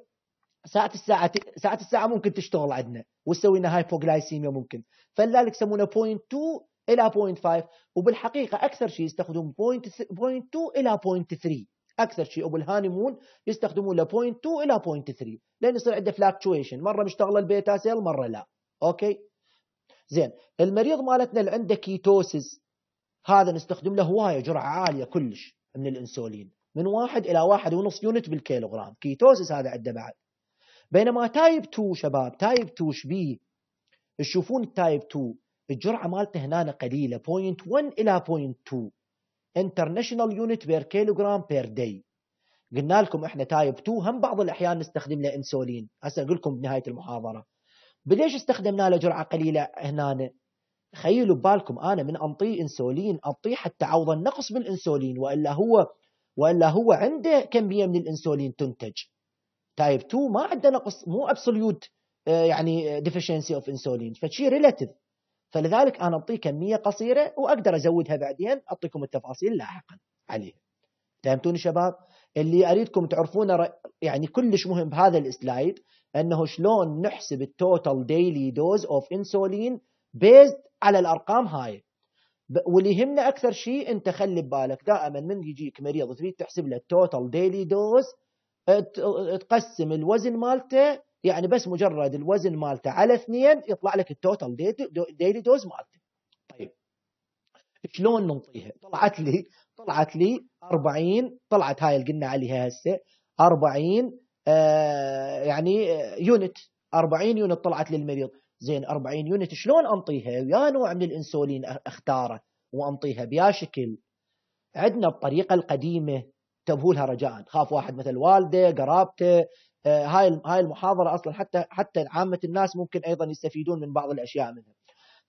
ساعة الساعة ساعة الساعة ممكن تشتغل عندنا. وتسوي لنا hypoglycemia ممكن. فلذلك يسمونه 0.2 إلى 0.5 وبالحقيقة أكثر شيء يستخدمون 0.2 إلى 0.3 أكثر شيء أبو ال honeymoon يستخدمون له 0.2 إلى 0.3 لأن يصير عنده fluctuation مرة مشتغل ال beta cell مرة لا. okay؟ زين. المريض مالتنا اللي عنده ketosis هذا نستخدم له هوايه جرعة عالية كلش من الإنسولين. من واحد إلى واحد ونص unit بالكيلوغرام. ketosis هذا عنده بعد. بينما type 2 شباب type 2 شبيه تشوفون ال type 2 الجرعة مالته هنا قليلة 0.1 إلى 0.2 international unit per kilogram per day قلنا لكم إحنا type 2 هم بعض الأحيان نستخدم له انسولين هسه أقول لكم بنهايه المحاضرة. ليش استخدمنا له جرعة قليلة هنا خلوا ببالكم أنا من أنطيه انسولين أنطيه حتى عوض النقص بالانسولين وإلا هو وإلا هو عنده كمية من الانسولين تنتج. type 2 ما عنده نقص مو absolute آه، يعني deficiency of insulin فشي relative فلذلك أنا اعطيه كمية قصيرة وأقدر أزودها بعدين أعطيكم التفاصيل لاحقا. عليه فهمتوني شباب؟ اللي أريدكم تعرفونه يعني كلش مهم بهذا ال slide أنه شلون نحسب ال total daily dose of insulin based على الأرقام هاي. واللي يهمنا أكثر شيء أنت خلي ببالك دائما من يجيك مريض تريد تحسب له ال total daily dose تقسم الوزن مالته يعني بس مجرد الوزن مالته على اثنين يطلع لك ال total daily dose مالته طيب. شلون ننطيها؟ طلعت لي طلعت لي 40 طلعت هاي اللي قلنا عليها هسه 40 آه يعني unit 40 unit طلعت للمريض زين 40 unit شلون أنطيها؟ ويا نوع من الإنسولين أختاره وأنطيها بيا شكل. عندنا الطريقة القديمة انتبهوا لها رجاء. خاف واحد مثل والده قرابته هاي هاي المحاضرة أصلا حتى حتى عامة الناس ممكن أيضا يستفيدون من بعض الأشياء منها.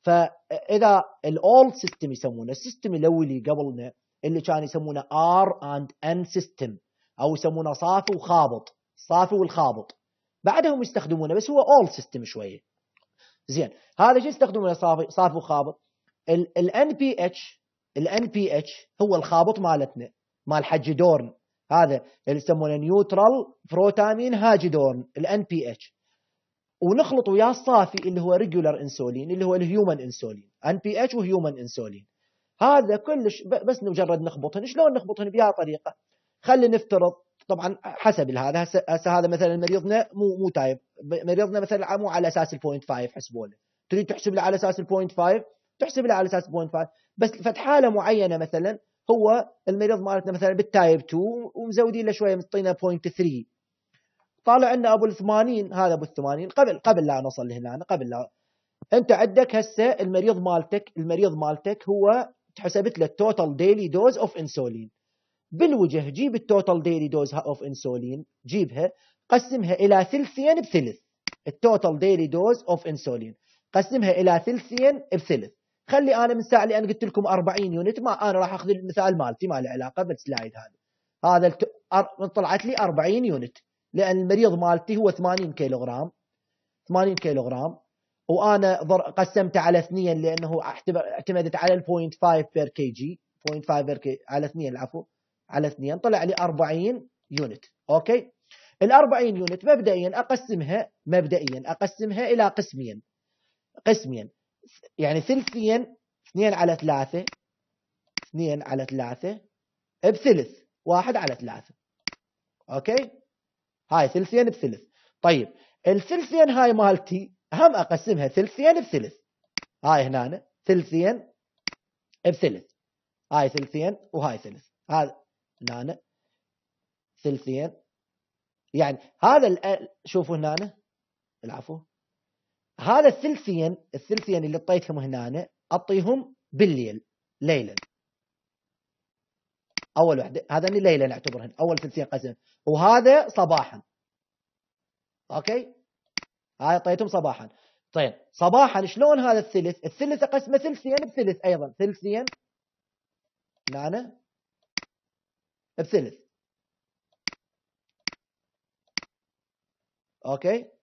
فاذا الأول system يسمونه ال system الاولي قبلنا اللي كان يسمونه R and N system أو يسمونه صافي وخابط صافي والخابط. بعدهم يستخدمونه بس هو اول system شوية. زين هذا شو يستخدمونه؟ صافي صافي وخابط. ال NPH ال NPH هو الخابط مالتنا مال Hagedorn هذا اللي يسمونه neutral protamine Hagedorn ال NPH ونخلط وياه الصافي اللي هو regular insulin اللي هو ال human insulin NPH و human insulin هذا كلش بس مجرد نخبطهن. شلون نخبطهن؟ بها طريقه خلي نفترض طبعا حسب هذا هسه هذا مثلا مريضنا مو مو type مريضنا مثلا مو على أساس ال point 5 حسبوا له تريد تحسب له على أساس ال point 5 تحسب له على أساس ال point 5 بس فد حالة معينة مثلا هو المريض مالتنا مثلا بال type 2 ومزودين له شوية مطينا point 3 طالع عندنا أبو ال 80 هذا أبو ال 80 قبل قبل لا نوصل لهنا قبل لا. أنت عندك هسه المريض مالتك المريض مالتك هو تحسبت له ال total daily dose of insulin بالوجه جيب ال total daily dose of insulin جيبها قسمها إلى ثلثين بثلث. ال total daily dose of insulin قسمها إلى ثلثين بثلث. خلي أنا من ساعه اللي أنا قلت لكم 40 unit ما أنا راح أخذ المثال مالتي ما له علاقة بال slide هذا. هذا الت... طلعت لي 40 unit لأن المريض مالتي هو 80 كيلوغرام. 80 كيلوغرام. وأنا قسمته على اثنين لأنه اعتمدت على ال point 5 per kg point 5 per k على اثنين العفو على اثنين طلع لي 40 unit okay؟ ال 40 unit مبدئيا اقسمها مبدئيا أقسمها إلى قسمين. قسمين. يعني ثلثين اثنين على ثلاثة اثنين على ثلاثة بثلث واحد على ثلاثة. okay؟ هاي ثلثين بثلث. طيب الثلثين هاي مالتي هم أقسمها ثلثين بثلث. هاي هنا ثلثين بثلث. هاي ثلثين وهاي ثلث. هذا هنا ثلثين. يعني هذا شوفوا هنا العفو. هذا الثلثين الثلثين اللي اعطيتهم هنا أعطيهم بالليل ليلا. أول وحده هذا ليلا نعتبرهن أول ثلثين قسم. وهذا صباحا. أوكي؟ هاي اعطيتهم صباحا. طيب صباحا شلون هذا الثلث؟ الثلث اقسمه ثلثين بثلث أيضا. ثلثين. هنا بثلث. أوكي؟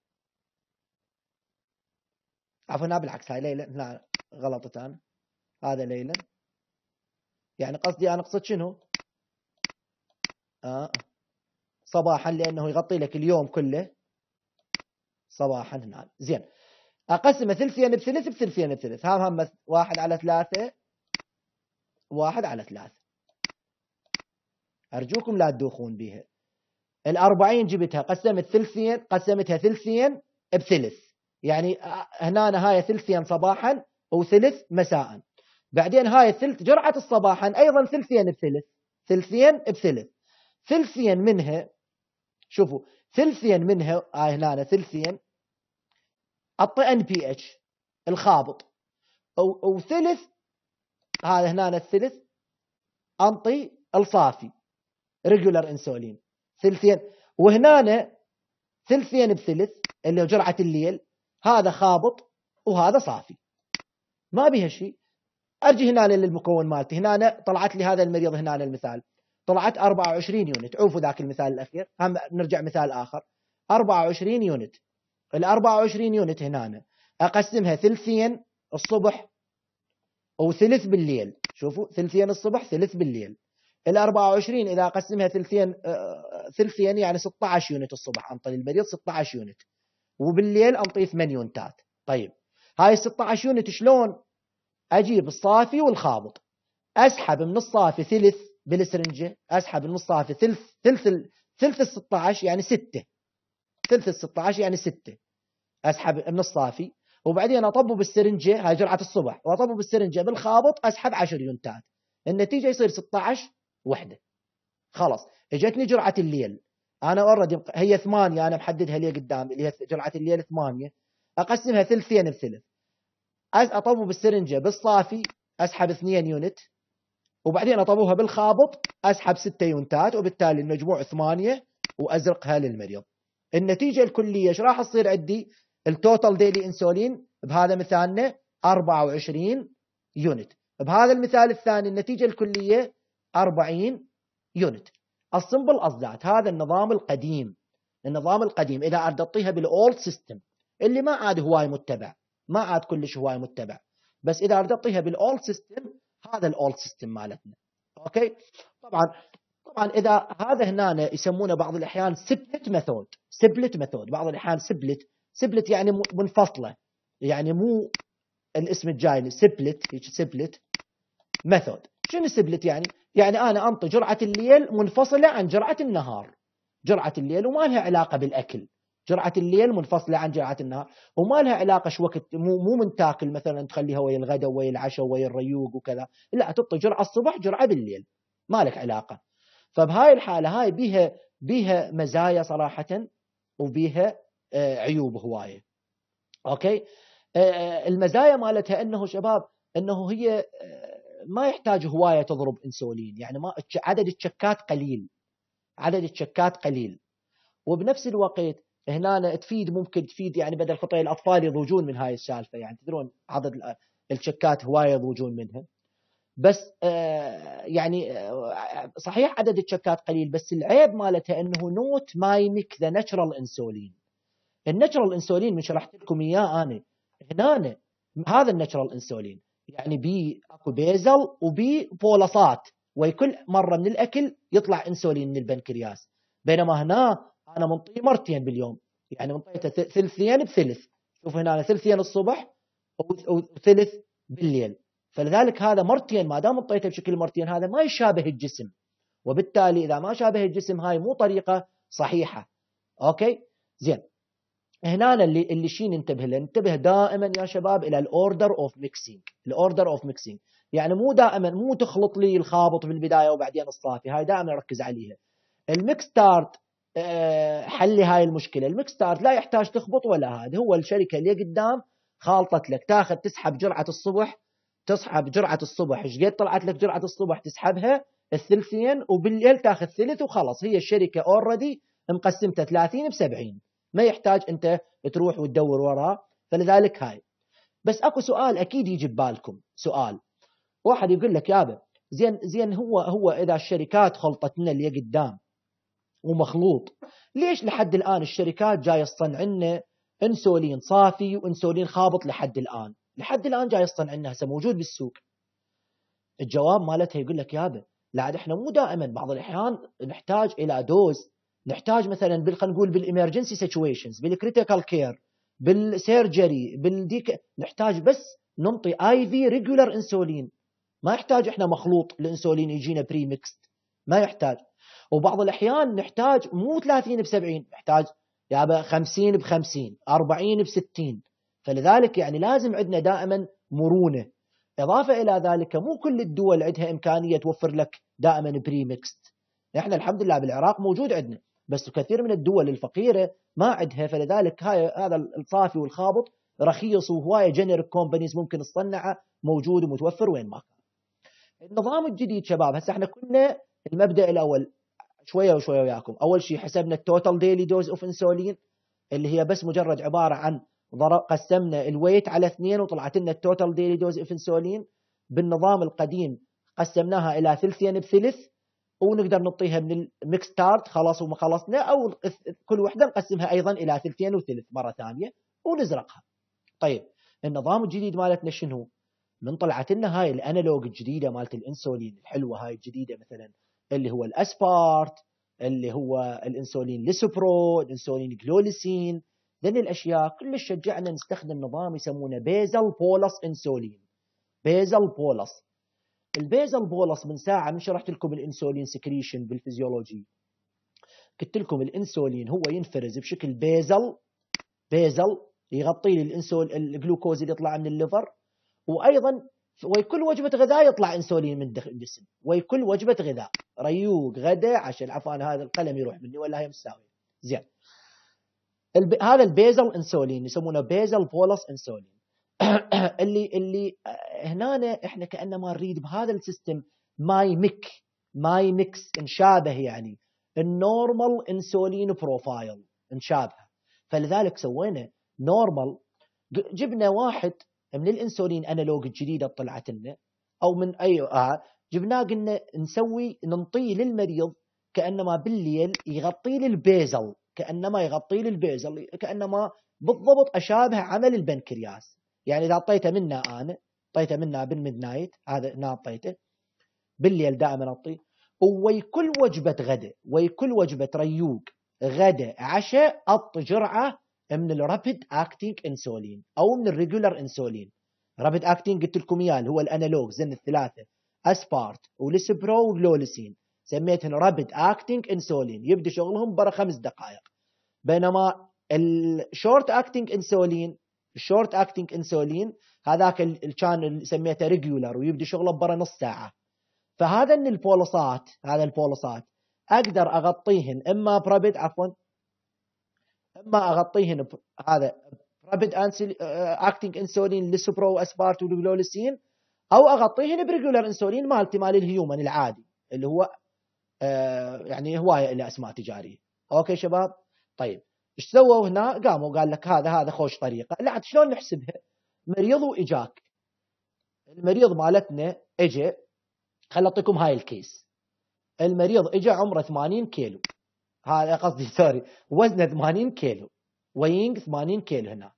عفوا بالعكس هاي ليلى لا غلطت أنا هذا ليلى يعني قصدي أنا أقصد شنو؟ آه. صباحا لأنه يغطي لك اليوم كله. صباحا هنا زين. اقسمه ثلثين بثلث بثلثين بثلث. ها هم واحد على ثلاثة. واحد على ثلاثة. أرجوكم لا تدوخون بها الأربعين جبتها قسمت ثلثين قسمتها ثلثين بثلث. يعني هنا هاي ثلثين صباحا وثلث مساء. بعدين هاي الثلث جرعة الصباحا أيضا ثلثين بثلث ثلثين بثلث. ثلثين منها شوفوا ثلثين منها هاي هنا ثلثين أعطي NPH الخابط. أو ثلث هذا هنا الثلث أنطي الصافي regular insulin ثلثين وهنا ثلثين بثلث اللي هو جرعة الليل. هذا خابط وهذا صافي. ما بها شيء. أرجي هنا للمكون مالتي. هنا طلعت لي هذا المريض هنا المثال. طلعت 24 unit. عوفوا ذاك المثال الأخير. هم نرجع مثال آخر. 24 unit. ال 24 unit هنا أقسمها ثلثين الصبح وثلث بالليل. شوفوا ثلثين الصبح ثلث بالليل. ال 24 إذا أقسمها ثلثين آه، ثلثين يعني 16 unit الصبح انطي للمريض 16 unit. وبالليل انطيه 8 unit ات طيب هاي 16 unit شلون أجيب الصافي والخابط؟ أسحب من الصافي ثلث بالسرنجة أسحب من الصافي ثلث ثلث ثلث ال 16 يعني 6 ثلث ال 16 يعني 6 أسحب من الصافي وبعدين أطبه بالسرنجة هاي جرعة الصبح وأطبه بالسرنجة بالخابط أسحب 10 unit ات. النتيجة يصير 16 وحدة. خلاص إجتني جرعة الليل. أنا already هي ثمانية أنا محددها لي قدامي اللي هي جرعة الليل ثمانية. أقسمها ثلثين بثلث اطبه بالسرنجة بالصافي أسحب 2 unit. وبعدين اطبوها بالخابط أسحب 6 unit ات وبالتالي المجموع 8 وأزرقها للمريض. النتيجة الكلية إيش راح تصير عندي؟ ال total daily insulin بهذا مثالنا 24 unit. بهذا المثال الثاني النتيجة الكلية 40 unit. ال simple is هذا النظام القديم النظام القديم. إذا عاد تعطيها بال old system اللي ما عاد هواي متبع ما عاد كلش هواي متبع. بس إذا عاد تعطيها بال old system هذا ال old system مالتنا. okay؟ طبعا طبعا إذا هذا هنا يسمونه بعض الأحيان split method split method بعض الأحيان split split يعني منفصلة. يعني مو الاسم الجاي split هيك split method شنو split يعني؟ يعني أنا انطي جرعة الليل منفصلة عن جرعة النهار. جرعة الليل وما لها علاقة بالأكل. جرعة الليل منفصلة عن جرعة النهار. وما لها علاقة شو وقت مو مو من تاكل مثلا تخليها ويا الغداء ويا العشاء ويا الريوق وكذا. لا تعطي جرعة الصبح جرعة بالليل. ما لك علاقة. فبهاي الحالة هاي بيها بيها مزايا صراحة وبيها آه، عيوب هواية. أوكي؟ آه، آه، المزايا مالتها إنه شباب إنه هي ما يحتاج هواية تضرب إنسولين. يعني ما عدد التشكات قليل. عدد التشكات قليل. وبنفس الوقت هنا تفيد ممكن تفيد يعني بدل خطأ الأطفال يضوجون من هاي السالفة. يعني تدرون عدد التشكات هواية يضوجون منها. بس يعني صحيح عدد التشكات قليل بس العيب مالتها إنه not mimic the natural insulin ال natural insulin من شرحت لكم إياه أنا هنا هذا الناتشرال إنسولين. يعني بي أكو بيزل وبي بولصات وكل مرة من الأكل يطلع إنسولين من البنكرياس. بينما هنا أنا منطيه مرتين باليوم يعني منطيته ثلثين بثلث. شوف هنا ثلثين الصبح وثلث بالليل. فلذلك هذا مرتين ما دام منطيته بشكل مرتين هذا ما يشابه الجسم. وبالتالي إذا ما شابه الجسم هاي مو طريقة صحيحة. okay؟ زين. هنا اللي اللي شيء ننتبه له. ننتبه دائما يا شباب إلى ال order of mixing ال order of mixing يعني مو دائما مو تخلط لي الخابط في البداية وبعدين الصافي. هاي دائما ركز عليها. ال Mixtard آه، حل هاي المشكلة. ال Mixtard لا يحتاج تخبط ولا هذا. هو الشركة اللي قدام خالطت لك. تاخذ تسحب جرعة الصبح. تسحب جرعة الصبح. إيش قد طلعت لك جرعة الصبح؟ تسحبها. الثلثين. وبالليل تاخذ ثلث وخلاص. هي الشركة اوريدي مقسمتها 30 ب 70 ما يحتاج أنت تروح وتدور وراه فلذلك هاي. بس أكو سؤال أكيد يجي ببالكم سؤال. واحد يقول لك يابا زين زين هو هو إذا الشركات خلطت لنا اللي قدام ومخلوط ليش لحد الآن الشركات جاية تصنع لنا إنسولين صافي وإنسولين خابط لحد الآن؟ لحد الآن جاي تصنع لنا هسه موجود بالسوق. الجواب مالتها يقول لك يابا لا إحنا مو دائما بعض الأحيان نحتاج إلى dose نحتاج مثلا خلينا نقول بالامرجنسي سيتويشنز بالكريتيكال كير بالسيرجري بالديك نحتاج بس ننطي IV regular insulin ما يحتاج إحنا مخلوط الإنسولين يجينا premixed ما يحتاج. وبعض الأحيان نحتاج مو 30 ب 70 نحتاج يابا 50 ب 50 40 ب 60 فلذلك يعني لازم عندنا دائما مرونة. إضافة إلى ذلك مو كل الدول عندها إمكانية توفر لك دائما premixed إحنا الحمد لله بالعراق موجود عندنا. بس كثير من الدول الفقيرة ما عندها فلذلك هاي هذا الصافي والخابط رخيص وهواية generic companies ممكن تصنعه موجود ومتوفر وين ما كان. النظام الجديد شباب هسه إحنا كنا المبدأ الأول شوية وشوية وياكم، أول شيء حسبنا ال total daily dose of insulin اللي هي بس مجرد عبارة عن قسمنا ال weight على اثنين وطلعت لنا ال total daily dose of insulin بالنظام القديم قسمناها إلى ثلثين بثلث ونقدر نعطيها من ال Mixtard خلاص وما خلصنا أو كل وحدة نقسمها أيضا إلى ثلثين وثلث مرة ثانية ونزرقها. طيب النظام الجديد مالتنا شنو؟ من طلعت لنا هاي ال analog الجديدة مالت الإنسولين الحلوة هاي الجديدة مثلا اللي هو ال aspart اللي هو ال insulin lispro ال insulin glulisine ذن الأشياء كلش شجعنا نستخدم نظام يسمونه basal bolus insulin basal bolus ال basal bolus من ساعة من شرحت لكم ال insulin secretion بال physiology. قلت لكم الإنسولين هو ينفرز بشكل basal basal يغطي لي الانسول الجلوكوز اللي يطلع من ال liver وأيضا وكل وجبة غذاء يطلع إنسولين من الجسم. وكل وجبة غذاء. ريوق غدا عشاء عفوا هذا القلم يروح مني ولا هي مساوي زين. الب... هذا ال basal insulin يسمونه basal bolus insulin. اللي اللي هنا إحنا كانما نريد بهذا ال system mimic mimics نشابه يعني ال normal insulin profile نشابهه فلذلك سوينا normal جبنا واحد من ال insulin analog الجديدة طلعت لنا أو من أي آه جبناه قلنا نسوي ننطيه للمريض كأنما بالليل يغطي ال basal كأنما يغطي ال basal كأنما بالضبط أشابه عمل البنكرياس. يعني إذا اعطيته منه أنا اعطيته منه بال midnight هذا هنا أعطيته بالليل دائما أعطيه. وي كل وجبة غدا وي كل وجبة ريوق غدا عشاء اعط جرعة من ال rapid acting insulin أو من ال regular insulin rapid acting قلت لكم إياه هو ال analog زن الثلاثة aspart و lispro و glulisine سميتهم rapid acting insulin يبدأ شغلهم ورا خمس دقائق. بينما ال short acting insulin ال short acting insulin هذاك كان اللي سميته regular ويبدأ شغله ورا نص ساعة. فهذا إن البولصات هذا البولصات أقدر أغطيهن إما ب rapid عفوا إما أغطيهن هذا rapid acting insulin lispro و aspart وال glulisine أو أغطيهن ب regular insulin مالتي مال ال human العادي اللي هو آه يعني هواية له أسماء تجارية. okay شباب؟ طيب. إيش سووا هنا؟ قاموا قال لك هذا هذا خوش طريقة. لا شلون نحسبها؟ مريض وإجاك. المريض مالتنا اجى خل أعطيكم هاي ال case. المريض اجى عمره 80 كيلو. هذا قصدي sorry وزنه 80 كيلو. وين 80 كيلو هنا.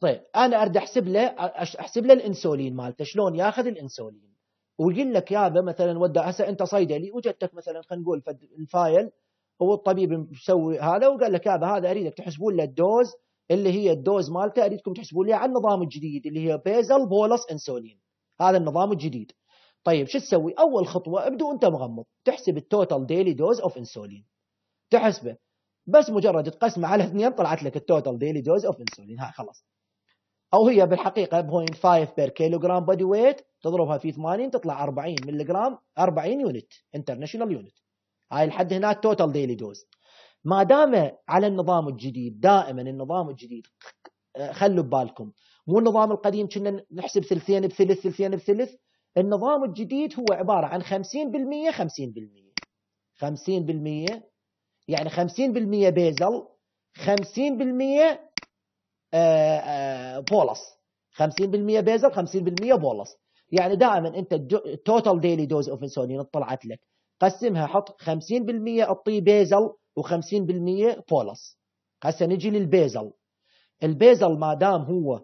طيب أنا أريد أحسب له أحسب له الإنسولين مالته. شلون ياخذ الإنسولين؟ ويقول لك يابا مثلا ودع هسه أنت صيدلي وجدتك مثلا خلينا نقول ال file هو الطبيب مسوي هذا وقال لك يابا هذا أريدك تحسبون له ال dose اللي هي ال dose مالته أريدكم تحسبون لي على النظام الجديد اللي هي basal bolus insulin هذا النظام الجديد. طيب شو تسوي؟ أول خطوة ابدو انت مغمض. تحسب ال total daily dose of insulin تحسبه. بس مجرد تقسمه على اثنين طلعت لك ال total daily dose of insulin هاي خلاص. أو هي بالحقيقة 0.5 per kilogram body weight تضربها في 80 تطلع 40 ملي جرام 40 unit international unit هاي الحد هنا ال total daily dose ما دام على النظام الجديد دائما النظام الجديد خلوا ببالكم. مو النظام القديم كنا نحسب ثلثين بثلث ثلثين بثلث النظام الجديد هو عبارة عن 50% 50% 50% يعني 50% basal 50% bolus 50% basal 50% bolus يعني دائما أنت ال total daily dose of insulin طلعت لك. قسمها حط 50% اعطيه basal و50% bolus هسه نجي لل basal. ال basal ما دام هو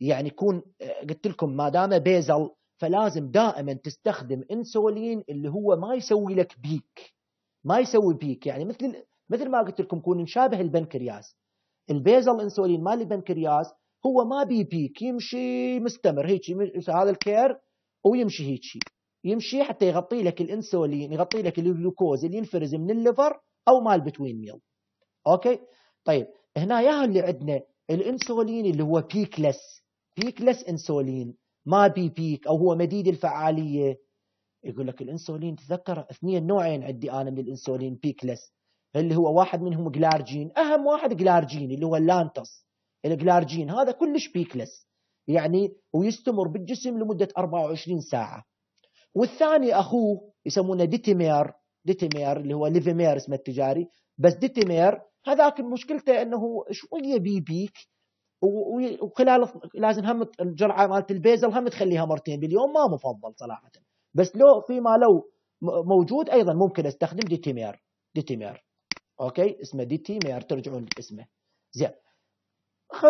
يعني يكون قلت لكم ما دام basal فلازم دائما تستخدم إنسولين اللي هو ما يسوي لك peak. ما يسوي peak. يعني مثل مثل ما قلت لكم يكون نشابه البنكرياس. ال basal insulin مال البنكرياس هو ما بي peak يمشي مستمر هيك هذا الكير ويمشي هيك يمشي حتى يغطي لك الانسولين يغطي لك الجلوكوز اللي ينفرز من ال liver أو مال between meal okay؟ طيب هنا يا اللي عندنا الانسولين اللي هو peakless peakless insulin ما بي peak أو هو مديد الفعالية. يقول لك الانسولين تذكر اثنين نوعين عندي أنا من الانسولين peakless اللي هو واحد منهم glargine أهم واحد glargine اللي هو اللانتس ال glargine هذا كلش peakless يعني ويستمر بالجسم لمدة 24 ساعة. والثاني أخوه يسمونه detemir detemir اللي هو Levemir اسمه التجاري. بس detemir هذاك مشكلته إنه شوية بي peak وخلال لازم هم الجرعة مالت ال basal هم تخليها مرتين باليوم ما مفضل صراحة. بس لو فيما لو موجود أيضا ممكن أستخدم detemir detemir. okay؟ اسمه detemir ترجعون اسمه زين.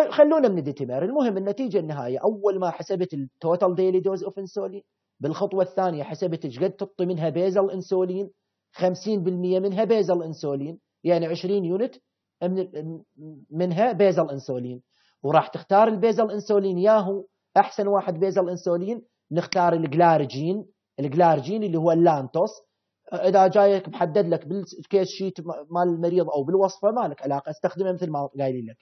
خلونا من ال detemir المهم النتيجة النهائية. أول ما حسبت ال total daily dose of insulin بالخطوة الثانية حسبت إيش قد تعطي منها basal insulin 50% منها basal insulin يعني 20 unit من منها basal insulin وراح تختار ال basal insulin ياهو أحسن واحد basal insulin نختار ال glargine. ال glargine اللي هو اللانتوس. إذا جايك محدد لك بال case sheet مال المريض أو بالوصفة ما لك علاقة استخدمه مثل ما قايلين لك.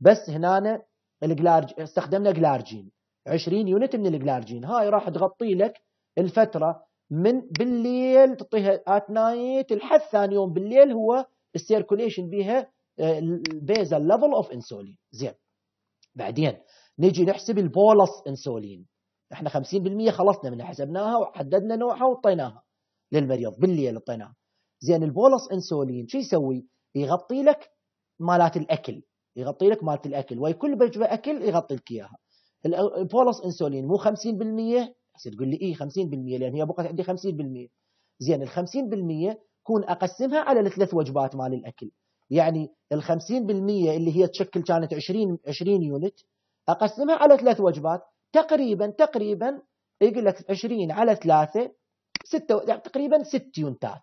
بس هنا ال glarg استخدمنا glargine. 20 unit من ال glargine هاي راح تغطي لك الفترة من بالليل تعطيها at night لحد ثاني يوم بالليل هو ال circulation بيها ال basal level of insulin زين. بعدين نجي نحسب ال bolus insulin إحنا 50% خلصنا منها حسبناها وحددنا نوعها وعطيناها للمريض بالليل اعطيناها زين ال bolus insulin شو يسوي؟ يغطي لك مالات الأكل. يغطي لك مالت الأكل. وي كل وجبه أكل يغطي لك إياها. ال bolus insulin مو 50% هسه تقول لي اي 50% لأن هي بقت عندي 50% زين ال 50% كون أقسمها على الثلاث وجبات مال الأكل. يعني ال 50% اللي هي تشكل كانت 20 20 unit أقسمها على ثلاث وجبات. تقريبا تقريبا يقول لك 20 على 3 6 يعني تقريبا 6 unit ات.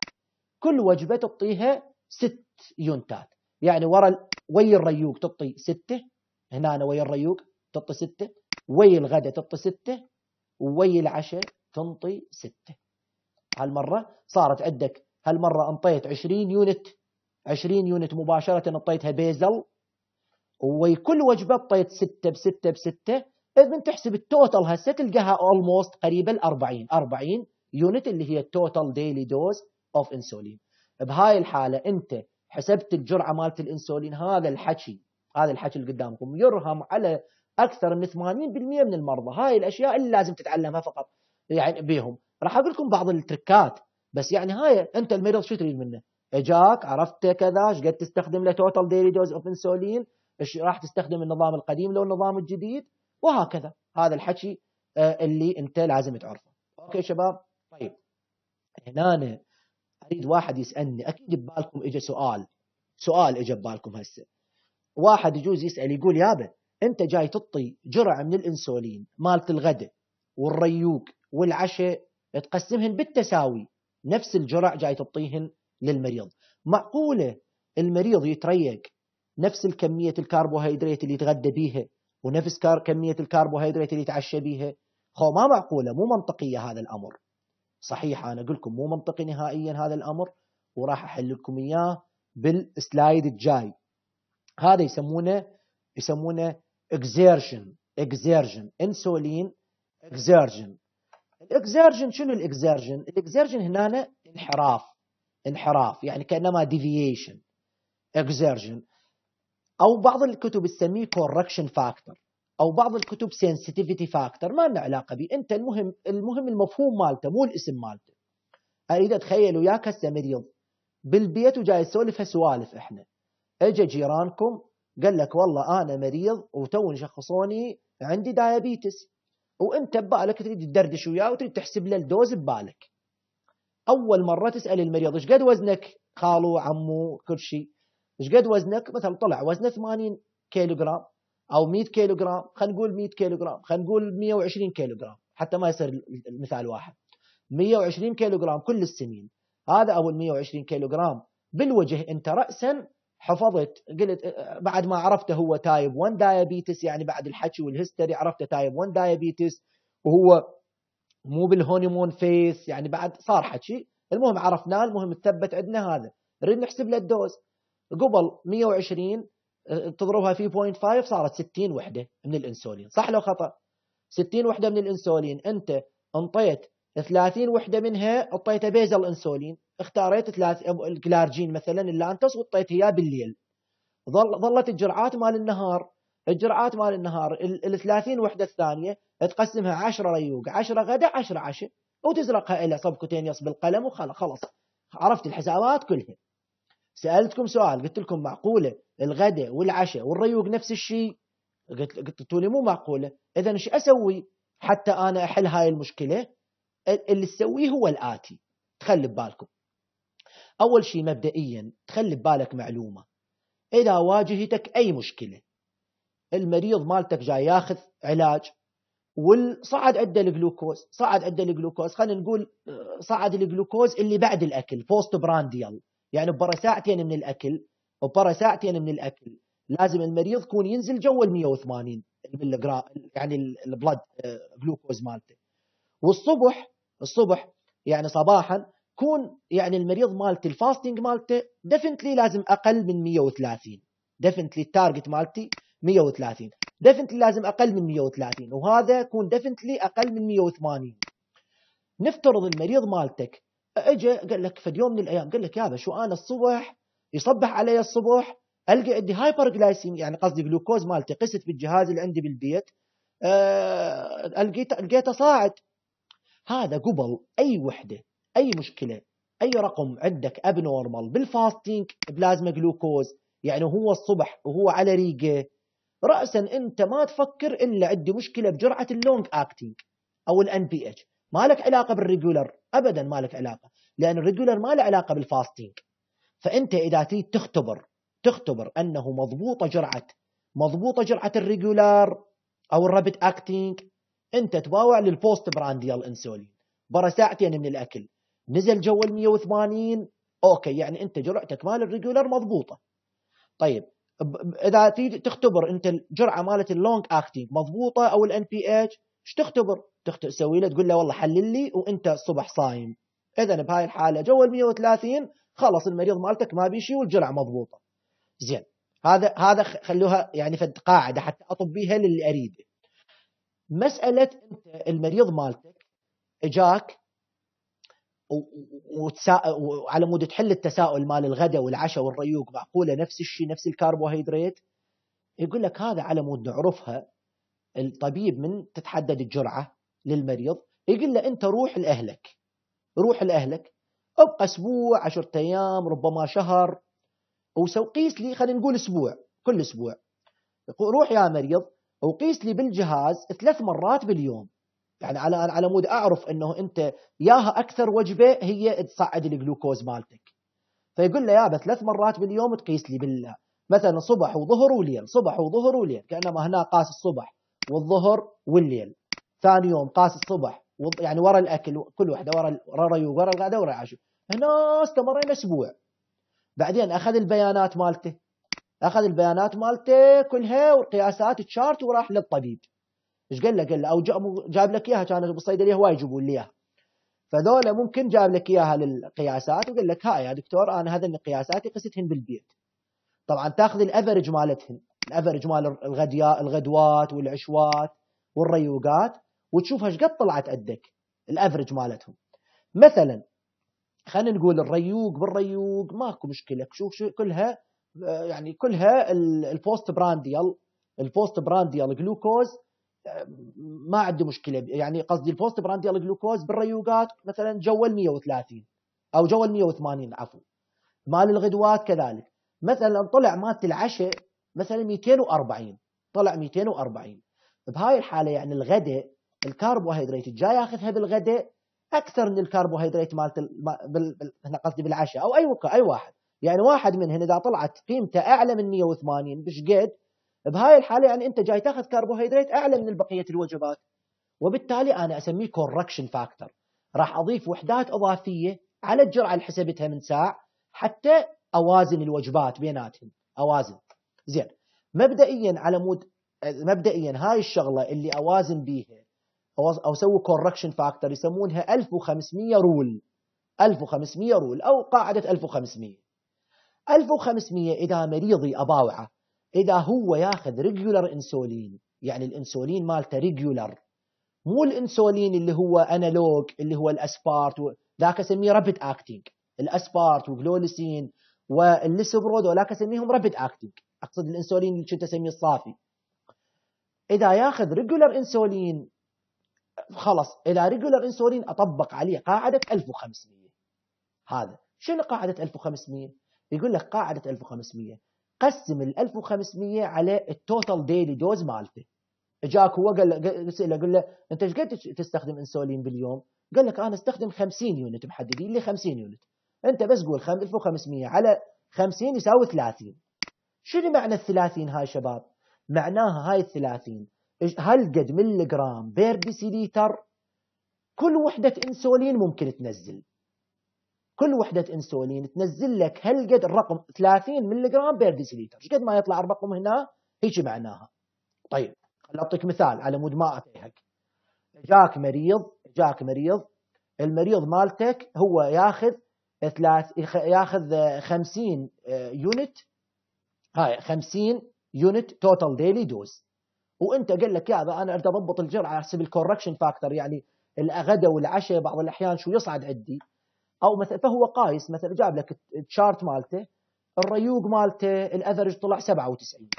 كل وجبة تعطيها 6 unit ات. يعني ورا وي الريوق تعطي 6 هنا ويا الريوق تعطي 6 وي الغداء تعطي 6 ووي العشاء تنطي 6 هالمرة صارت عندك هالمرة أنطيت 20 unit 20 unit مباشرة أنطيتها basal وكل وجبة اعطيت 6 ب 6 ب 6 اذا تحسب ال total هسه تلقاها almost قريبه ال 40 40 unit اللي هي ال total daily dose of insulin بهاي الحالة أنت حسبت الجرعة مالت الإنسولين هذا الحكي هذا الحكي اللي قدامكم يرهم على أكثر من 80% من المرضى. هاي الأشياء اللي لازم تتعلمها فقط يعني بيهم راح أقول لكم بعض ال trick ات بس يعني هاي أنت المريض شو تريد منه؟ إجاك عرفت كذا إيش قد تستخدم له؟ total daily dose of insulin إيش راح تستخدم النظام القديم لو النظام الجديد؟ وهكذا. هذا الحكي آه، اللي أنت لازم تعرفه. أوكي شباب؟ طيب. هنا أنا أريد واحد يسألني. أكيد ببالكم اجى سؤال. سؤال اجى ببالكم هسه. واحد يجوز يسأل يقول يابا انت جاي تعطي جرعة من الانسولين مالت الغداء والريوق والعشاء تقسمهن بالتساوي. نفس الجرع جاي تعطيهن للمريض. معقولة المريض يتريق نفس الكمية الكربوهيدرات اللي يتغدى بيها ونفس كمية الكربوهيدرات اللي يتعشى بيها؟ خو ما معقولة مو منطقية هذا الأمر. صحيح أنا أقول لكم مو منطقي نهائيا هذا الأمر وراح أحل لكم إياه بالسلايد الجاي. هذا يسمونه يسمونه اكزيرشن correction insulin correction ال correction شنو ال correction ال correction هنا انحراف. انحراف يعني كأنما deviation correction أو بعض الكتب تسميه correction factor أو بعض الكتب sensitivity factor ما لنا علاقة به. أنت المهم المهم المفهوم مالته مو الاسم مالته. أريد أتخيل وياك هسه مريض. بالبيت وجاي يسولف سوالف إحنا. اجى جيرانكم قال لك والله أنا مريض وتوني شخصوني عندي diabetes وانت ببالك تريد تدردش وياه وتريد تحسب له ال dose ببالك. أول مرة تسأل المريض إيش قد وزنك؟ خالو عمو كل شيء. إيش قد وزنك؟ مثلا طلع وزنه 80 كيلو جرام أو 100 كيلو جرام خلينا نقول 100 كيلو جرام خلينا نقول 120 كيلو جرام حتى ما يصير المثال واحد. 120 كيلو جرام كل السنين. هذا أو ال 120 كيلو جرام بالوجه أنت راسا حفظت قلت بعد ما عرفته هو type 1 diabetes يعني بعد الحكي وال history عرفته type 1 diabetes وهو مو بال honeymoon phase يعني بعد صار حكي. المهم عرفناه المهم تثبت عندنا هذا. نريد نحسب له ال dose. قبل 120 تضربها في 0.5 صارت 60 وحدة من الإنسولين. صح لو خطأ؟ 60 وحدة من الإنسولين. أنت أنطيت 30 وحدة منها اعطيتها basal insulin. اختاريت ثلاث ال glargine مثلا اللانتس وأعطيت اياه بالليل. ظل ظلت الجرعات مال النهار. الجرعات مال النهار ال 30 وحدة الثانية تقسمها 10 ريوق 10 غدا 10 عشاء. وتزرقها إلى subcutaneous بالقلم وخلاص. عرفت الحسابات كلها. سألتكم سؤال قلت لكم معقولة؟ الغداء والعشاء والريوق نفس الشيء. قلت قلت لي مو معقولة. اذا إيش أسوي؟ حتى أنا أحل هاي المشكلة. اللي تسويه هو الآتي. تخلي ببالكم. أول شيء مبدئيا تخلي ببالك معلومة. إذا واجهتك أي مشكلة المريض مالتك جاي ياخذ علاج وصعد عنده الجلوكوز صعد عنده الجلوكوز. خلينا نقول آه، صعد الجلوكوز اللي بعد الأكل postprandial. يعني ببرا ساعتين من الأكل ببرا ساعتين من الأكل. لازم المريض يكون ينزل جو ال 180 يعني ال blood glucose مالته. والصبح الصبح يعني صباحا كون يعني المريض مالتي ال fasting مالته definitely لازم أقل من 130 ديفنتلي ال target مالتي 130 definitely لازم أقل من 130 وهذا يكون definitely أقل من 180 نفترض المريض مالتك اجى قال لك في يوم من الأيام قال لك يابا شو أنا الصبح؟ يصبح علي الصبح القى عندي hyperglycemia يعني قصدي جلوكوز مالتي قست بالجهاز اللي عندي بالبيت أه لقيته صاعد هذا قبل أي وحدة أي مشكلة أي رقم عندك abnormal بال fasting plasma glucose يعني هو الصبح وهو على ريقة. راسا أنت ما تفكر إلا عندي مشكلة بجرعة ال long acting أو ال NPH ما لك علاقة بال regular ابدا ما لك علاقة لأن ال regular ما له علاقة بال fasting فأنت إذا تريد تختبر تختبر أنه مضبوطة جرعة مضبوطة جرعة ال regular أو ال rapid acting انت تباوع لل postprandial insulin. برا ساعتين من الأكل. نزل جو ال 180 أوكي يعني أنت جرعتك مال ال regular مضبوطة. طيب إذا تيجي تختبر أنت الجرعة مالت ال long acting مضبوطة أو ال NPH إيش تختبر؟ تسوي له تقول له والله حلل لي وأنت الصبح صايم. إذا بهاي الحالة جو ال 130 خلص المريض مالتك ما بيه شي والجرعة مضبوطة. زين هذا هذا خلوها يعني فد قاعدة حتى اطب بيها للي أريده. مسألة أنت المريض مالتك إجاك وعلى مود تحل التساؤل مال الغداء والعشاء والريوق معقولة نفس الشيء نفس الكربوهيدرات؟ يقول لك هذا على مود نعرفها الطبيب من تتحدد الجرعة للمريض. يقول له أنت روح لأهلك. روح لأهلك. ابقى أسبوع عشرة أيام ربما شهر. وسو قيس لي خلينا نقول أسبوع كل أسبوع. روح يا مريض. وقيس لي بالجهاز ثلاث مرات باليوم. يعني على على مود أعرف إنه أنت ياها أكثر وجبة هي تصعد الجلوكوز مالتك. فيقول له يابا ثلاث مرات باليوم تقيس لي بالله. مثلا صبح وظهر وليل صبح وظهر وليل. كأنما هنا قاس الصبح والظهر والليل. ثاني يوم قاس الصبح يعني ورا الأكل كل واحدة ورا ورا ورا الغداء ورا العشاء. هنا استمرينا أسبوع. بعدين أخذ البيانات مالته. أخذ البيانات مالته كلها والقياسات تشارت وراح للطبيب. إيش قال له؟ قال له أو جاب لك إياها كانوا بالصيدلية هواي يجيبون لي إياها. فذولا ممكن جاب لك إياها للقياسات وقال لك هاي يا دكتور أنا هذا قياساتي قستهن بالبيت. طبعا تاخذ ال average مالتهن ال average مال الغدياء الغدوات والعشوات والريوقات وتشوف إيش قد طلعت عندك ال average مالتهم. مثلا خلينا نقول الريوق بالريوق ماكو مشكلة شوف شو كلها يعني كلها ال postprandial ال postprandial glucose ما عنده مشكلة. يعني قصدي ال post prandial glucose بالريوقات مثلا جو ال 130 أو جو ال 180 عفوا. مال الغدوات كذلك. مثلا طلع مالت العشاء مثلا 240 طلع 240 بهاي الحالة يعني الغداء الكربوهيدرات الجاي ياخذها بالغداء أكثر من الكربوهيدرات مالت بال... قصدي بالعشاء أو أي وقت أي واحد. يعني واحد منهن إذا طلعت قيمته أعلى من 180 بش قد؟ بهاي الحالة يعني أنت جاي تأخذ كربوهيدرات أعلى من بقيه الوجبات. وبالتالي أنا أسميه correction factor راح أضيف وحدات إضافية على الجرعة اللي حسبتها من ساع حتى أوازن الوجبات بيناتهم. أوازن. زين. مبدئيا على مود مبدئيا هاي الشغلة اللي أوازن بيها أو أسوي correction factor يسمونها 1500 rule 1500 rule أو قاعدة 1500 1500 إذا مريضي أباوعه إذا هو ياخذ regular insulin يعني الإنسولين مالته ريجولر مو الإنسولين اللي هو analog اللي هو ال aspart ذاك أسميه rapid acting ال aspart و glulisine وال lispro وذولاك أسميهم rapid acting أقصد الإنسولين اللي كنت أسميه الصافي. إذا ياخذ regular insulin خلص إذا regular insulin أطبق عليه قاعدة 1500 هذا. شنو قاعدة 1500 يقول لك قاعدة 1500 قسم ال 1500 على ال total daily dose مالته. اجاك هو قال له سأله قال له أنت إيش قد تستخدم انسولين باليوم؟ قال لك أنا أستخدم 50 unit محددين لي 50 unit أنت بس قول 1500 على 50 يساوي 30 شنو معنى ال 30 هاي شباب؟ معناها هاي ال 30 هل قد milligram per deciliter كل وحدة انسولين ممكن تنزل. كل وحدة انسولين تنزل لك هل قد الرقم 30 milligram per deciliter. قد ما يطلع الرقم هنا؟ هيك معناها. طيب خل أعطيك مثال على مود ما اتيهك جاك مريض جاك مريض. المريض مالتك هو ياخذ ثلاث ياخذ 50 unit. هاي 50 unit total daily dose وأنت قال لك يا أنا أريد أضبط الجرعة حسب ال correction factor يعني الغداء والعشاء بعض الأحيان شو يصعد عندي. أو مثلا فهو قايس مثلا جاب لك ال chart مالته الريوق مالته ال average طلع 97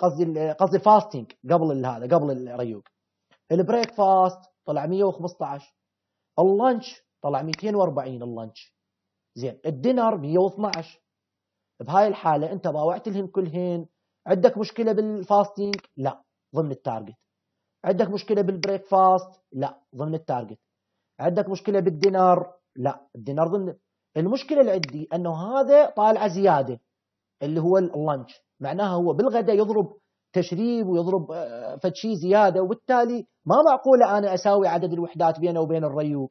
قصدي قصدي ال fasting قبل هذا قبل الريوق. ال breakfast طلع 115 ال lunch طلع 240 ال lunch زين ال dinner 112 بهاي الحالة أنت باوعت لهم كلهن. عندك مشكلة بال fasting لا ضمن ال target عندك مشكلة بال breakfast لا ضمن ال target عندك مشكلة بال dinner لا ال dinner ضمن. المشكلة اللي عندي أنه هذا طالعة زيادة اللي هو ال lunch. معناها هو بالغداء يضرب تشريب ويضرب آه، فشي زيادة وبالتالي ما معقولة أنا أساوي عدد الوحدات بينه وبين الريوق.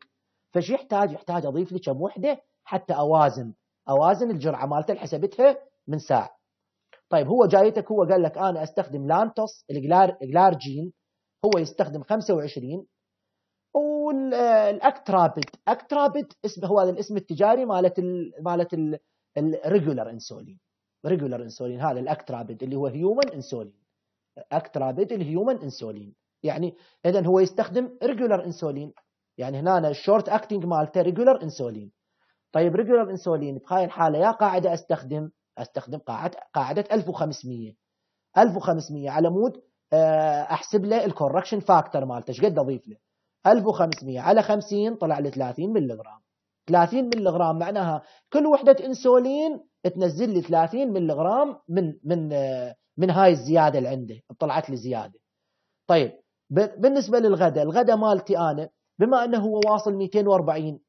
فش يحتاج يحتاج أضيف لي كم وحدة حتى أوازن. أوازن الجرعة مالته اللي حسبتها من ساع. طيب هو جايتك هو قال لك أنا أستخدم لانتوس ال glargine هو يستخدم 25 وال Actrapid Actrapid اسم هو هذا الاسم التجاري مالت ال مالت ال regular insulin regular insulin هذا ال Actrapid اللي هو human insulin Actrapid ال human insulin يعني اذا هو يستخدم regular insulin يعني هنا ال short acting مالته regular insulin طيب regular insulin بهاي الحالة يا قاعدة استخدم أستخدم قاعدة قاعدة 1500 1500 على مود آه، أحسب له ال correction factor مالته. إيش قد أضيف له؟ 1500 على 50 طلع لي 30 ملي جرام 30 ملي جرام معناها كل وحدة إنسولين تنزل لي 30 ملي جرام من من من هاي الزيادة اللي عنده طلعت لي زيادة. طيب بالنسبة للغداء الغداء مالتي أنا بما إنه هو واصل 240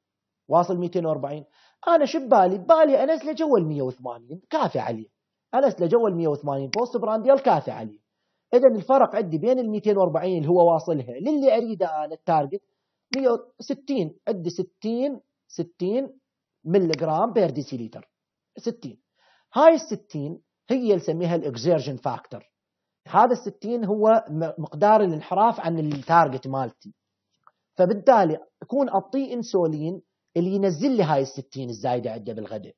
واصل 240 أنا شو ببالي؟ ببالي انزله جوا ال 180 كافي عليه انزله جوا ال 180 post prandial كافي عليه اذا الفرق عندي بين ال 240 اللي هو واصلها. للي اريده أنا ال target 160 عندي 60 60 milligram per deciliter 60 هاي ال 60 هي اللي نسميها ال excursion factor هذا ال 60 هو مقدار الانحراف عن ال target مالتي. فبالتالي أكون أعطيه انسولين اللي ينزل لي هاي ال 60 الزايدة عنده بالغداء.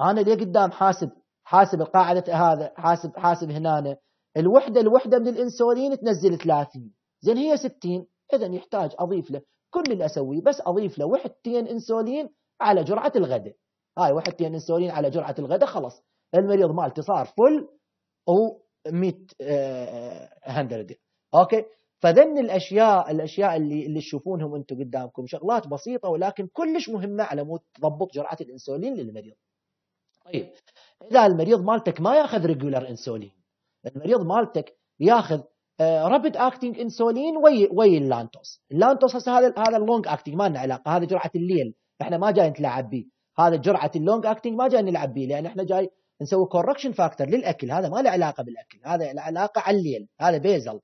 أنا ليه قدام حاسب حاسب القاعدة هذا حاسب حاسب هنا الوحدة الوحدة من الانسولين تنزل 30 زين هي 60 اذا يحتاج أضيف له كل اللي أسويه بس أضيف له وحدتين انسولين على جرعة الغداء. هاي وحدتين انسولين على جرعة الغداء خلص المريض مالتي صار full و 100 100 أوكي؟ فذني الأشياء الأشياء اللي اللي تشوفونهم أنتم قدامكم شغلات بسيطة ولكن كلش مهمة على مود تضبط جرعة الانسولين للمريض. طيب إذا المريض مالتك ما ياخذ regular insulin المريض مالتك ياخذ rapid acting insulin وي وي اللانتوس، اللانتوس هسه هذا هذا ال long acting ما لنا علاقة هذا جرعة الليل إحنا ما جاي نتلاعب به، هذا جرعة ال long acting ما جاي نلعب به لأن إحنا جاي نسوي correction factor للأكل. هذا ما له علاقة بالأكل هذا له علاقة على الليل هذا basal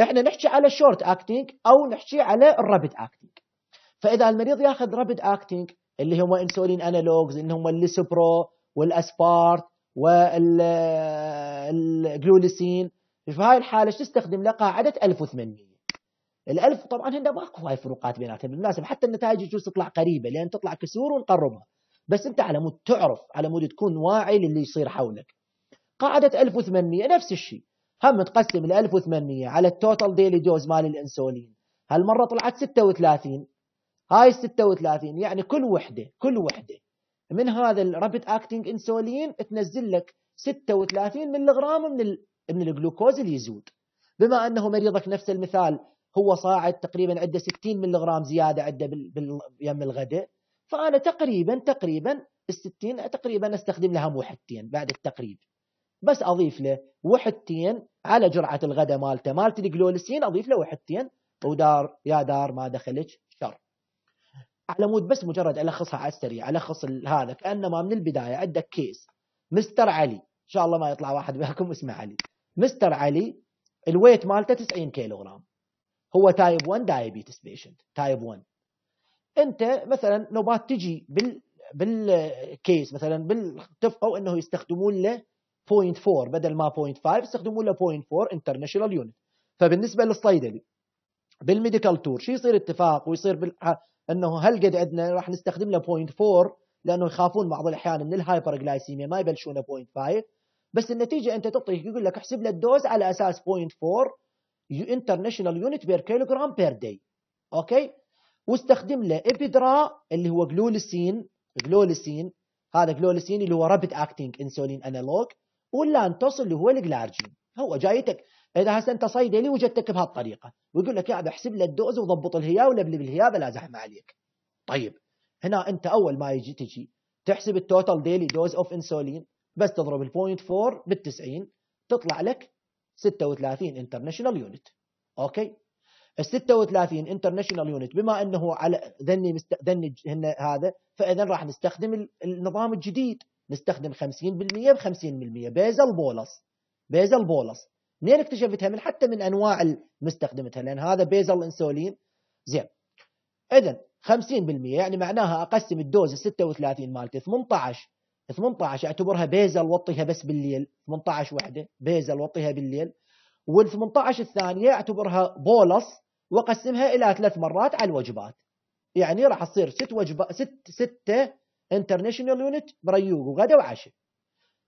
إحنا نحكي على ال short acting أو نحكي على ال rapid acting فإذا المريض ياخذ rapid acting اللي هم insulin analogs اللي هم ال lispro وال aspart وال glulisine في هاي الحالة إيش تستخدم له قاعدة 1800 ال1000 طبعا هنا ماكو هاي فروقات بيناتهم. بالمناسبة حتى النتائج يجوز تطلع قريبة لأن تطلع كسور ونقربها. بس أنت على مود تعرف على مود تكون واعي للي يصير حولك. قاعدة 1800 نفس الشيء. هم تقسم ال 1800 على ال total daily dose مال الإنسولين. هالمرة طلعت 36 هاي ال 36 يعني كل وحدة كل وحدة. من هذا ال rapid acting insulin تنزل لك 36 ملي غرام من من الجلوكوز اللي يزود. بما أنه مريضك نفس المثال هو صاعد تقريبا عنده 60 ملي غرام زيادة عنده يم الغداء فأنا تقريبا تقريبا ال 60 تقريبا أستخدم لها وحدتين بعد التقريب. بس أضيف له وحدتين على جرعة الغداء مالته. مالت ال glulisine أضيف له وحدتين. ودار يا دار ما دخلك. على مود بس مجرد الخصها على السريع الخص هذا كأنما من البداية عندك case. Mr. علي إن شاء الله ما يطلع واحد منكم اسمه علي. Mr. علي ال weight مالته 90 كيلوغرام. هو type 1 diabetes patient type 1 أنت مثلا نوبات تجي بال بال case مثلا بالاتفقوا إنه يستخدمون له 0.4 بدل ما 0.5 يستخدمون له 0.4 international unit فبالنسبة للصيدلي بال medical tour شو يصير اتفاق ويصير بال... إنه هل قد عندنا راح نستخدم له 0.4 لأنه يخافون بعض الأحيان من ال hyperglycemia ما يبلشونه 0.5 بس النتيجة أنت تعطيه يقول لك احسب له ال dose على أساس 0.4 international unit per kilogram per day okay؟ واستخدم له Apidra اللي هو glulisine glulisine هذا glulisine اللي هو rapid acting insulin analog وال Lantus اللي هو ال glargine هو جايتك. إذا هسه أنت صيدلي وجدتك بهالطريقة. ويقول لك يا احسب له ال dose وضبط الهيا ولبلب الهيا بلا زحمة عليك. طيب هنا أنت أول ما يجي تجي تحسب ال total daily dose of insulin بس تضرب ال point 4 بال 90 تطلع لك 36 international unit okay؟ ال 36 international unit بما إنه على ذني مست... ذني هذا فإذا راح نستخدم النظام الجديد. نستخدم 50% ب 50% basal bolus basal bolus منين اكتشفتها من حتى من أنواع المستخدمتها لأن هذا basal insulin. زين. اذا 50% يعني معناها أقسم ال dose 36 مالتي 18 18 اعتبرها basal وطيها بس بالليل 18 وحدة basal وطيها بالليل. وال 18 الثانية اعتبرها bolus وأقسمها إلى ثلاث مرات على الوجبات. يعني راح تصير ست وجبات ست ستة international unit بريوق وغدا وعشاء.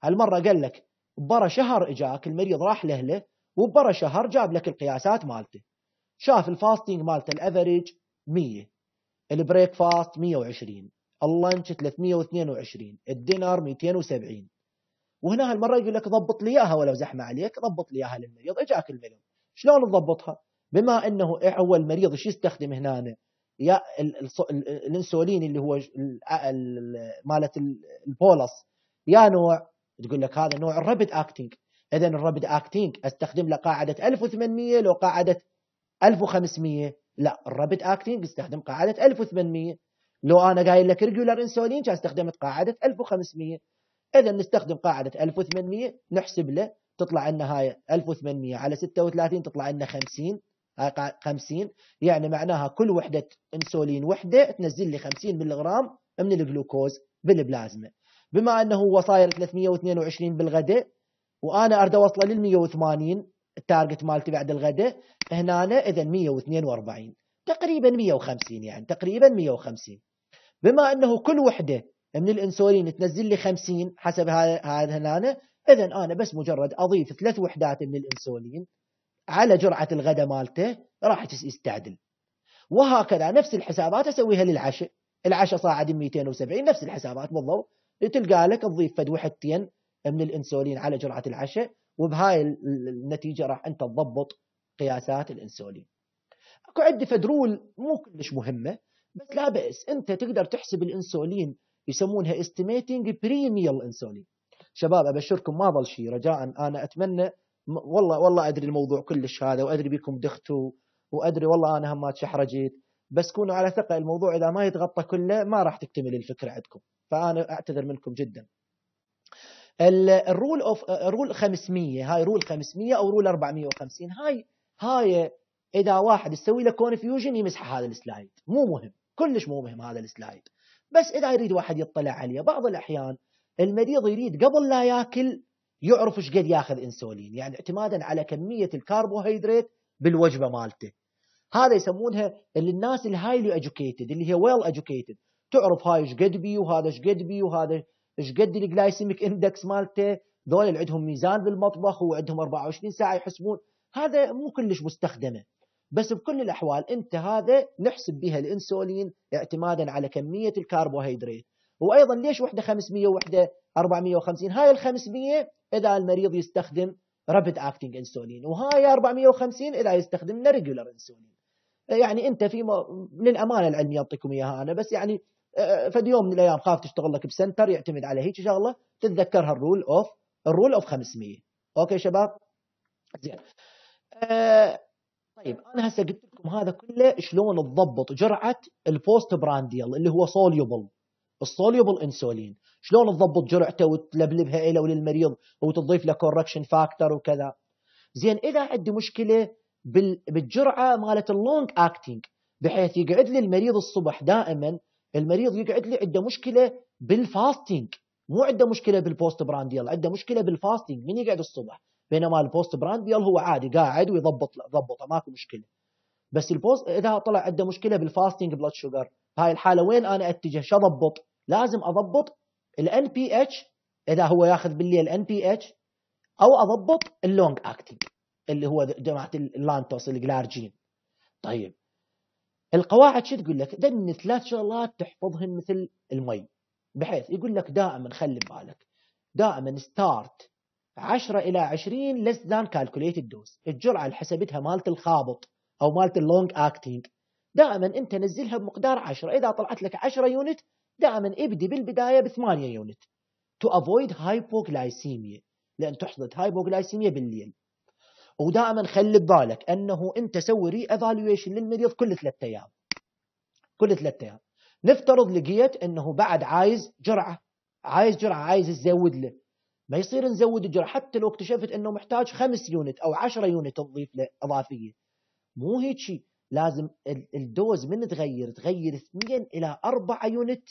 هالمرة قال لك برا شهر اجاك المريض راح له وبرا شهر جاب لك القياسات مالته. شاف ال fasting مالته ال average 100 ال breakfast 120 ال lunch 322 ال dinner 270 وهنا هالمرة يقول لك ضبط لي إياها ولو زحمة عليك ضبط لي إياها للمريض. اجاك المريض شلون تضبطها؟ بما إنه هو المريض شو يستخدم هنا؟ يا الإنسولين اللي هو مالت ال bolus. يا نوع تقول لك هذا نوع ال rapid acting اذا ال rapid acting أستخدم له قاعدة 1800 لو قاعدة 1500 لا ال rapid acting أستخدم قاعدة 1800 لو أنا قايل لك regular insulin كان أستخدمت قاعدة 1500 اذا نستخدم قاعدة 1800 نحسب له تطلع لنا هاي 1800 على 36 تطلع لنا 50 هاي 50 يعني معناها كل وحدة انسولين وحدة تنزل لي 50 ملغ من الجلوكوز بالبلازما. بما أنه هو صاير 322 بالغداء وأنا أريد اوصله لل 180 ال target مالتي بعد الغداء هنا إذا 142 تقريبا 150 يعني تقريبا 150 بما أنه كل وحدة من الإنسولين تنزل لي 50 حسب هذا هنا إذا أنا بس مجرد أضيف ثلاث وحدات من الإنسولين على جرعة الغداء مالته راح يستعدل. وهكذا نفس الحسابات أسويها للعشاء. العشاء صاعد 270 نفس الحسابات بالضبط. تلقى لك تضيف فد وحدتين من الإنسولين على جرعة العشاء وبهاي النتيجة راح أنت تضبط قياسات الإنسولين. أكو عندي فد rule مو كلش مهمة بس لا بأس أنت تقدر تحسب الإنسولين يسمونها estimating premeal insulin. شباب أبشركم ما ظل شيء رجاء أنا أتمنى والله والله أدري الموضوع كلش هذا وأدري بيكم دختوا وأدري والله أنا هم شحرجيت بس كونوا على ثقة الموضوع إذا ما يتغطى كله ما راح تكتمل الفكرة عندكم. فأنا أعتذر منكم جدا. ال rule of rule 500 هاي rule 500 أو rule 450 هاي هاي إذا واحد يسوي له confusion يمسح هذا ال slide مو مهم كلش مو مهم هذا ال slide بس إذا يريد واحد يطلع عليه بعض الأحيان المريض يريد قبل لا ياكل يعرف إيش قد ياخذ إنسولين يعني اعتمادا على كمية الكربوهيدرات بالوجبة مالته. هذا يسمونها اللي الناس ال highly educated اللي هي well educated تعرف هاي إيش قد بي وهذا إيش قد بي وهذا إيش قد ال glycemic index مالته. ذول اللي عندهم ميزان بالمطبخ وعندهم 24 ساعة يحسبون. هذا مو كلش مستخدمة. بس بكل الأحوال أنت هذا نحسب بها الإنسولين اعتمادا على كمية الكربوهيدرات. وأيضا ليش وحدة 500 وحده 450 هاي ال 500 إذا المريض يستخدم rapid acting insulin وهاي 450 إذا يستخدم regular insulin يعني أنت في للأمانة العلميه اعطيكم إياها أنا بس يعني فد يوم من الأيام خاف تشتغل لك ب center يعتمد على هيك شغلة تتذكرها ال rule of ال rule of 500 okay شباب؟ زين. آه طيب أنا هسه قلت لكم هذا كله شلون تضبط جرعة ال postprandial اللي هو soluble ال soluble insulin شلون تضبط جرعته وتلعب بها له وللمريض وتضيف له correction factor وكذا. زين إذا عندي مشكلة بالجرعة مالت ال long acting بحيث يقعد لي المريض الصبح دائما المريض يقعد لي عنده مشكلة بال fasting مو عنده مشكلة بال postprandial عنده مشكلة بال fasting من يقعد الصبح؟ بينما ال postprandial هو عادي قاعد ويضبط ضبطه ماكو مشكلة. بس ال post إذا طلع عنده مشكلة بال fasting blood sugar هاي الحالة وين أنا أتجه؟ شو أضبط؟ لازم أضبط ال NPH إذا هو ياخذ بالليل ال NPH أو أضبط ال long acting اللي هو جماعة اللانتوس ال glargine طيب. القواعد شو تقول لك؟ ذني ثلاث شغلات تحفظهن مثل المي بحيث يقول لك دائما خلي بالك دائما start 10 إلى 20 less than calculated dose الجرعة اللي حسبتها مالت الخابط أو مالت ال long acting دائما أنت نزلها بمقدار 10 إذا طلعت لك 10 unit دائما ابدي بالبداية ب 8 unit to avoid hypoglycemia لأن تحصل hypoglycemia بالليل. ودائما خلي ببالك أنه أنت سوي re-evaluation للمريض كل ثلاثة أيام. كل ثلاثة أيام. نفترض لقيت أنه بعد عايز جرعة. عايز جرعة عايز تزود له. ما يصير نزود الجرعة. حتى لو اكتشفت أنه محتاج خمس unit أو 10 unit تضيف له إضافية. مو هيك شيء لازم ال dose من تغير؟ تغير 2 إلى 4 unit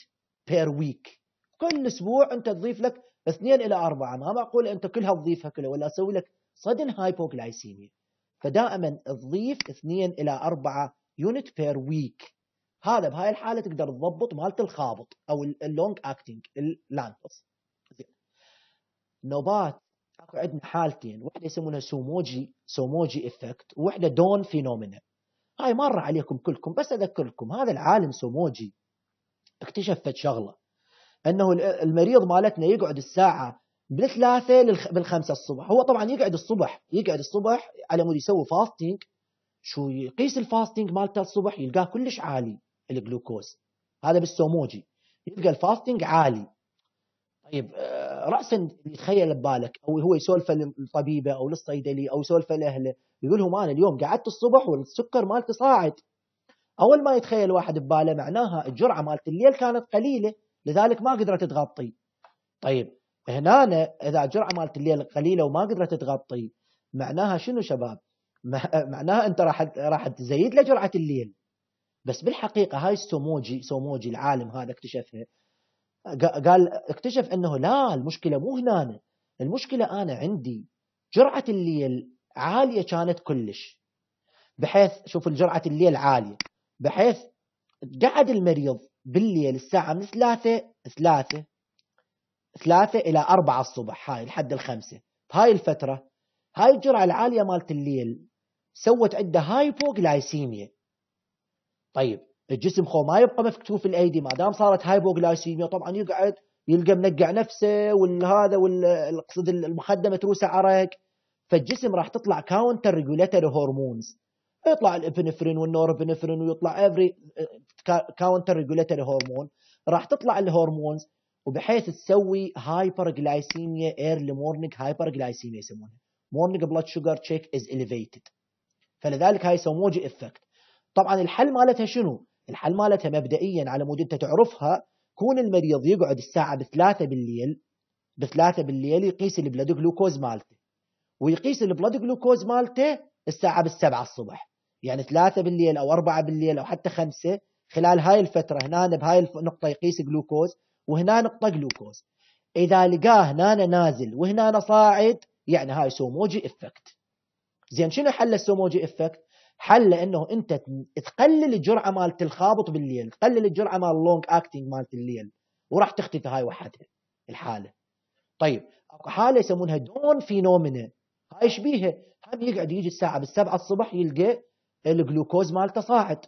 per week كل أسبوع أنت تضيف لك 2 إلى 4 ما معقول أنت كلها تضيفها كلها ولا أسوي لك sudden hypoglycemia فدائما تضيف 2 إلى 4 unit per week هذا بهاي الحالة تقدر تضبط مالت الخابط أو ال long acting اللانتوس نوبات أكو عندنا حالتين. واحدة يسمونها Somogyi Somogyi effect وواحده dawn phenomena هاي مر عليكم كلكم بس أذكركم هذا العالم Somogyi اكتشف فد شغلة. إنه المريض مالتنا يقعد الساعة بالثلاثة بالخمسة الصبح. هو طبعا يقعد الصبح يقعد الصبح على مود يسوي fasting شو يقيس ال fasting مالته الصبح؟ يلقاه كلش عالي الجلوكوز. هذا بال Somogyi. يلقى الفاستنج عالي. طيب آه، راسا يتخيل ببالك أو هو يسولف للطبيبه أو للصيدلي أو يسولف لأهله يقول لهم أنا اليوم قعدت الصبح والسكر مالتي صاعد. أول ما يتخيل واحد بباله معناها الجرعة مالت الليل كانت قليلة لذلك ما قدرت تغطي. طيب هنا إذا الجرعة مالت الليل قليلة وما قدرت تغطي معناها شنو شباب؟ آه، معناها أنت راح راح تزيد له جرعه الليل. بس بالحقيقة هاي ال Somogyi Somogyi العالم هذا اكتشفها قال اكتشف إنه لا المشكلة مو هنا المشكلة أنا عندي جرعة الليل عالية كانت كلش. بحيث شوف الجرعة الليل عالية. بحيث قعد المريض بالليل الساعة من ثلاثة ثلاثة ثلاثة إلى أربعة الصبح هاي لحد الخمسة. هاي الفترة هاي الجرعة العالية مالت الليل سوت عنده hypoglycemia. طيب الجسم خو ما يبقى مكتوف الأيدي ما دام صارت hypoglycemia طبعا يقعد يلقى منقع نفسه والهذا اقصد المخده متروسه عرق. فالجسم راح تطلع counter regulatory hormones يطلع ال epinephrine وال norepinephrine ويطلع every counter regulatory hormone راح تطلع الهرمونز وبحيث تسوي hyperglycemia early morning hyperglycemia يسمونها morning blood sugar check is elevated فلذلك هاي Somogyi effect طبعا الحل مالتها شنو؟ الحل مالتها مبدئيا على مود أنت تعرفها كون المريض يقعد الساعة بثلاثة بالليل بثلاثة بالليل يقيس ال blood glucose مالته. ويقيس ال blood glucose مالته الساعة بالسبعة الصبح. يعني ثلاثة بالليل أو أربعة بالليل أو حتى خمسة خلال هاي الفترة هنا بهاي النقطة يقيس جلوكوز وهنا نقطة جلوكوز. إذا لقاه هنا نازل وهنا صاعد يعني هاي Somogyi effect. زين شنو حل ال Somogyi effect؟ حل إنه أنت تقلل الجرعة مالت الخابط بالليل تقلل الجرعة مال ال long acting مالت الليل وراح تختفي هاي وحدها الحالة. طيب أكو حالة يسمونها dawn phenomena هاي إيش بيها؟ هم يقعد يجي الساعة بالسبعة الصبح يلقى الجلوكوز مالته صاعد.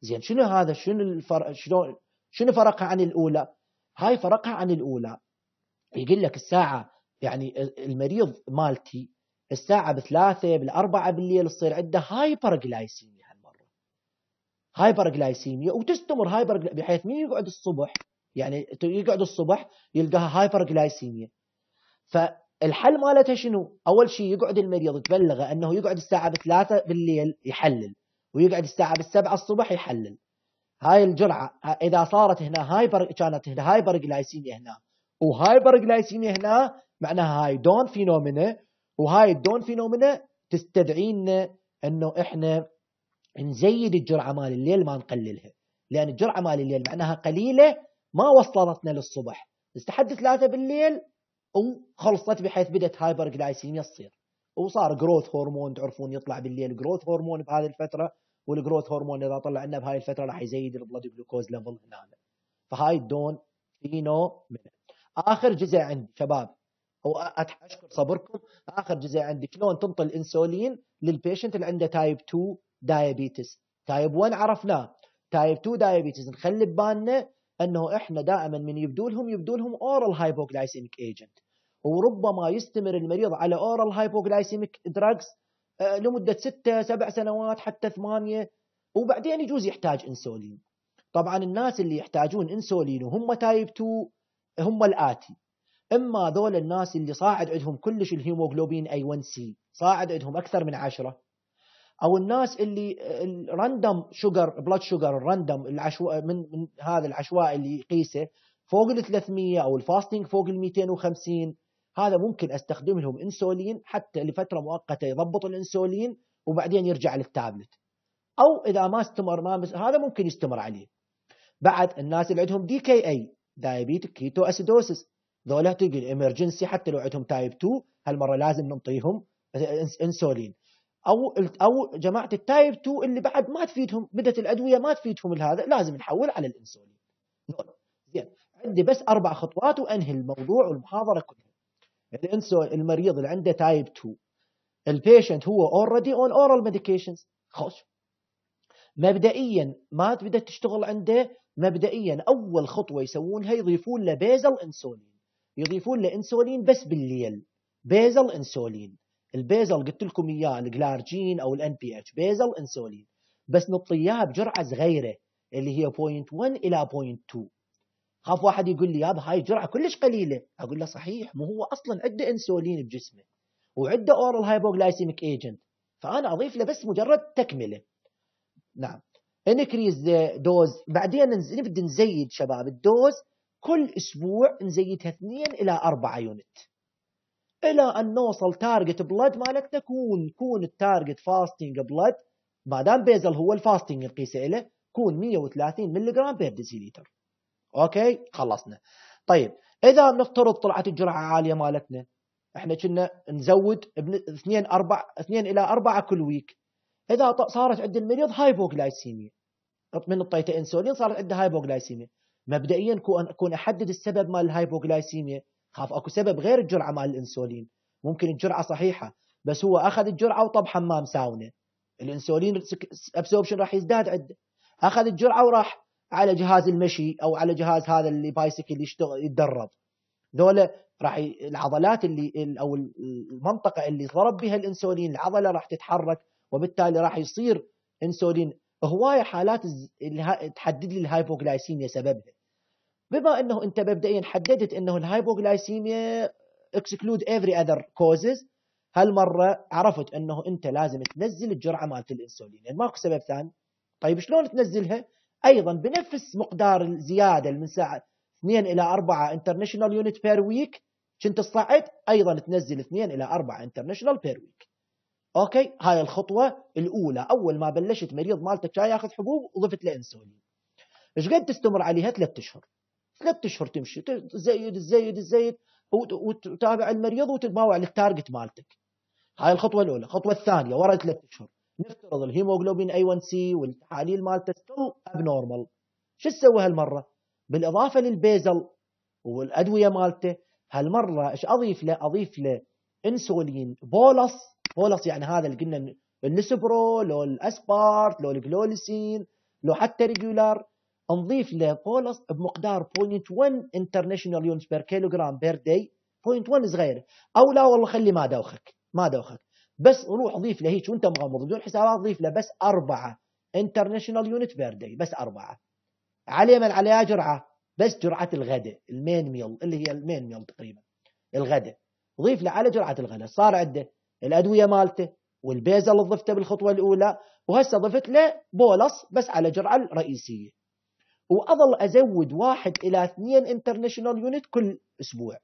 زين شنو هذا؟ شنو الفرق؟ شلون؟ شنو فرقها عن الأولى؟ هاي فرقها عن الأولى. يقول لك الساعة يعني المريض مالتي الساعة بثلاثة بالأربعة بالليل تصير عنده hyperglycemia هالمرة. hyperglycemia وتستمر hyper بحيث من يقعد الصبح؟ يعني يقعد الصبح يلقاها hyperglycemia فالحل مالته شنو؟ أول شيء يقعد المريض تبلغه أنه يقعد الساعة بثلاثة بالليل يحلل ويقعد الساعة بالسبعة الصبح يحلل. هاي الجرعة إذا صارت هنا hyper كانت هنا hyperglycemia هنا و hyperglycemia هنا معناها هاي dawn phenomena وهاي ال dawn phenomena تستدعينا إنه إحنا نزيد الجرعة مال الليل ما نقللها لأن الجرعة مال الليل معناها قليلة ما وصلتنا للصبح. بس لحد ثلاثة بالليل وخلصت بحيث بدت hyperglycemia تصير وصار growth hormone تعرفون يطلع بالليل growth hormone بهذه الفترة. وال growth hormone إذا طلع لنا بهاي الفترة راح يزيد ال blood glucose level هنا فهاي ال dawn pheno آخر جزء عندي شباب أشكر صبركم. آخر جزء عندي شلون تنطي الإنسولين لل patient اللي عنده type 2 diabetes type 1 عرفناه. type 2 diabetes نخلي ببالنا إنه إحنا دائما من يبدو لهم يبدو لهم oral hypoglycemic agent وربما يستمر المريض على oral hypoglycemic drugs لمدة ستة سبع سنوات حتى ثمانية. وبعدين يجوز يحتاج إنسولين. طبعا الناس اللي يحتاجون إنسولين وهم type 2 هم الآتي. إما ذول الناس اللي صاعد عندهم كلش ال hemoglobin A1C صاعد عندهم أكثر من 10 أو الناس اللي ال random sugar blood sugar ال random العشواء من, من هذا العشوائي اللي يقيسه فوق ال 300 أو ال fasting فوق ال 250 هذا ممكن استخدم لهم إنسولين حتى لفترة مؤقتة يضبط الإنسولين وبعدين يرجع للتابلت. أو إذا ما استمر ما بس هذا ممكن يستمر عليه. بعد الناس اللي عندهم DKA diabetic ketoacidosis ذولا تلقى emergency حتى لو عندهم type 2 هالمرة لازم نعطيهم إنسولين. أو أو جماعة ال type 2 اللي بعد ما تفيدهم بدت الأدوية ما تفيدهم لهذا لازم نحول على الإنسولين. زين عندي بس أربع خطوات وأنهي الموضوع والمحاضرة كلها. الانسول المريض اللي عنده type 2 ال patient هو already on oral medications خوش مبدئيا ما بدأت تشتغل عنده مبدئيا أول خطوة يسوونها يضيفون له basal insulin يضيفون له انسولين بس بالليل. basal insulin ال basal قلت لكم إياه ال glargine أو ال NPH basal insulin بس نعطي اياها بجرعة صغيرة اللي هي 0.1 إلى 0.2 خاف واحد يقول لي يابا هاي جرعه كلش قليلة. أقول له صحيح مو هو أصلا عنده إنسولين بجسمه وعنده oral hypoglycemic agent فأنا أضيف له بس مجرد تكملة. نعم. increase dose. بعدين نبدأ نزيد شباب. ال dose كل أسبوع نزيدها 2 إلى 4 unit إلى أن نوصل target blood مالتنا كون كون ال target fasting blood ما دام basal هو ال fasting نقيسه له كون 130 milligram per deciliter okay؟ خلصنا. طيب إذا بنفترض طلعت الجرعة عاليه مالتنا إحنا كنا نزود 2 4 2 إلى 4 كل week إذا صارت عند المريض hypoglycemia. من الطيته إنسولين صارت عنده hypoglycemia. مبدئيا كون أحدد السبب مال ال hypoglycemia خاف أكو سبب غير الجرعة مال الإنسولين. ممكن الجرعة صحيحة بس هو أخذ الجرعة وطب حمام ساونا الإنسولين absorption راح يزداد عنده. أخذ الجرعة وراح على جهاز المشي أو على جهاز هذا اللي bicycle يشتغل يتدرب. ذولا راح العضلات اللي أو المنطقة اللي ضرب بها الإنسولين العضلة راح تتحرك وبالتالي راح يصير إنسولين. هواية حالات اللي تحدد لي ال hypoglycemia سببها. بما إنه أنت مبدئيا حددت إنه ال hypoglycemia exclude every other causes هالمرة عرفت إنه أنت لازم تنزل الجرعة مالت الإنسولين. يعني ماكو سبب ثاني. طيب شلون تنزلها؟ أيضا بنفس مقدار الزيادة من ساعه 2 إلى 4 international unit per week كنت تصعد أيضا تنزل 2 إلى 4 international per week okay؟ هاي الخطوة الأولى. أول ما بلشت مريض مالتك جاي ياخذ حبوب وضفت له إنسولين. إيش قد تستمر عليها؟ ثلاث أشهر. ثلاث أشهر تمشي. تزيد تزيد تزيد. وتتابع المريض وتتباوع لل target مالتك. هاي الخطوة الأولى. الخطوة الثانية ورا ثلاث أشهر. نفترض ال hemoglobin A1C والتحاليل مالته still abnormal شو تسوي هالمرة؟ بالإضافة لل basal والأدوية مالته هالمرة إيش أضيف له؟ أضيف له إنسولين bolus. bolus يعني هذا اللي قلنا ال lispro لو ال aspart لو ال glulisine لو حتى regular. نضيف له bolus بمقدار 0.1 international units per kilogram per day 0.1 صغير. أو لا والله خلي ما دوخك ما دوخك. بس روح ضيف له هيك وانت مغمض؟ بدون حسابات ضيف له بس أربعة. international unit per day بس أربعة. عليه من عليها جرعة. بس جرعة الغداء ال main meal اللي هي ال main meal تقريبا. الغداء. ضيف له على جرعة الغداء. صار عنده الأدوية مالته وال basal اللي ضفته بالخطوة الأولى وهسه ضفت له bolus بس على جرعة الرئيسية. وأظل أزود واحد إلى اثنين international unit كل أسبوع.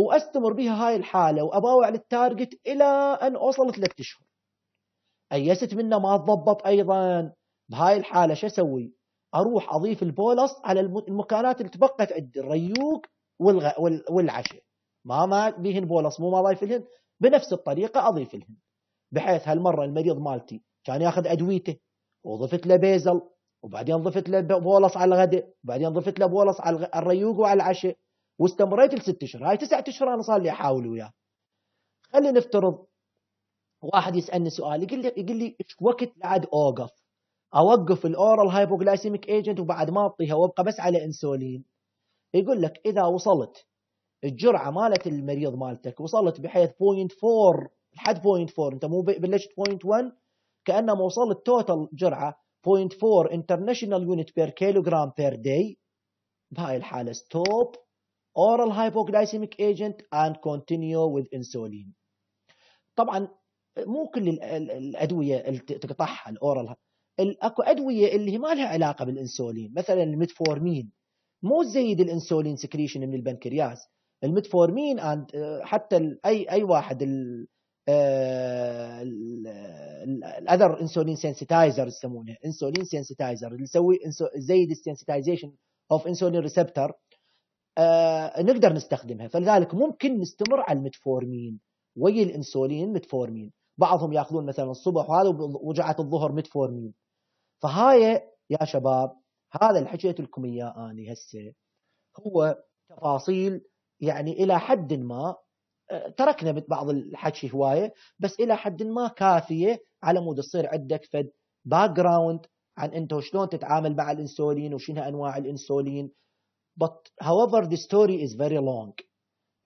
وأستمر بها هاي الحالة وأباوع لل target إلى أن اوصل ثلاث اشهر أيست منه ما تضبط أيضا. بهاي الحالة شو أسوي؟ أروح أضيف ال bolus على المكانات اللي تبقت عندي الريوق والغ... والعشاء. ما ما بيهن bolus مو ما ضايف لهن. بنفس الطريقة أضيف لهن. بحيث هالمرة المريض مالتي كان ياخذ أدويته وضفت له basal وبعدين ضفت له bolus على الغداء وبعدين ضفت له bolus على الريوق وعلى العشاء. واستمريت لست أشهر. هاي تسعة أشهر أنا صار لي أحاول وياه. خلينا نفترض واحد يسألني سؤال يقول لي يقول لي إيش وقت بعد أوقف؟ أوقف ال oral hypoglycemic agent وبعد ما اعطيها وأبقى بس على إنسولين. يقول لك إذا وصلت الجرعة مالت المريض مالتك وصلت بحيث 0.4 لحد 0.4 أنت مو بلشت 0.1 كأنما وصلت total جرعة 0.4 international unit per kilogram per day بهاي الحالة stop oral hypoglycemic agent and continue with insulin. طبعا مو كل الأدوية اللي تقطعها ال oral أكو أدوية اللي ما لها علاقة بالإنسولين مثلا الميتفورمين. مو زيد ال insulin secretion من البنكرياس. الميتفورمين آه، حتى أي أي واحد ال other insulin sensitizer يسمونه. insulin sensitizer اللي يسوي زيد ال sensitization of insulin receptor نقدر نستخدمها. فلذلك ممكن نستمر على الميتفورمين. ويا الإنسولين ميتفورمين بعضهم يأخذون مثلا الصبح وهذا وجبة الظهر ميتفورمين. فهاي يا شباب هذا اللي حكيت لكم إياه اني هسه. هو تفاصيل يعني إلى حد ما آه، تركنا بعض الحكي هواية بس إلى حد ما كافية على مود تصير عندك فد background عن أنت شلون تتعامل مع الإنسولين وشنو أنواع الإنسولين. But however the story is very long.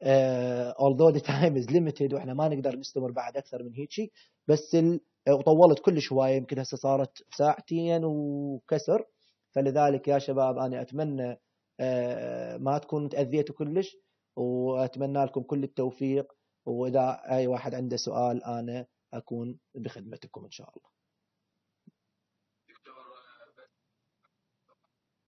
Uh, although the time is limited وإحنا ما نقدر نستمر بعد أكثر من هيك بس وطولت كلش هوايه يمكن هسه صارت ساعتين وكسر. فلذلك يا شباب أنا أتمنى آه، ما تكونوا تأذيتوا كلش وأتمنى لكم كل التوفيق. وإذا أي واحد عنده سؤال أنا أكون بخدمتكم إن شاء الله.